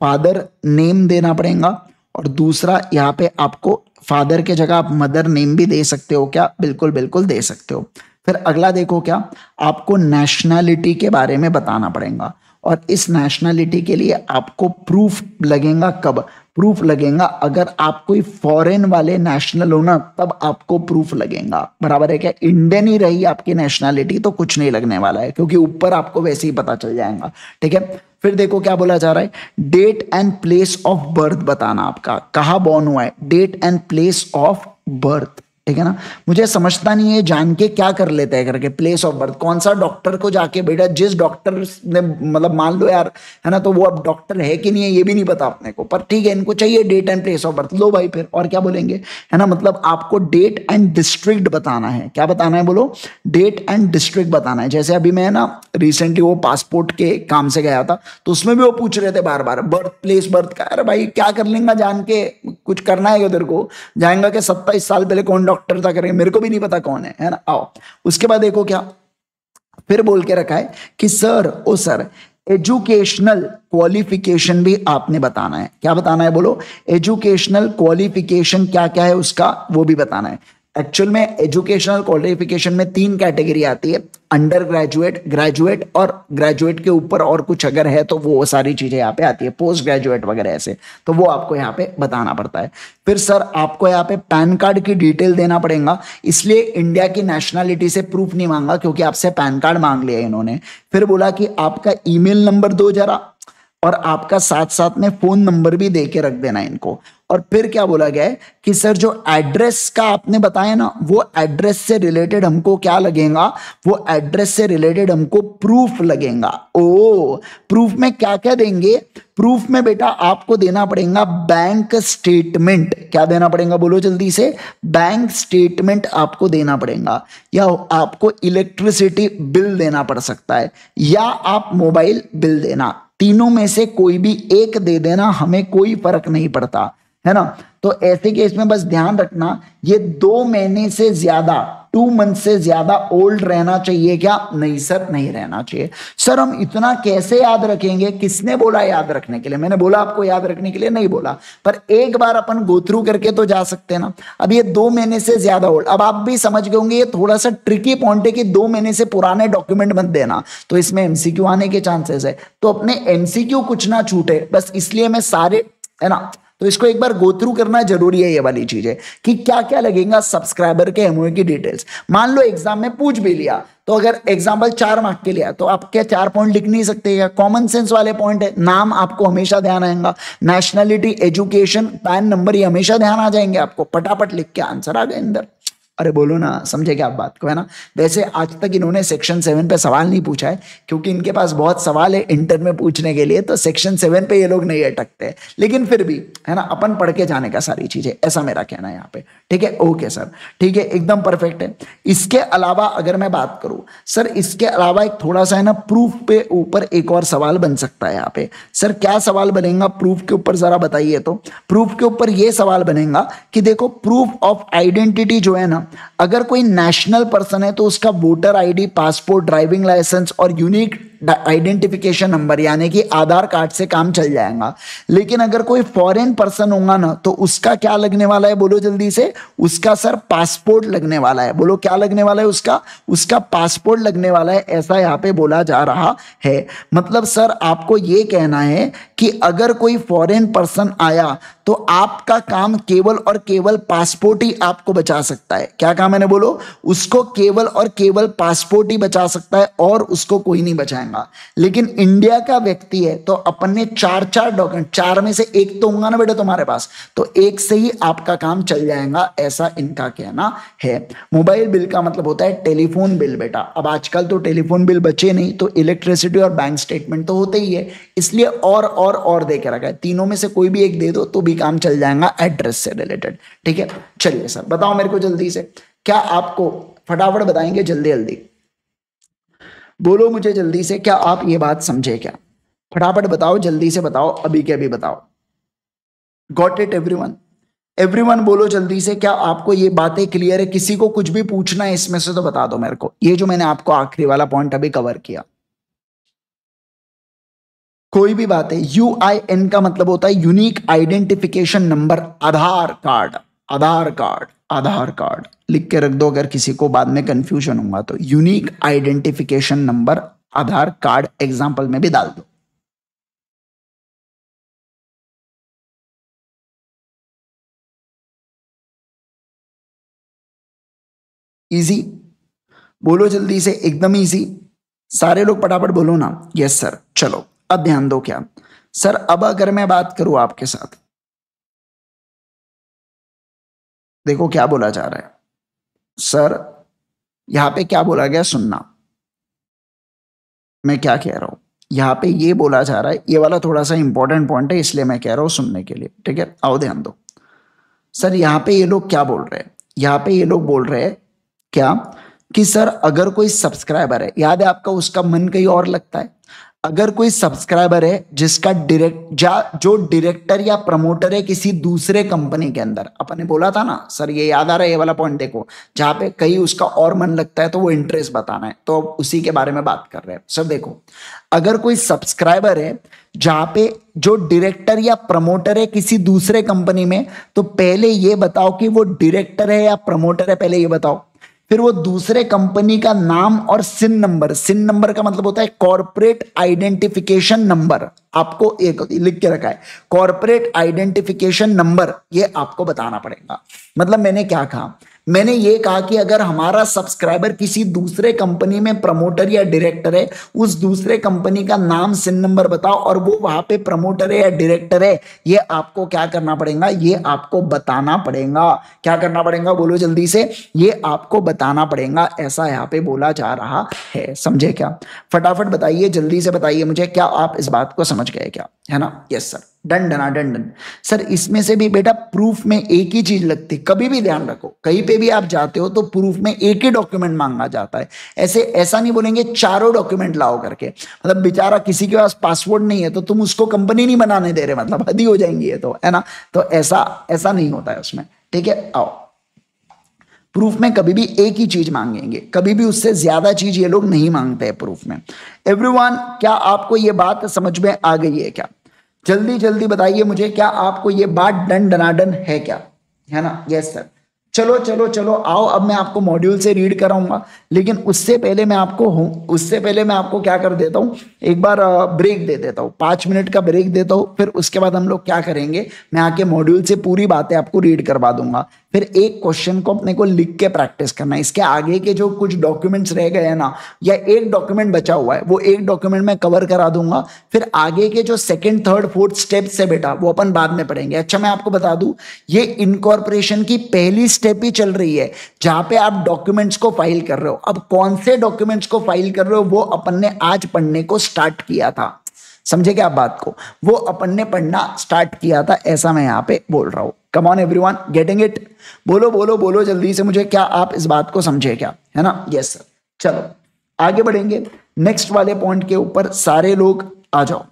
फादर नेम देना पड़ेगा, और दूसरा यहाँ पे आपको फादर के जगह आप मदर नेम भी दे सकते हो क्या? बिल्कुल बिल्कुल दे सकते हो। फिर अगला देखो क्या, आपको नेशनैलिटी के बारे में बताना पड़ेगा। और इस नेशनैलिटी के लिए आपको प्रूफ लगेगा कब? प्रूफ लगेगा अगर आप कोई फॉरेन वाले नेशनल हो ना, तब आपको प्रूफ लगेगा। बराबर है क्या? इंडियन ही रही आपकी नेशनैलिटी तो कुछ नहीं लगने वाला है, क्योंकि ऊपर आपको वैसे ही पता चल जाएगा। ठीक है? फिर देखो क्या बोला जा रहा है। Date and place of birth बताना आपका। कहा बॉर्न हुआ है? Date and place of birth ठीक है ना? मुझे समझता नहीं है, जान के क्या कर लेते हैं करके प्लेस ऑफ़ बर्थ कौन सा डॉक्टर को जाके बेटा, जिस डॉक्टर ने मतलब मान लो यार, है ना तो वो अब डॉक्टर है कि नहीं है, ये भी नहीं पता अपने को। पर ठीक है, इनको चाहिए date and place of birth लो भाई फिर, और क्या बोलेंगे? है ना मतलब आपको डेट एंड डिस्ट्रिक्ट बताना है। क्या बताना है बोलो? डेट एंड डिस्ट्रिक्ट बताना है। जैसे अभी मैं ना रिसेंटली वो पासपोर्ट के काम से गया था तो उसमें भी वो पूछ रहे थे बार बार बर्थ प्लेस बर्थ का। अरे भाई, क्या कर लेंगे जान के? कुछ करना है उधर को? जाएँगा कि सत्ताईस साल पहले कौन डॉक्टर था करेंगे मेरे को भी नहीं पता कौन है है ना? आओ। उसके बाद देखो क्या, फिर बोल के रखा है कि, सर, ओ सर, एजुकेशनल क्वालिफिकेशन भी आपने बताना है। क्या बताना है बोलो? एजुकेशनल क्वालिफिकेशन क्या क्या है उसका, वो भी बताना है। एक्चुअल में एजुकेशनल क्वालिफिकेशन में तीन कैटेगरी आती है अंडर ग्रेजुएट ग्रेजुएट और ग्रेजुएट के ऊपर और कुछ अगर है तो वो सारी चीज़ें यहाँ पे आती है पोस्ट ग्रेजुएट वगैरह ऐसे तो वो आपको यहाँ पे बताना पड़ता है। फिर सर, आपको यहाँ पे पैन कार्ड की डिटेल देना पड़ेगा, इसलिए इंडिया की नेशनैलिटी से प्रूफ नहीं मांगा, क्योंकि आपसे पैन कार्ड मांग लिया इन्होंने। फिर बोला कि आपका ईमेल नंबर दो जरा, और आपका साथ साथ में फ़ोन नंबर भी दे के रख देना इनको। और फिर क्या बोला गया है कि, सर, जो एड्रेस का आपने बताया ना, वो एड्रेस से रिलेटेड हमको क्या लगेगा? वो एड्रेस से रिलेटेड हमको प्रूफ लगेगा। ओ, प्रूफ में क्या क्या देंगे? प्रूफ में बेटा आपको देना पड़ेगा बैंक स्टेटमेंट। क्या देना पड़ेगा? बोलो जल्दी से। बैंक स्टेटमेंट आपको देना पड़ेगा। या आपको इलेक्ट्रिसिटी बिल देना पड़ सकता है। या आप मोबाइल बिल देना। तीनों में से कोई भी एक दे देना, हमें कोई फ़र्क नहीं पड़ता। है ना? तो ऐसे केस में बस ध्यान रखना, ये दो महीने से ज़्यादा टू मंथ से ज़्यादा ओल्ड रहना चाहिए क्या? नहीं सर नहीं रहना चाहिए। सर हम इतना कैसे याद रखेंगे? किसने बोला याद रखने के लिए? मैंने बोला आपको याद रखने के लिए, नहीं बोला। पर एक बार अपन गोथ्रू करके तो जा सकते हैं ना। अब ये दो महीने से ज़्यादा ओल्ड अब आप भी समझ गए होंगे, ये थोड़ा सा ट्रिकी पॉइंट है कि दो महीने से पुराने डॉक्यूमेंट मत देना। तो इसमें एमसीक्यू आने के चांसेस है। तो अपने एमसीक्यू कुछ ना छूटे। बस इसलिए मैं सारे, है ना? तो इसको एक बार गो थ्रू करना ज़रूरी है ये वाली चीज़ है कि क्या क्या लगेगा सब्सक्राइबर के एमओए की डिटेल्स मान लो एग्ज़ाम में पूछ भी लिया तो अगर एग्ज़ाम्पल चार मार्क के लिया तो आप क्या चार पॉइंट लिख नहीं सकते क्या कॉमन सेंस वाले पॉइंट है, नाम आपको हमेशा ध्यान आएगा। नेशनलिटी एजुकेशन पैन नंबर ये हमेशा ध्यान आ जाएँगे आपको, पटापट लिख के आंसर आ गए अंदर। अरे बोलो ना, समझे क्या आप बात को, है ना? वैसे आज तक इन्होंने सेक्शन सेवन पे सवाल नहीं पूछा है, क्योंकि इनके पास बहुत सवाल है इंटर में पूछने के लिए तो सेक्शन सेवन पे ये लोग नहीं अटकते। लेकिन फिर भी, है ना, अपन पढ़ के जाने का सारी चीज़ें, ऐसा मेरा कहना है यहाँ पे। ठीक है? ओके सर ठीक है? एकदम परफेक्ट है। इसके अलावा अगर मैं बात करूँ सर इसके अलावा एक थोड़ा सा है ना प्रूफ पे ऊपर एक और सवाल बन सकता है यहाँ पे। सर क्या सवाल बनेगा प्रूफ के ऊपर, जरा बताइए तो। प्रूफ के ऊपर ये सवाल बनेगा कि देखो प्रूफ ऑफ़ आइडेंटिटी जो है ना अगर कोई नेशनल पर्सन है तो उसका voter ID passport driving licence और यूनिक आइडेंटिफिकेशन नंबर यानी कि आधार कार्ड से काम चल जाएगा। लेकिन अगर कोई फॉरेन पर्सन होगा ना तो उसका क्या लगने वाला है? बोलो जल्दी से। उसका सर पासपोर्ट लगने वाला है। बोलो, क्या लगने वाला है उसका? उसका पासपोर्ट लगने वाला है, ऐसा यहाँ पे बोला जा रहा है। मतलब सर, आपको ये कहना है कि अगर कोई फॉरेन पर्सन आया तो आपका काम केवल और केवल पासपोर्ट ही आपको बचा सकता है। क्या काम मैंने? बोलो, उसको केवल और केवल पासपोर्ट ही बचा सकता है, और उसको कोई नहीं बचाएगा। लेकिन इंडिया का व्यक्ति है तो अपन चार चार डॉक्यूमेंट चार में से एक तो होगा ना बेटा तुम्हारे पास। तो एक से ही आपका काम चल जाएगा, ऐसा इनका कहना है। मोबाइल बिल का मतलब होता है टेलीफोन बिल बेटा। अब आजकल तो टेलीफोन बिल बचे नहीं तो इलेक्ट्रिसिटी और बैंक स्टेटमेंट तो होते ही है। इसलिए और और और दे के रखा है। तीनों में से कोई भी एक दे दो तो भी काम चल जाएगा एड्रेस से रिलेटेड ठीक है? चलिए सर बताओ मेरे को जल्दी से। क्या आपको फटाफट बताएँगे जल्दी जल्दी बोलो मुझे जल्दी से, क्या आप ये बात समझे क्या? फटाफट बताओ, जल्दी से बताओ, अभी के अभी बताओ। गॉट इट एवरीवन एवरीवन बोलो जल्दी से, क्या आपको ये बातें क्लियर है? किसी को कुछ भी पूछना है, इसमें से तो बता दो मेरे को। ये जो मैंने आपको आखिरी वाला पॉइंट अभी कवर किया। कोई भी बात है यू आई एन का मतलब होता है unique identification number Aadhaar card Aadhaar card Aadhaar card लिख के रख दो। अगर किसी को बाद में कंफ्यूजन होगा तो unique identification number Aadhaar card example में भी डाल दो। इजी बोलो जल्दी से, एकदम इजी सारे लोग फटाफट बोलो ना। यस सर चलो, अब ध्यान दो क्या? सर अब अगर मैं बात करूँ आपके साथ देखो क्या बोला जा रहा है। सर, यहाँ पे क्या बोला गया सुनना। मैं क्या कह रहा हूँ? यहाँ पे ये बोला जा रहा है, ये वाला थोड़ा सा इंपॉर्टेंट पॉइंट है, इसलिए मैं कह रहा हूँ सुनने के लिए, ठीक है? आओ ध्यान दो। सर, यहाँ पे ये लोग क्या बोल रहे हैं? यहाँ पे ये लोग बोल रहे हैं क्या कि सर, अगर कोई सब्सक्राइबर है, याद है आपका उसका मन कहीं और लगता है? अगर कोई सब्सक्राइबर है जिसका डायरेक्ट जा, जो डायरेक्टर या प्रमोटर है किसी दूसरे कंपनी के अंदर, अपन बोला था ना सर ये याद आ रहा है ये वाला पॉइंट देखो, जहाँ पे कहीं उसका और मन लगता है तो वो इंटरेस्ट बताना है तो उसी के बारे में बात कर रहे हैं। सर देखो, अगर कोई सब्सक्राइबर है जहाँ पे जो डायरेक्टर या प्रमोटर है किसी दूसरे कंपनी में तो पहले ये बताओ कि वो डायरेक्टर है या प्रमोटर है, पहले ये बताओ। फिर वो दूसरे कंपनी का नाम और सिन नंबर सिन नंबर का मतलब होता है कॉरपोरेट आइडेंटिफिकेशन नंबर आपको एक लिख के रखा है। कॉरपोरेट आइडेंटिफिकेशन नंबर ये आपको बताना पड़ेगा। मतलब मैंने क्या कहा? मैंने ये कहा कि अगर हमारा सब्सक्राइबर किसी दूसरे कंपनी में प्रमोटर या डायरेक्टर है, उस दूसरे कंपनी का नाम सिन नंबर बताओ और वो वहाँ पे प्रमोटर है या डायरेक्टर है, ये आपको क्या करना पड़ेगा? ये आपको बताना पड़ेगा। क्या करना पड़ेगा? बोलो जल्दी से। ये आपको बताना पड़ेगा। ऐसा यहाँ पे बोला जा रहा है। समझे क्या? फटाफट बताइए, जल्दी से बताइए मुझे। क्या आप इस बात को समझ गए क्या? है ना? यस सर डन डना डन सर, इसमें से भी बेटा प्रूफ में एक ही चीज़ लगती कभी भी ध्यान रखो, कहीं पे भी आप जाते हो तो प्रूफ में एक ही डॉक्यूमेंट मांगा जाता है। ऐसे, ऐसा नहीं बोलेंगे, चारों डॉक्यूमेंट लाओ करके। मतलब बेचारा किसी के पास पासवर्ड नहीं है तो तुम उसको कंपनी नहीं बनाने दे रहे मतलब हदी हो जाएँगी ये तो है ना? तो ऐसा ऐसा नहीं होता है उसमें, ठीक है? आओ। प्रूफ में कभी भी एक ही चीज़ मांगेंगे, कभी भी उससे ज़्यादा चीज़ ये लोग नहीं मांगते हैं प्रूफ में। एवरीवन क्या आपको ये बात समझ में आ गई है क्या? जल्दी जल्दी बताइए मुझे, क्या आपको ये बात डन डनाडन है क्या? है ना? यस सर चलो चलो चलो, आओ, अब मैं आपको मॉड्यूल से रीड कराऊँगा। लेकिन उससे पहले मैं आपको हूँ, उससे पहले मैं आपको क्या कर देता हूँ? एक बार ब्रेक दे देता हूँ। पाँच मिनट का ब्रेक देता हूँ, फिर उसके बाद हम लोग क्या करेंगे? मैं आके मॉड्यूल से पूरी बातें आपको रीड करवा दूँगा। फिर एक क्वेश्चन को अपने को लिख के प्रैक्टिस करना इसके आगे के जो कुछ डॉक्यूमेंट्स रह गए हैं ना, या एक डॉक्यूमेंट बचा हुआ है, वो एक डॉक्यूमेंट मैं कवर करा दूँगा। फिर आगे के जो सेकंड थर्ड फोर्थ स्टेप से बेटा, वो अपन बाद में पढ़ेंगे। अच्छा मैं आपको बता दूँ, ये इनकॉर्पोरेशन की पहली स्टेप ही चल रही है, जहाँ पे आप डॉक्यूमेंट्स को फ़ाइल कर रहे हो। अब कौन से डॉक्यूमेंट्स को फ़ाइल कर रहे हो, वो अपन ने आज पढ़ने को स्टार्ट किया था। समझे क्या बात को? वो अपन ने पढ़ना स्टार्ट किया था, ऐसा मैं यहाँ पे बोल रहा हूँ। Come on everyone getting it बोलो बोलो बोलो जल्दी से मुझे, क्या आप इस बात को समझे क्या? है ना? यस सर चलो, आगे बढ़ेंगे। नेक्स्ट वाले पॉइंट के ऊपर सारे लोग आ जाओ।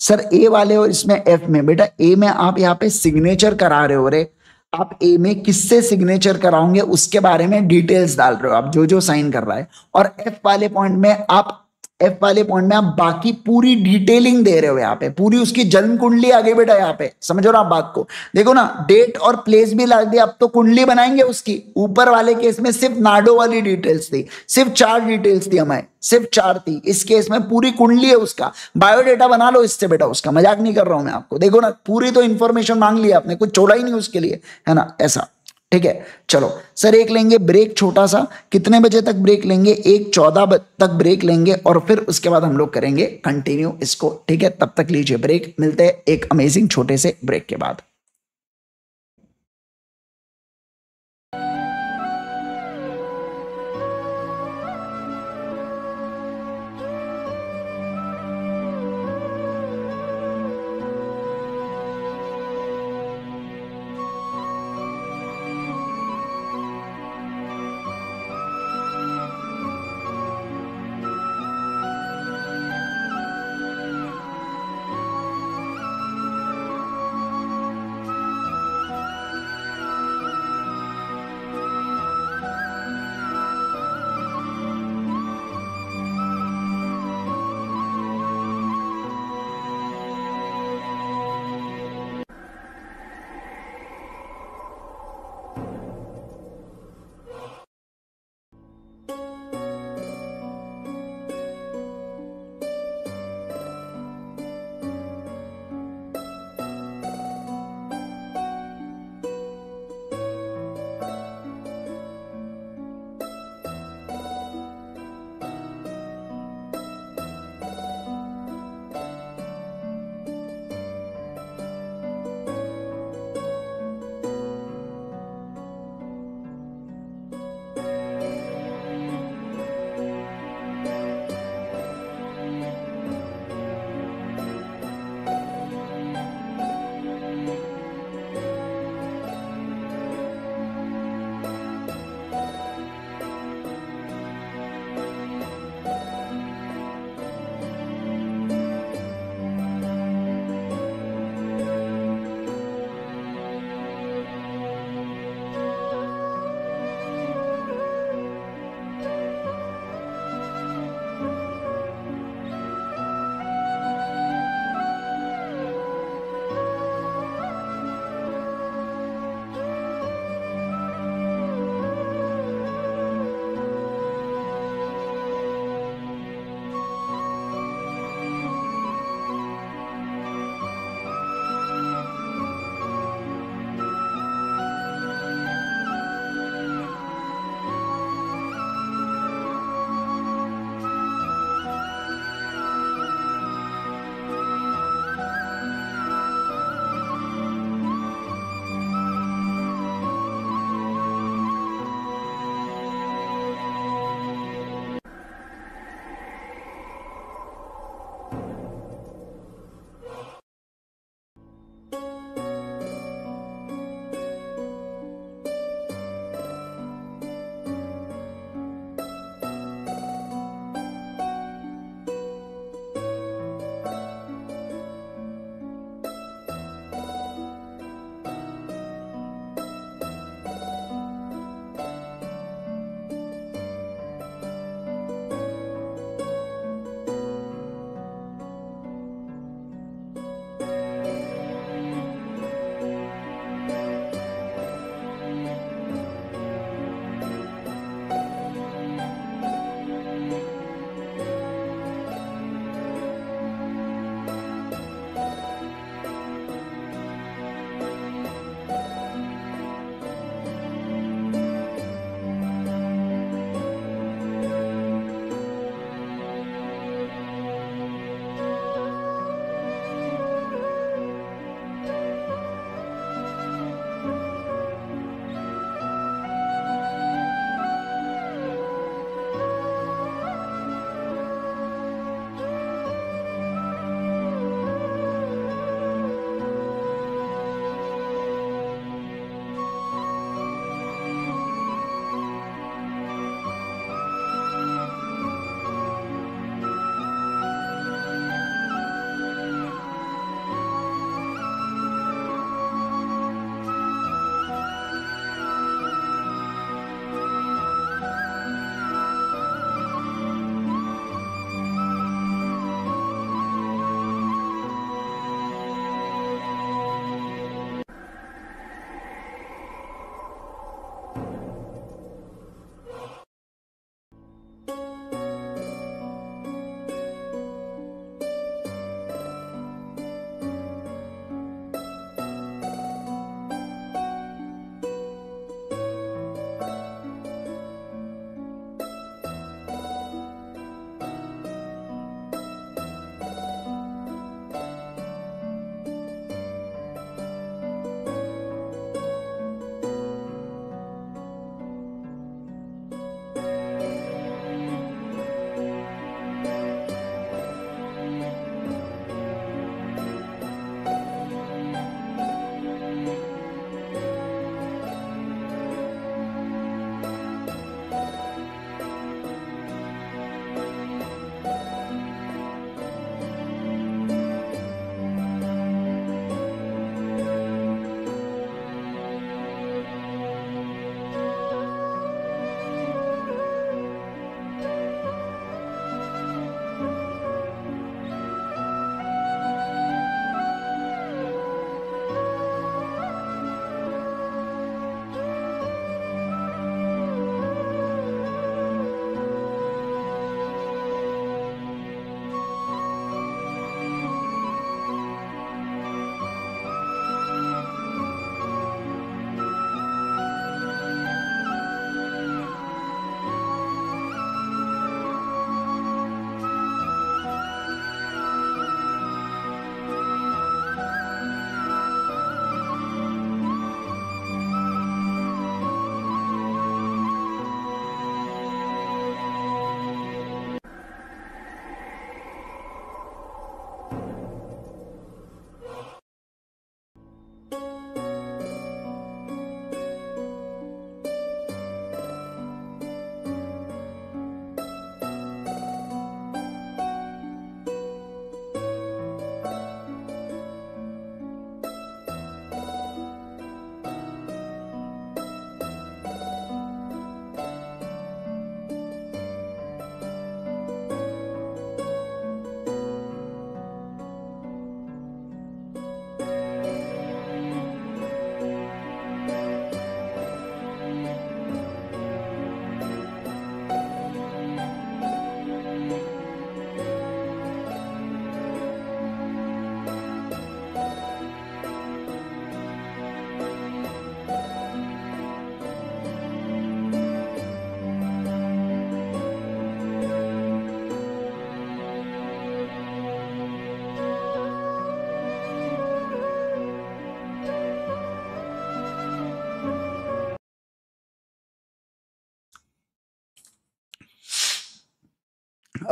सर ए वाले और इसमें एफ़ में। बेटा ए में आप यहाँ पे सिग्नेचर करा रहे हो रे। आप ए में किससे सिग्नेचर कराओगे, उसके बारे में डिटेल्स डाल रहे हो आप जो जो साइन कर रहा है। और एफ़ वाले पॉइंट में आप एफ़ वाले पॉइंट में आप बाकी पूरी डिटेलिंग दे रहे हो यहाँ पे। पूरी उसकी जन्म कुंडली आगे बेटा यहाँ पे। समझो ना आप बात को। देखो ना डेट और प्लेस भी ला दिया, अब तो कुंडली बनाएँगे उसकी। ऊपर वाले केस में सिर्फ़ नाडो वाली डिटेल्स थी। सिर्फ़ चार डिटेल्स थी हमें। सिर्फ़ चार थी। इस केस में पूरी कुंडली है उसका। बायोडेटा बना लो इससे बेटा उसका। मज़ाक नहीं कर रहा हूँ मैं आपको। देखो ना, पूरी तो इन्फॉर्मेशन मांग लिया आपने। कुछ छोड़ा ही नहीं उसके लिए। है ना? ऐसा। ठीक है? चलो, सर एक लेंगे ब्रेक छोटा सा। कितने बजे तक ब्रेक लेंगे? एक चौदह तक ब्रेक लेंगे और फिर उसके बाद हम लोग करेंगे कंटिन्यू इसको, ठीक है? तब तक लीजिए ब्रेक मिलते हैं एक अमेजिंग छोटे से ब्रेक के बाद।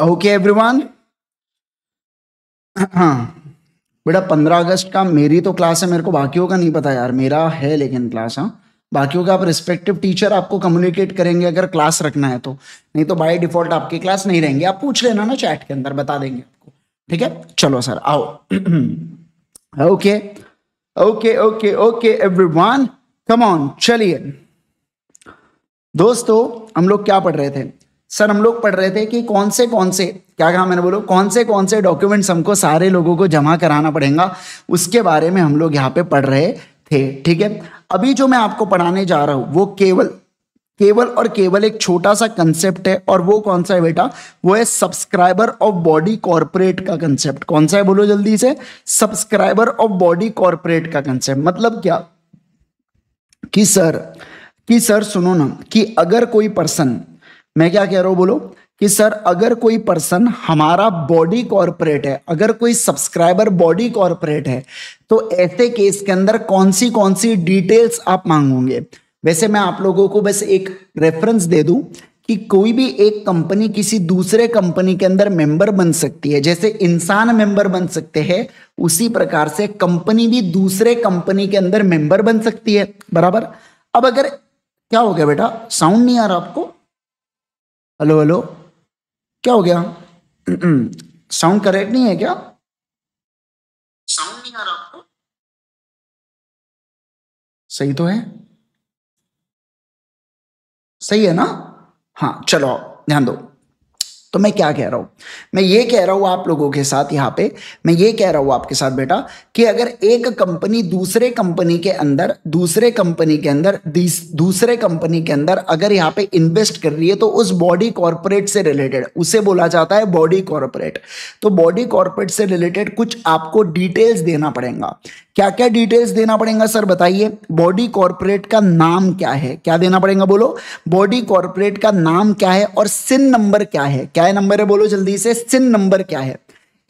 ओके एवरीवन हाँ। बेटा, पंद्रह अगस्त का मेरी तो क्लास है, मेरे को बाकियों का नहीं पता यार। मेरा है लेकिन क्लास हाँ। बाकियों का आप रिस्पेक्टिव टीचर आपको कम्युनिकेट करेंगे अगर क्लास रखना है तो। नहीं तो बाय डिफ़ॉल्ट आपकी क्लास नहीं रहेंगे। आप पूछ लेना ना चैट के अंदर, बता देंगे आपको। ठीक है? चलो सर, आओ। Okay okay okay okay everyone come on चलिए। दोस्तों, हम लोग क्या पढ़ रहे थे? सर, हम लोग पढ़ रहे थे कि कौन से कौन से, क्या कहा मैंने बोलो, कौन से कौन से डॉक्यूमेंट्स हमको सारे लोगों को जमा कराना पड़ेगा, उसके बारे में हम लोग यहाँ पे पढ़ रहे थे, ठीक है? अभी जो मैं आपको पढ़ाने जा रहा हूँ, वो केवल केवल और केवल एक छोटा सा कंसेप्ट है, और वो कौन सा है बेटा? वो है सब्सक्राइबर ऑफ़ बॉडी कॉर्पोरेट का कंसेप्ट कौन सा है बोलो जल्दी से? सब्सक्राइबर ऑफ़ बॉडी कॉर्पोरेट का कंसेप्ट मतलब क्या? कि सर कि सर सुनो ना, कि अगर कोई पर्सन मैं क्या कह रहा हूँ, बोलो? कि सर, अगर कोई पर्सन हमारा बॉडी कॉर्पोरेट है, अगर कोई सब्सक्राइबर बॉडी कॉर्पोरेट है तो ऐसे केस के अंदर कौन सी कौन सी डिटेल्स आप मांगोगे? वैसे मैं आप लोगों को बस एक रेफरेंस दे दूँ कि कोई भी एक कंपनी किसी दूसरे कंपनी के अंदर मेंबर बन सकती है। जैसे इंसान मेंबर बन सकते हैं, उसी प्रकार से कंपनी भी दूसरे कंपनी के अंदर मेंबर बन सकती है। बराबर? अब अगर क्या हो गया बेटा? साउंड नहीं आ रहा आपको? Hello hello. क्या हो गया? साउंड करेक्ट नहीं है क्या? साउंड नहीं आ रहा आपको? सही तो है? सही है ना? हाँ चलो ध्यान दो। तो मैं क्या कह रहा हूँ? मैं ये कह रहा हूँ आप लोगों के साथ यहाँ पे, मैं ये कह रहा हूँ आपके साथ बेटा कि अगर एक कंपनी दूसरे कंपनी के अंदर, दूसरे कंपनी के अंदर दूसरे कंपनी के अंदर अगर यहाँ पे इन्वेस्ट कर रही है तो उस बॉडी कॉर्पोरेट से रिलेटेड उसे बोला जाता है बॉडी कॉर्पोरेट तो बॉडी कॉर्पोरेट से रिलेटेड कुछ आपको डिटेल्स देना पड़ेगा। क्या क्या डिटेल्स देना पड़ेगा सर बताइए? बॉडी कॉर्पोरेट का नाम क्या है? क्या देना पड़ेगा, बोलो? बॉडी कॉर्पोरेट का नाम क्या है और सिन नंबर क्या है? क्या नंबर है, बोलो जल्दी से सिन नंबर क्या है?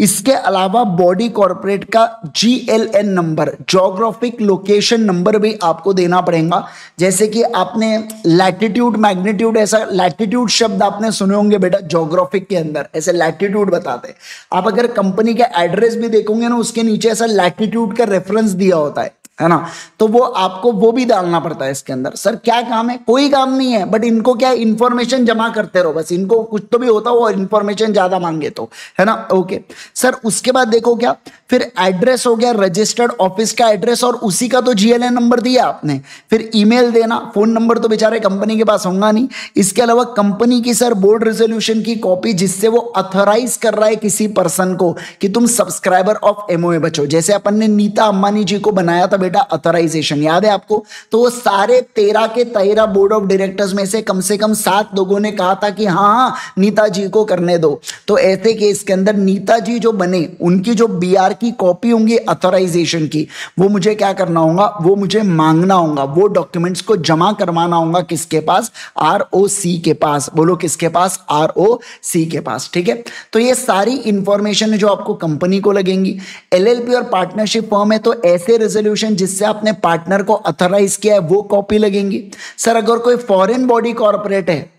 इसके अलावा बॉडी कॉर्पोरेट का G L N number geographic location number भी आपको देना पड़ेगा। जैसे कि आपने लैटिट्यूड मैग्नीट्यूड ऐसा लैटिट्यूड शब्द आपने सुने होंगे बेटा जोग्राफिक के अंदर, ऐसे लैटिट्यूड बताते हैं। आप अगर कंपनी का एड्रेस भी देखोगे ना, उसके नीचे ऐसा लैटिट्यूड का रेफरेंस दिया होता है। है ना? तो वो आपको, वो भी डालना पड़ता है इसके अंदर। सर, क्या काम है? कोई काम नहीं है बट इनको क्या इंफॉर्मेशन जमा करते रहो बस। इनको कुछ तो भी होता हो और इंफॉर्मेशन ज़्यादा मांगे तो है ना? ओके सर, उसके बाद देखो क्या? फिर एड्रेस हो गया रजिस्टर्ड ऑफ़िस का एड्रेस और उसी का तो जीएलएन नंबर दिया आपने। फिर ईमेल देना फ़ोन नंबर तो बेचारे कंपनी के पास होगा नहीं। इसके अलावा कंपनी की सर बोर्ड रेजोल्यूशन की कॉपी जिससे वो अथोराइज कर रहा है किसी पर्सन को कि तुम सब्सक्राइबर ऑफ़ एमओए बचो। जैसे अपन ने नीता अंबानी जी को बनाया था बेटा अथोराइजेशन याद है आपको? तो वो सारे तेरह के तेरह बोर्ड ऑफ़ डायरेक्टर्स में से कम से कम सात लोगों ने कहा था कि हाँ हाँ नीता जी को करने दो। तो ऐसे केस के अंदर नीता जी जो बने, उनकी जो बीआर की कॉपी होंगी अथोराइजेशन की, वो मुझे क्या करना होगा? वो मुझे मांगना होगा। वो डॉक्यूमेंट्स को जमा करवाना होगा किसके पास? आर के पास। बोलो किसके पास? आरओसी के पास, ठीक है? तो ये सारी इंफॉर्मेशन जो आपको कंपनी को लगेंगी। एलएलपी और पार्टनरशिप फॉर्म है तो ऐसे रेजोल्यूशन जिससे आपने पार्टनर को अथोराइज किया है, वो कॉपी लगेंगी। सर अगर कोई फॉरेन बॉडी कॉर्पोरेट है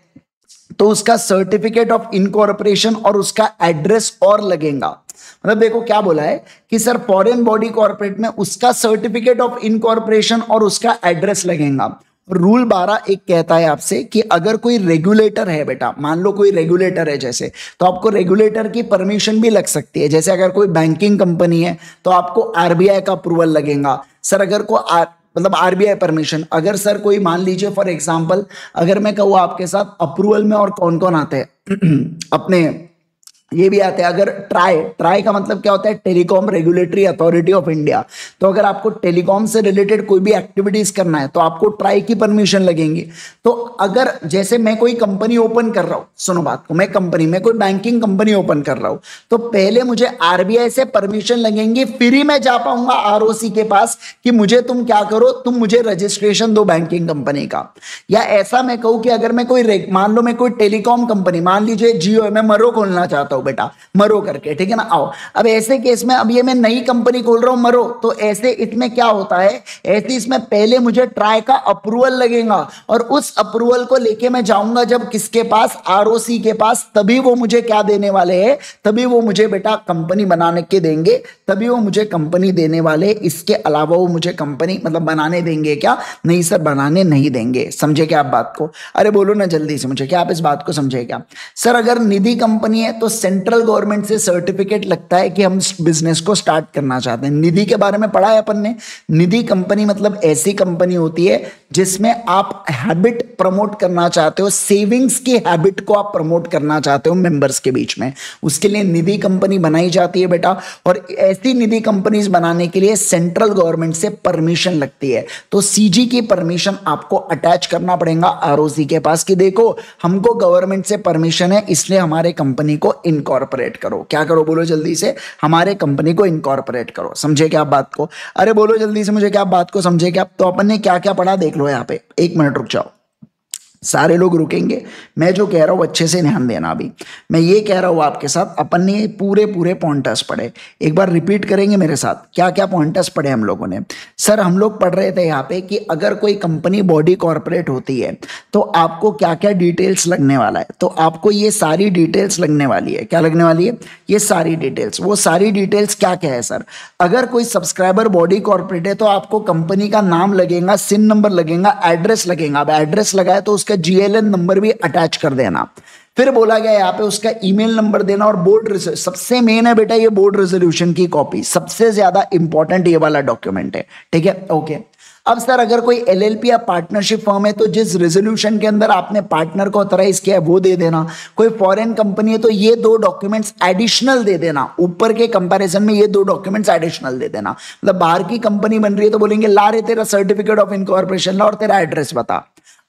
तो उसका सर्टिफिकेट ऑफ़ इनकॉर्पोरेशन और उसका एड्रेस और लगेगा। मतलब देखो क्या बोला है कि सर फॉरेन बॉडी कॉर्पोरेट में उसका सर्टिफिकेट ऑफ़ इनकॉर्पोरेशन और उसका एड्रेस लगेगा। रूल बारह एक कहता है आपसे कि अगर कोई रेगुलेटर है बेटा मान लो कोई रेगुलेटर है जैसे तो आपको रेगुलेटर की परमिशन भी लग सकती है। जैसे अगर कोई बैंकिंग कंपनी है तो आपको आरबीआई का अप्रूवल लगेगा। सर अगर को आर, मतलब आरबीआई परमिशन अगर सर कोई मान लीजिए फॉर एग्जांपल अगर मैं कहूँ आपके साथ अप्रूवल में और कौन कौन आते हैं? अपने ये भी आते हैं। अगर ट्राई ट्राई का मतलब क्या होता है? Telecom regulatory authority of India. तो अगर आपको टेलीकॉम से रिलेटेड कोई भी एक्टिविटीज़ करना है तो आपको ट्राई की परमिशन लगेंगी। तो अगर जैसे मैं कोई कंपनी ओपन कर रहा हूँ, सुनो बात को, मैं कंपनी, में कोई बैंकिंग कंपनी ओपन कर रहा हूँ तो पहले मुझे आरबीआई से परमिशन लगेंगी, फिर ही मैं जा पाऊँगा आर के पास कि मुझे तुम क्या करो, तुम मुझे रजिस्ट्रेशन दो बैंकिंग कंपनी का। या ऐसा मैं कहूँ कि अगर मैं कोई मान लो मैं कोई टेलीकॉम कंपनी, मान लीजिए जियो, मैं मरो खोलना चाहता हूँ बेटा, मरो करके, ठीक है ना? आओ। अब ऐसे केस में, अब ये मैं नई कंपनी खोल रहा हूँ, मरो। तो ऐसे इसमें क्या होता है? ऐसे इसमें पहले मुझे ट्राई का अप्रूवल लगेगा और उस अप्रूवल को लेके मैं जाऊँगा जब किसके पास, आरओसी के पास, तभी वो मुझे क्या देने वाले हैं? तभी वो मुझे बेटा कंपनी बनाने के देंगे, तभी वो मुझे कंपनी देने वाले, इसके अलावा वो मुझे कंपनी मतलब बनाने देंगे क्या? नहीं सर, बनाने नहीं देंगे। समझे क्या आप बात को? अरे बोलो ना जल्दी से मुझे, क्या आप इस बात को समझे क्या? सर, अगर निधि कंपनी है तो सेंट्रल गवर्नमेंट से सर्टिफिकेट लगता है कि हम बिज़नेस को स्टार्ट करना चाहते हैं। निधि के बारे में पढ़ा है अपन ने। निधि कंपनी मतलब ऐसी कंपनी होती है जिसमें आप हैबिट प्रमोट करना चाहते हो सेविंग्स की हैबिट को आप प्रमोट करना चाहते हो मेंबर्स के बीच में। उसके लिए निधि कंपनी बनाई जाती है बेटा। और ऐसी निधि कंपनीज़ बनाने के लिए सेंट्रल गवर्नमेंट से परमिशन लगती है। तो सीजी की परमिशन आपको अटैच करना पड़ेगा आरओसी के पास कि देखो, हमको गवर्नमेंट से परमिशन है, इसलिए हमारे कंपनी को इनकॉर्पोरेट करो। क्या करो? बोलो जल्दी से, हमारे कंपनी को इनकॉर्पोरेट करो। समझे क्या बात को? अरे बोलो जल्दी से मुझे क्या बात को समझे? क्या तो अपन ने क्या क्या पढ़ा? देख लो यहाँ पे। एक मिनट रुक जाओ। सारे लोग रुकेंगे। मैं जो कह रहा हूँ, अच्छे से ध्यान देना अभी। मैं ये कह रहा हूँ आपके साथ, अपन ने पूरे पूरे पॉइंटर्स पढ़े। एक बार रिपीट करेंगे मेरे साथ क्या क्या पॉइंटर्स पढ़े हम लोगों ने। सर, हम लोग पढ़ रहे थे यहाँ पे कि अगर कोई कंपनी, बॉडी कॉरपोरेट होती है तो आपको क्या क्या डिटेल्स लगने वाला है? तो आपको ये सारी डिटेल्स लगने वाली है। क्या लगने वाली है? ये सारी डिटेल्स। वो सारी डिटेल्स क्या क्या है, सर? अगर कोई सब्सक्राइबर बॉडी कॉरपोरेट है तो आपको कंपनी का नाम लगेगा सिन नंबर लगेगा, एड्रेस लगेगा। अब एड्रेस लगाए तो उसका उसका जीएलएन नंबर भी अटैच कर देना। फिर बोला गया, यहाँ पे उसका ईमेल नंबर देना और बोर्ड सबसे मेन है बेटा ये बोर्ड रेजोल्यूशन की कॉपी सबसे ज़्यादा इंपॉर्टेंट ये वाला डॉक्यूमेंट है। ठीक है? ओके अब सर अगर कोई एलएलपी या पार्टनरशिप फर्म है तो जिस रेजोल्यूशन के अंदर आपने पार्टनर को ऑथराइज किया है, वो दे देना। कोई फॉरेन कंपनी है तो ये दो डॉक्यूमेंट्स एडिशनल दे देना। ऊपर के कंपैरिजन में ये दो डॉक्यूमेंट्स एडिशनल दे देना। मतलब बाहर की कंपनी बन रही है तो बोलेंगे, ला रहे तेरा सर्टिफिकेट ऑफ़ इनकॉर्पोरेशन ला और तेरा एड्रेस बता।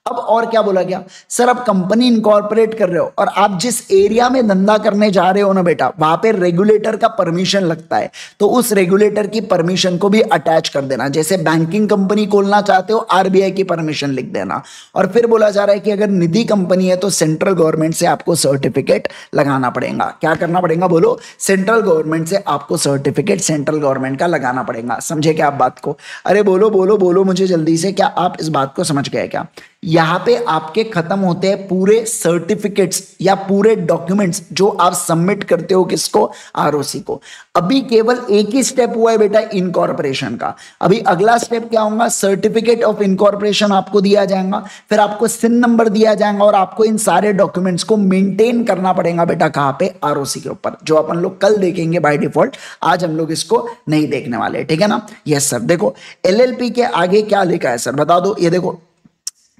अब और क्या बोला गया? सर आप कंपनी इनकॉर्पोरेट कर रहे हो और आप जिस एरिया में धंधा करने जा रहे हो ना बेटा, वहाँ पे रेगुलेटर का परमिशन लगता है। तो उस रेगुलेटर की परमिशन को भी अटैच कर देना। जैसे बैंकिंग कंपनी खोलना चाहते हो आरबीआई की परमिशन लिख देना। और फिर बोला जा रहा है कि अगर निधि कंपनी है तो सेंट्रल गवर्नमेंट से आपको सर्टिफिकेट लगाना पड़ेगा। क्या करना पड़ेगा बोलो? सेंट्रल गवर्नमेंट से आपको सर्टिफिकेट सेंट्रल गवर्नमेंट का लगाना पड़ेगा। समझे क्या आप बात को? अरे बोलो बोलो बोलो मुझे जल्दी से। क्या आप इस बात को समझ गए क्या? यहाँ पे आपके खत्म होते हैं पूरे सर्टिफिकेट्स या पूरे डॉक्यूमेंट्स जो आप सबमिट करते हो किसको? आरओसी को। अभी केवल एक ही स्टेप हुआ है बेटा इनकॉर्पोरेशन का। अभी अगला स्टेप क्या होगा? सर्टिफिकेट ऑफ़ इनकॉर्पोरेशन आपको दिया जाएगा। फिर आपको सिन नंबर दिया जाएगा और आपको इन सारे डॉक्यूमेंट्स को मेंटेन करना पड़ेगा बेटा कहाँ पे? आरओसी के ऊपर, जो अपन लोग कल देखेंगे बाय डिफ़ॉल्ट आज हम लोग इसको नहीं देखने वाले, ठीक है ना? यस सर देखो एलएलपी के आगे क्या लिखा है सर बता दो। ये देखो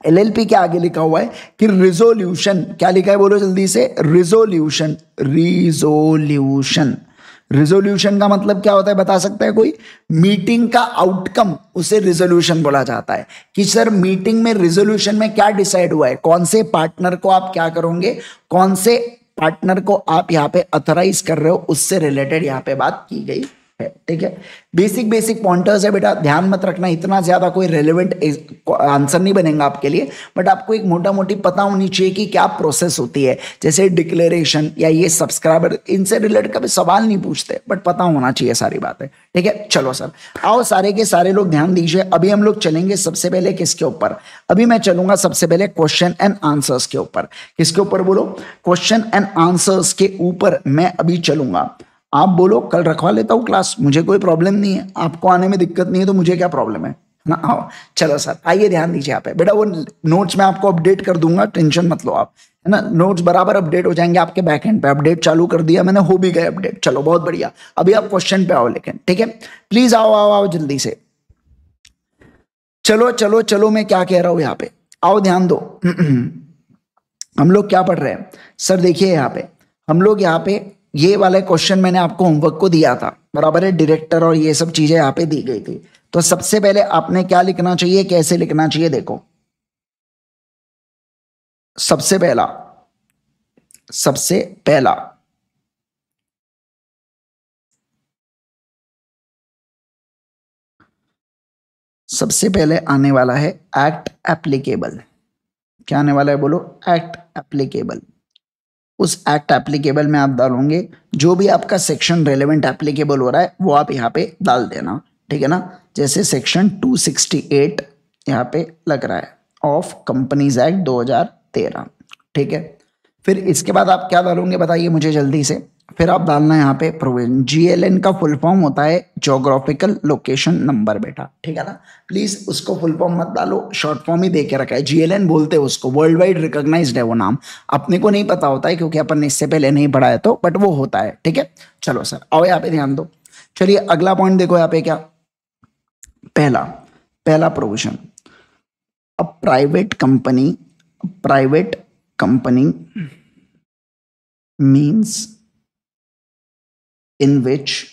एलएलपी के आगे लिखा हुआ है कि रिजोल्यूशन, क्या लिखा है बोलो जल्दी से? Resolution resolution. रिजोल्यूशन का मतलब क्या होता है बता सकता है कोई? मीटिंग का आउटकम उसे रिजोल्यूशन बोला जाता है। कि सर, मीटिंग में रिजोल्यूशन में क्या डिसाइड हुआ है? कौन से पार्टनर को आप क्या करोगे? कौन से पार्टनर को आप यहाँ पे अथोराइज कर रहे हो? उससे रिलेटेड यहाँ पे बात की गई। है, ठीक है? बेसिक बेसिक पॉइंटर्स है बेटा, ध्यान मत रखना, इतना ज़्यादा कोई रेलिवेंट आंसर नहीं बनेगा आपके लिए बट आपको एक मोटा मोटी पता होनी चाहिए कि क्या प्रोसेस होती है, जैसे डिक्लेरेशन या ये सब्सक्राइबर इनसे रिलेटेड कभी सवाल नहीं पूछते बट पता होना चाहिए सारी बात, ठीक है? चलो सर आओ सारे के सारे लोग ध्यान दीजिए, अभी हम लोग चलेंगे सबसे पहले किसके ऊपर? अभी मैं चलूँगा सबसे पहले क्वेश्चन एंड आंसर्स के ऊपर, किसके ऊपर बोलो? क्वेश्चन एंड आंसर्स के ऊपर मैं अभी चलूँगा। आप बोलो, कल रखवा लेता हूँ क्लास मुझे कोई प्रॉब्लम नहीं है। आपको आने में दिक्कत नहीं है तो मुझे क्या प्रॉब्लम है? ना आओ चलो सर आइए ध्यान दीजिए आप बेटा वो नोट्स मैं आपको अपडेट कर दूँगा टेंशन मत लो आप, है ना? नोट्स बराबर अपडेट हो जाएँगे आपके बैक एंड पे। अपडेट चालू कर दिया मैंने, हो भी गए अपडेट चलो, बहुत बढ़िया। अभी आप क्वेश्चन पे आओ लेकिन, ठीक है? प्लीज़ आओ आओ आओ जल्दी से। चलो चलो चलो, मैं क्या कह रहा हूँ यहाँ पे? आओ ध्यान दो। हम लोग क्या पढ़ रहे हैं? सर देखिए यहाँ पे। हम लोग यहाँ पे ये वाला क्वेश्चन मैंने आपको होमवर्क को दिया था। बराबर है डायरेक्टर और ये सब चीज़ें यहाँ पे दी गई थी। तो सबसे पहले आपने क्या लिखना चाहिए, कैसे लिखना चाहिए, देखो। सबसे पहला सबसे पहला। सबसे पहले आने वाला है एक्ट एप्लीकेबल क्या आने वाला है, बोलो? एक्ट एप्लीकेबल उस एक्ट एप्लीकेबल में आप डालोगे, जो भी आपका सेक्शन रेलिवेंट एप्लीकेबल हो रहा है, वो आप यहाँ पे डाल देना, ठीक है ना? जैसे सेक्शन 268 यहाँ पे लग रहा है ऑफ़ कंपनीज़ एक्ट 2013 ठीक है? फिर इसके बाद आप क्या डालोगे, बताइए मुझे जल्दी से। फिर आप डालना यहाँ पे प्रोविज़न जीएलएन का फुल फॉर्म होता है जोग्राफिकल लोकेशन नंबर बेटा. ठीक है ना? प्लीज़ उसको फुल फॉर्म मत डालो. शॉर्ट फॉर्म ही दे के रखा है. जीएलएन बोलते हैं उसको. वर्ल्ड वाइड रिकॉग्नाइज्ड है वो नाम. अपने को नहीं पता होता है क्योंकि अपन ने इससे पहले नहीं पढ़ा है तो बट वो होता है. ठीक है? चलो सर आओ यहाँ पे ध्यान दो. चलिए अगला पॉइंट देखो यहाँ पे क्या? पहला पहला provision a private company private company means in which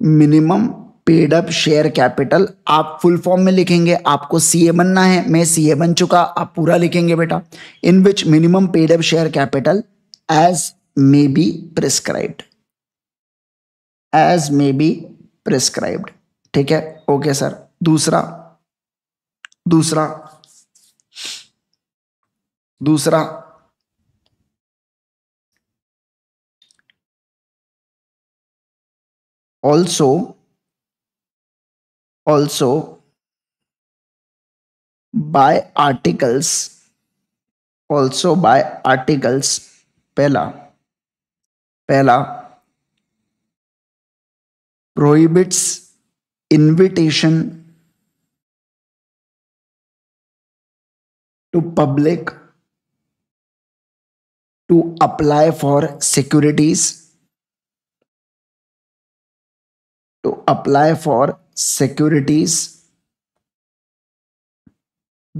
minimum paid up share capital आप फुल फॉर्म में लिखेंगे, आपको सीए बनना है, मैं सीए बन चुका, आप पूरा लिखेंगे बेटा in which minimum paid up share capital as may be prescribed as may be prescribed ठीक है? ओके सर दूसरा दूसरा दूसरा also also by articles. Also by articles. Pehla pehla. Prohibits invitation to public to apply for securities to apply for securities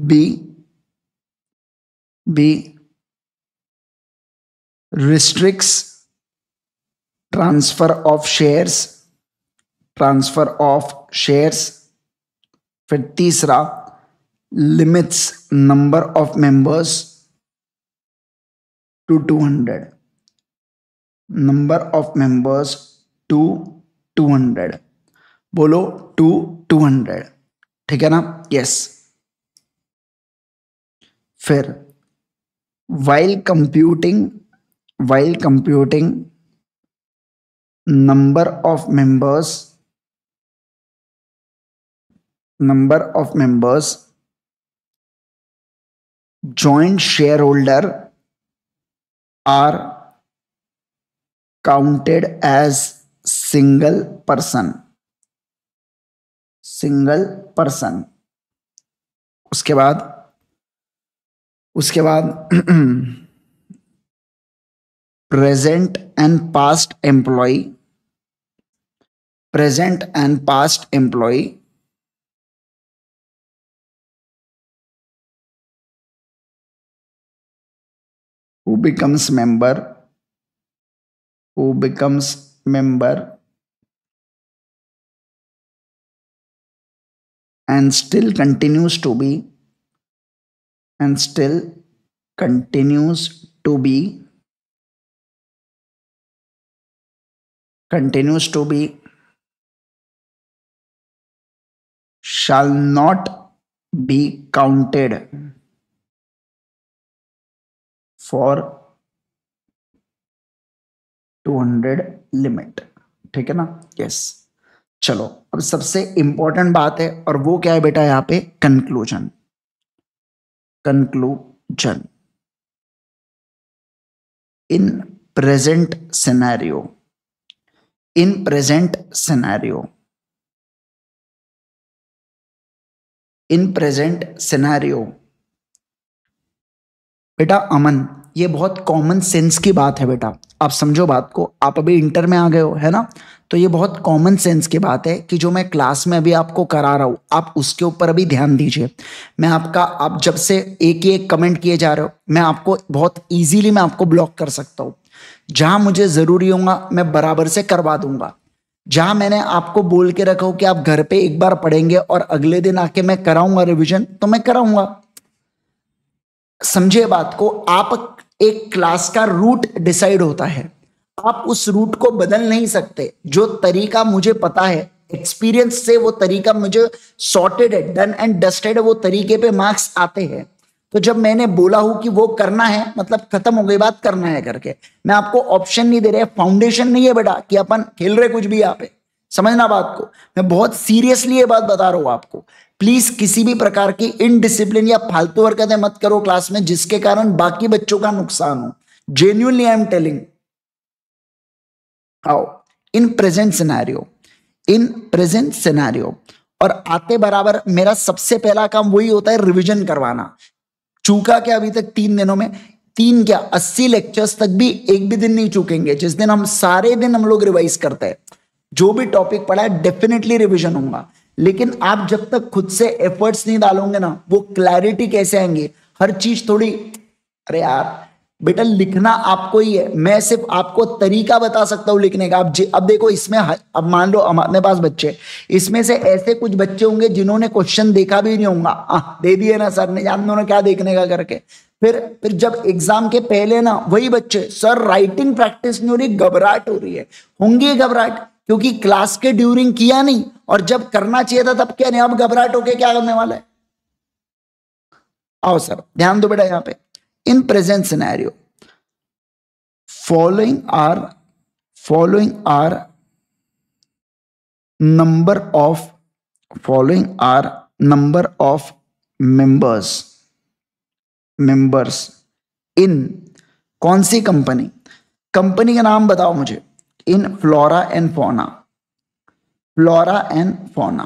b b restricts transfer of shares transfer of shares फिर तीसरा limits number of members to 200 number of members to two hundred. बोलो two two hundred. ठीक है ना? Yes फिर while computing while computing number of members number of members joint share holder are counted as single person single person उसके बाद उसके बाद present and past employ present and past employ who becomes member? Who becomes member? and still continues to be and still continues to be continues to be shall not be counted for 200 limit ठीक है ना yes चलो अब सबसे important बात है, और वो क्या है बेटा यहाँ पे? Conclusion conclusion in present scenario in present scenario in present scenario बेटा अमन, ये बहुत कॉमन सेंस की बात है बेटा। आप समझो बात को। आप अभी इंटर में आ गए हो, है ना? तो ये बहुत कॉमन सेंस की बात है कि जो मैं क्लास में अभी आपको करा रहा हूँ, आप उसके ऊपर अभी ध्यान दीजिए। मैं आपका, आप जब से एक ही एक कमेंट किए जा रहे हो, मैं आपको बहुत ईजीली मैं आपको ब्लॉक कर सकता हूँ। जहाँ मुझे ज़रूरी होगा, मैं बराबर से करवा दूँगा। जहाँ मैंने आपको बोल के रखा हो कि आप घर पे एक बार पढ़ेंगे और अगले दिन आके मैं कराऊँगा रिविजन तो मैं कराऊँगा। समझे बात को, आप एक क्लास का रूट डिसाइड होता है। आप उस रूट को बदल नहीं सकते। जो तरीका मुझे पता है एक्सपीरियंस से वो तरीका मुझे सॉर्टेड है डन एंड डस्टेड वो तरीके पे मार्क्स आते हैं। तो जब मैंने बोला हूँ कि वो करना है मतलब खत्म हो गई बात, करना है करके। मैं आपको ऑप्शन नहीं दे रहे फाउंडेशन नहीं है बेटा, कि अपन खेल रहे कुछ भी यहाँ पे। समझना बात को? मैं बहुत सीरियसली ये बात बता रहा हूँ आपको। प्लीज़ किसी भी प्रकार की इनडिसिप्लिन या फालतू हरकतें मत करो क्लास में, जिसके कारण बाकी बच्चों का नुकसान हो। जेन्यूनली आई एम टेलिंग आओ in present scenario in present scenario और आते बराबर मेरा सबसे पहला काम वही होता है रिवीजन करवाना। चूका क्या अभी तक तीन दिनों में? तीन क्या? अस्सी लेक्चर्स तक भी एक भी दिन नहीं चूकेंगे। जिस दिन हम सारे दिन हम लोग रिवाइज करते हैं। जो भी टॉपिक पढ़ा है डेफिनेटली रिविजन होगा लेकिन आप जब तक खुद से एफर्ट्स नहीं डालोगे ना, वो क्लैरिटी कैसे आएँगे? हर चीज़ थोड़ी, अरे यार बेटा, लिखना आपको ही है। मैं सिर्फ़ आपको तरीका बता सकता हूँ लिखने का। अब अब देखो, इसमें अब मान लो हमारे पास बच्चे इसमें से ऐसे कुछ बच्चे होंगे जिन्होंने क्वेश्चन देखा भी नहीं होगा। दे दिए ना सर ने जान दो क्या देखने का करके। फिर फिर जब एग्ज़ाम के पहले ना, वही बच्चे, सर राइटिंग प्रैक्टिस नहीं हो रही, घबराहट हो रही है। होंगी घबराहट, क्योंकि क्लास के ड्यूरिंग किया नहीं, और जब करना चाहिए था तब क्या नहीं। अब घबराहट होके क्या करने वाला है? आओ सर, ध्यान दो बेटा यहाँ पे। In present scenario following are following are number of following are number of members members in कौन सी कंपनी कंपनी का नाम बताओ मुझे in flora and fauna flora and fauna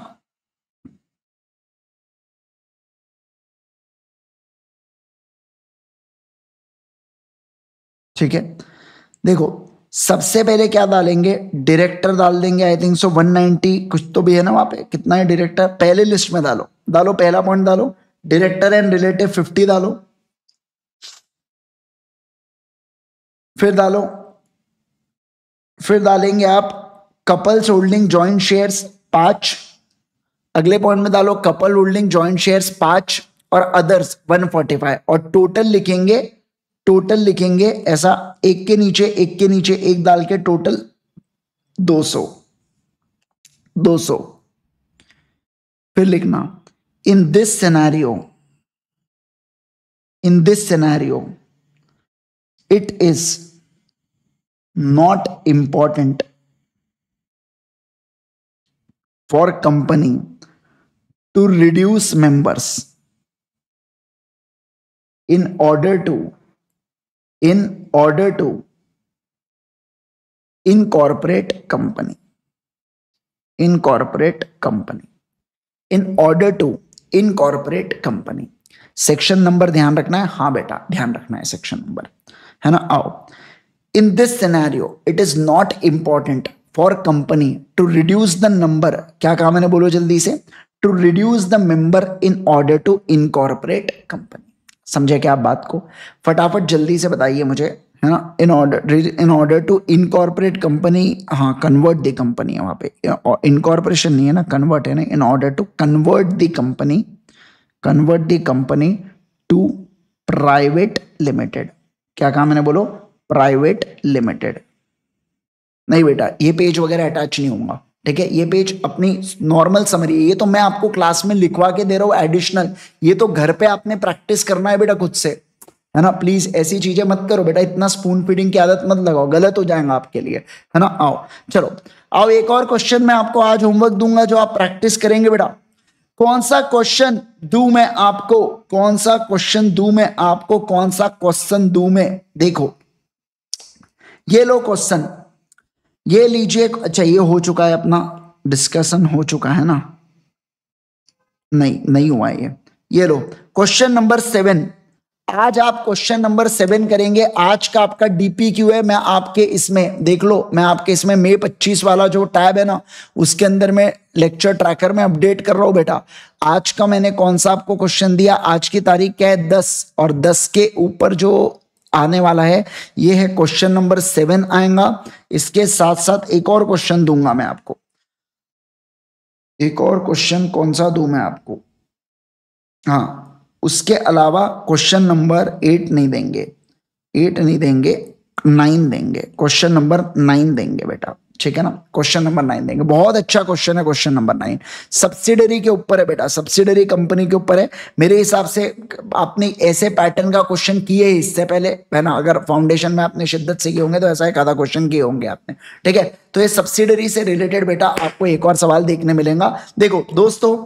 ठीक है? देखो, सबसे पहले क्या डालेंगे? डायरेक्टर डाल देंगे आई थिंक सो 190 कुछ तो भी है ना वहाँ पे? कितना है डायरेक्टर पहले लिस्ट में डालो। डालो, पहला पॉइंट डालो। डायरेक्टर एंड रिलेटिव 50 डालो। फिर डालो। फिर डालेंगे आप कपल्स होल्डिंग ज्वाइंट शेयर्स पाँच। अगले पॉइंट में डालो कपल होल्डिंग ज्वाइंट शेयर्स पाँच और अदर्स 145 और टोटल लिखेंगे टोटल लिखेंगे ऐसा एक के नीचे, एक के नीचे, एक डाल के टोटल 200 200 फिर लिखना, in this scenario in this scenario it is not important for company to reduce members in order to in order to incorporate company. Incorporate company. In order to incorporate company. Section number ध्यान रखना है। हाँ बेटा, ध्यान रखना है section number है ना? आओ। In this scenario it is not important for company to reduce the number क्या कहा मैंने बोलो जल्दी से? To reduce the member in order to incorporate company समझे क्या आप बात को? फटाफट जल्दी से बताइए मुझे, है ना? In order in order to incorporate company हाँ कन्वर्ट द कंपनी है वहाँ पे। इनकॉर्पोरेशन नहीं है ना कन्वर्ट है ना? In order to convert the company convert the company to private limited क्या कहा मैंने बोलो? प्राइवेट लिमिटेड नहीं बेटा, ये पेज वगैरह अटैच नहीं होगा ठीक है, ये पेज अपनी नॉर्मल समरी है, ये तो मैं आपको क्लास में लिखवा के दे रहा हूँ एडिशनल ये तो घर पे आपने प्रैक्टिस करना है बेटा खुद से, है ना? प्लीज़ ऐसी चीज़ें मत करो बेटा, इतना स्पून फीडिंग की आदत मत लगाओ, गलत हो जाएगा आपके लिए, है ना? आओ, चलो, आओ, एक और क्वेश्चन मैं आपको आज होमवर्क दूँगा जो आप प्रैक्टिस करेंगे बेटा। कौन सा क्वेश्चन दू मैं आपको, कौन सा क्वेश्चन दू मैं आपको, कौन सा क्वेश्चन दू मैं, देखो ये लो क्वेश्चन ये लीजिए अच्छा ये हो चुका है अपना डिस्कशन हो चुका है ना? नहीं नहीं हुआ ये। ये लो क्वेश्चन नंबर सेवन आज आप क्वेश्चन नंबर सेवन करेंगे। आज का आपका डीपी क्यू है। मैं आपके इसमें, देख लो, मैं आपके इसमें मे पच्चीस वाला जो टैब है ना, उसके अंदर में लेक्चर ट्रैकर में अपडेट कर रहा हूँ बेटा। आज का मैंने कौन सा आपको क्वेश्चन दिया? आज की तारीख क्या है? दस। और दस के ऊपर जो आने वाला है। ये है क्वेश्चन नंबर सेवन आएगा। इसके साथ साथ एक और क्वेश्चन दूँगा मैं आपको। एक और क्वेश्चन कौन सा दू मैं आपको? हाँ उसके अलावा क्वेश्चन नंबर एट नहीं देंगे। एट नहीं देंगे नाइन देंगे। क्वेश्चन नंबर नाइन देंगे बेटा। ठीक है ना? क्वेश्चन नंबर नाइन देंगे। बहुत अच्छा क्वेश्चन है क्वेश्चन नंबर नाइन सब्सिडरी के ऊपर है बेटा सब्सिडरी कंपनी के ऊपर है। मेरे हिसाब से आपने ऐसे पैटर्न का क्वेश्चन किए इससे पहले, है ना? अगर फाउंडेशन में आपने शिद्दत से किए होंगे तो ऐसा एक आधा क्वेश्चन किए होंगे आपने। ठीक है? तो ये सब्सिडरी से रिलेटेड बेटा आपको एक और सवाल देखने मिलेगा। देखो, दोस्तों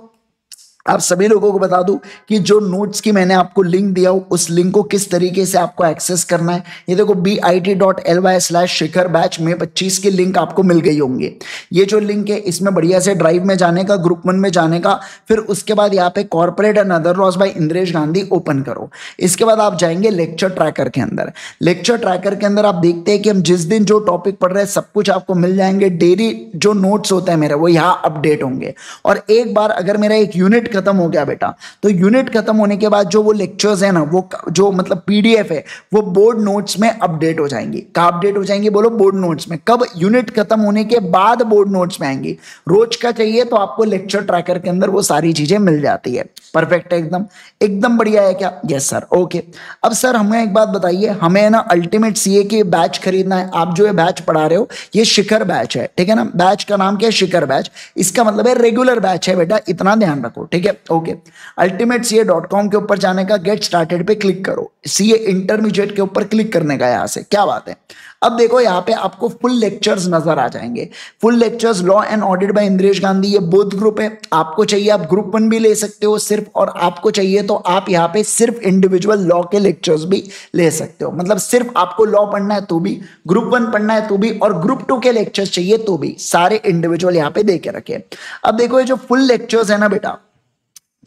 आप सभी लोगों को बता दूँ कि जो नोट्स की मैंने आपको लिंक दिया हो, उस लिंक को किस तरीके से आपको एक्सेस करना है, ये देखो B I T dot L Y slash Shikhar batch में पच्चीस की लिंक आपको मिल गई होंगे। ये जो लिंक है, इसमें बढ़िया से ड्राइव में जाने का ग्रुप वन में जाने का, फिर उसके बाद यहाँ पे corporate and other laws by Indresh Gandhi open करो। इसके बाद आप जाएँगे लेक्चर ट्रैकर के अंदर। लेक्चर ट्रैकर के अंदर आप देखते हैं कि हम जिस दिन जो टॉपिक पढ़ रहे हैं, सब कुछ आपको मिल जाएँगे। डेली जो नोट्स होते हैं मेरे, वो यहाँ अपडेट होंगे। और एक बार अगर मेरा एक यूनिट खत्म हो गया बेटा। तो यूनिट खत्म होने के बाद जो वो लेक्चर्स है ना, वो जो मतलब पीडीएफ है, वो बोर्ड नोट्स में अपडेट हो जाएँगी। कहा अपडेट हो जाएँगी? बोलो बोर्ड नोट्स में। कब यूनिट खत्म होने के बाद बोर्ड नोट्स में आएँगी। रोज का चाहिए तो आपको लेक्चर ट्रैकर के अंदर वो सारी चीज़ें मिल जाती है। परफेक्ट है एकदम। एकदम बढ़िया है क्या? यस सर ओके अब सर हमें एक बात बताइए। हमें ना अल्टीमेट सीए के बैच खरीदना है। आप जो है बैच पढ़ा रहे हो, ये शिखर बैच है। ठीक है ना? बैच का नाम क्या है? शिखर बैच इसका मतलब है रेगुलर बैच है बेटा। इतना ध्यान रखो। ठीक है? Okay ultimate C dot com के ऊपर जाने का गेट स्टार्टेड पे क्लिक करो। सी इंटरमीडिएट के ऊपर क्लिक करने का यहाँ से। क्या बात है? अब देखो यहाँ पे आपको फुल लेक्चर्स नज़र आ जाएँगे। Full lectures law and audit by Indresh Gandhi ये बोध ग्रुप है। आपको चाहिए आप ग्रुप वन भी ले सकते हो सिर्फ़, और आपको चाहिए तो आप यहाँ पे सिर्फ़ इंडिविजुअल लॉ के लेक्चर्स भी ले सकते हो। मतलब सिर्फ़ आपको लॉ पढ़ना है तो भी ग्रुप वन पढ़ना है तो भी, और ग्रुप टू के लेक्चर्स चाहिए तो भी। सारे इंडिविजुअल यहाँ पे दे के रखे अब देखो ये जो फुल लेक्चर्स है ना बेटा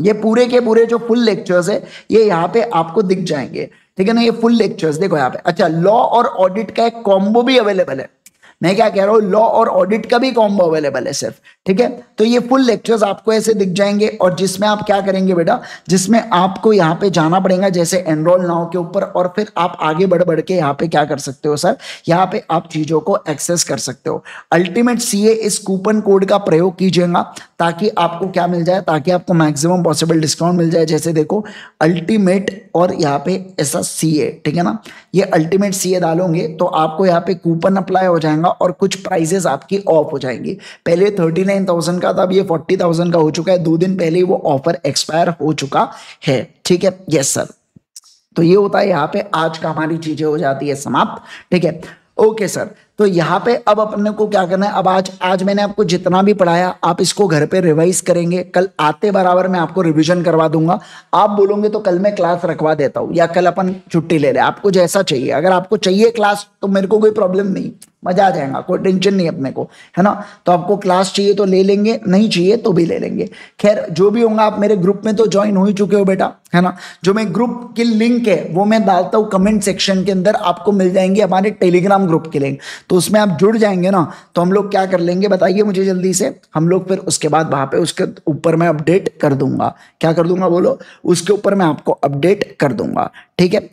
ये पूरे के पूरे जो फुल लेक्चर्स है, ये यहाँ पे आपको दिख जाएँगे। ठीक है ना, ये फुल लेक्चर्स देखो यहाँ पे। अच्छा लॉ और ऑडिट का एक कॉम्बो भी अवेलेबल है। मैं क्या कह रहा हूँ लॉ और ऑडिट का भी कॉम्बो अवेलेबल है सिर्फ़, ठीक है? तो ये फुल लेक्चर्स आपको ऐसे दिख जाएँगे और जिसमें आप क्या करेंगे बेटा, जिसमें आपको यहाँ पे जाना पड़ेगा, जैसे एनरोल नाउ के ऊपर और फिर आप आगे बढ़ बढ़ के यहाँ पे क्या कर सकते हो सर? यहाँ पे आप चीज़ों को एक्सेस कर सकते हो। अल्टीमेट सीए इस कूपन कोड का प्रयोग कीजिएगा ताकि आपको क्या मिल जाए, ताकि आपको मैक्सिमम पॉसिबल डिस्काउंट मिल जाए। जैसे देखो अल्टीमेट और यहाँ पे ऐसा सीए ठीक है ना? ये अल्टीमेट सी डालोगे तो आपको यहाँ पे कूपन अप्लाई हो जाएगा और कुछ प्राइजेस आपकी ऑफ़ हो जाएँगी। पहले थर्टी नाइन थाउज़ेंड का था, अब ये फोर्टी थाउज़ेंड का हो चुका है। दो दिन पहले वो ऑफ़र एक्सपायर हो चुका है। ठीक है? यस सर तो ये होता है, यहाँ पे आज का हमारी चीज़ें हो जाती है समाप्त। ठीक है? ओके सर तो यहाँ पे अब अपने को क्या करना है? अब आज आज मैंने आपको जितना भी पढ़ाया, आप इसको घर पे रिवाइज करेंगे। कल आते बराबर मैं आपको रिवीजन करवा दूँगा। आप बोलोगे तो कल मैं क्लास रखवा देता हूँ, या कल अपन छुट्टी ले ले। आपको जैसा चाहिए। अगर आपको चाहिए क्लास तो मेरे को कोई प्रॉब्लम नहीं। मज़ा आ जाएगा, कोई टेंशन नहीं अपने को, है ना? तो आपको क्लास चाहिए तो ले लेंगे, नहीं चाहिए तो भी ले लेंगे। खैर, जो भी होगा, आप मेरे ग्रुप में तो ज्वाइन हो ही चुके हो बेटा, है ना? जो मैं ग्रुप की लिंक है, वो मैं डालता हूँ कमेंट सेक्शन के अंदर, आपको मिल जाएँगे हमारे टेलीग्राम ग्रुप के लिंक तो उसमें आप जुड़ जाएँगे ना तो हम लोग क्या कर लेंगे, बताइए मुझे जल्दी से। हम लोग फिर उसके बाद वहाँ पे उसके ऊपर मैं अपडेट कर दूँगा। क्या कर दूँगा बोलो? उसके ऊपर मैं आपको अपडेट कर दूँगा, ठीक है?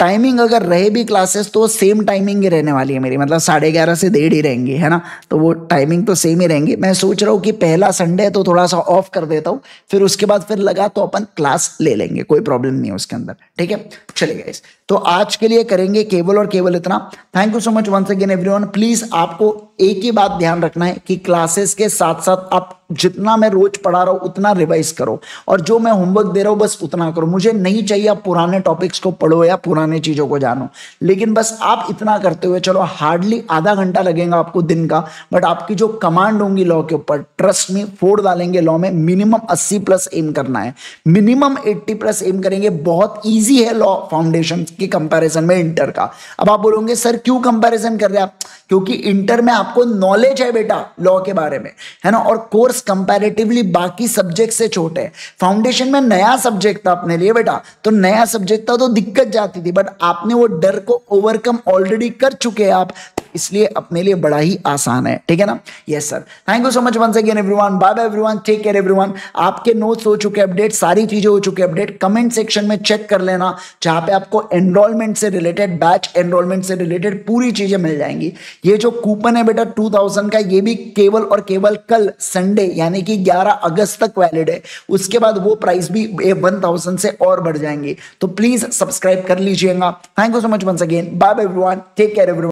टाइमिंग अगर रहे भी क्लासेस तो सेम टाइमिंग ही रहने वाली है मेरी। मतलब साढ़े ग्यारह से डेढ़ ही रहेंगी, है ना? तो वो टाइमिंग तो सेम ही रहेंगी। मैं सोच रहा हूँ कि पहला संडे तो थोड़ा सा ऑफ़ कर देता हूँ, फिर उसके बाद फिर लगा तो अपन क्लास ले लेंगे, कोई प्रॉब्लम नहीं है उसके अंदर, ठीक है? चलिए तो आज के लिए करेंगे केवल और केवल इतना। Thank you so much once again everyone please आपको एक ही बात ध्यान रखना है कि क्लासेस के साथ साथ आप जितना मैं रोज पढ़ा रहा हूँ, उतना रिवाइज करो। और जो मैं होमवर्क दे रहा हूँ, बस उतना करो। मुझे नहीं चाहिए आप पुराने टॉपिक्स को पढ़ो या पुराने चीज़ों को जानो। लेकिन बस आप इतना करते हुए चलो हार्डली आधा घंटा लगेगा आपको दिन का बट आपकी जो कमांड होंगी लॉ के ऊपर ट्रस्ट में फोड़ डालेंगे लॉ में मिनिमम अस्सी प्लस एम करना है। मिनिमम एट्टी प्लस एम करेंगे, बहुत ईजी है लॉ फाउंडेशन की कंपेरिजन में इंटर का। अब आप बोलोगे, सर, क्यों कंपेरिजन कर रहे आप? क्योंकि इंटर में आपको नॉलेज है बेटा लॉ के बारे में, है ना? और कोर्स कंपैरेटिवली बाकी सब्जेक्ट से छोटे फाउंडेशन में नया सब्जेक्ट था अपने लिए बेटा तो नया सब्जेक्ट था तो दिक्कत जाती थी बट आपने वो डर को ओवरकम ऑलरेडी कर चुके हैं आप इसलिए अपने लिए बड़ा ही आसान है। ठीक है ना? Yes sir thank you so much once again everyone bye bye everyone take care everyone आपके नोट्स हो चुके अपडेट सारी चीज़ें हो चुके अपडेट कमेंट सेक्शन में चेक कर लेना, जहाँ पे आपको एनरोलमेंट से रिलेटेड बैच एनरोलमेंट से रिलेटेड पूरी चीज़ें मिल जाएँगी। ये जो कूपन है बेटा 2000 का, ये भी केवल और केवल कल संडे यानी कि 11 अगस्त तक वैलिड है। उसके बाद वो प्राइस भी वन थाउज़ेंड से और बढ़ जाएँगे। तो प्लीज़ सब्सक्राइब कर लीजिएगा। Thank you so much once again bye bye everyone take care everyone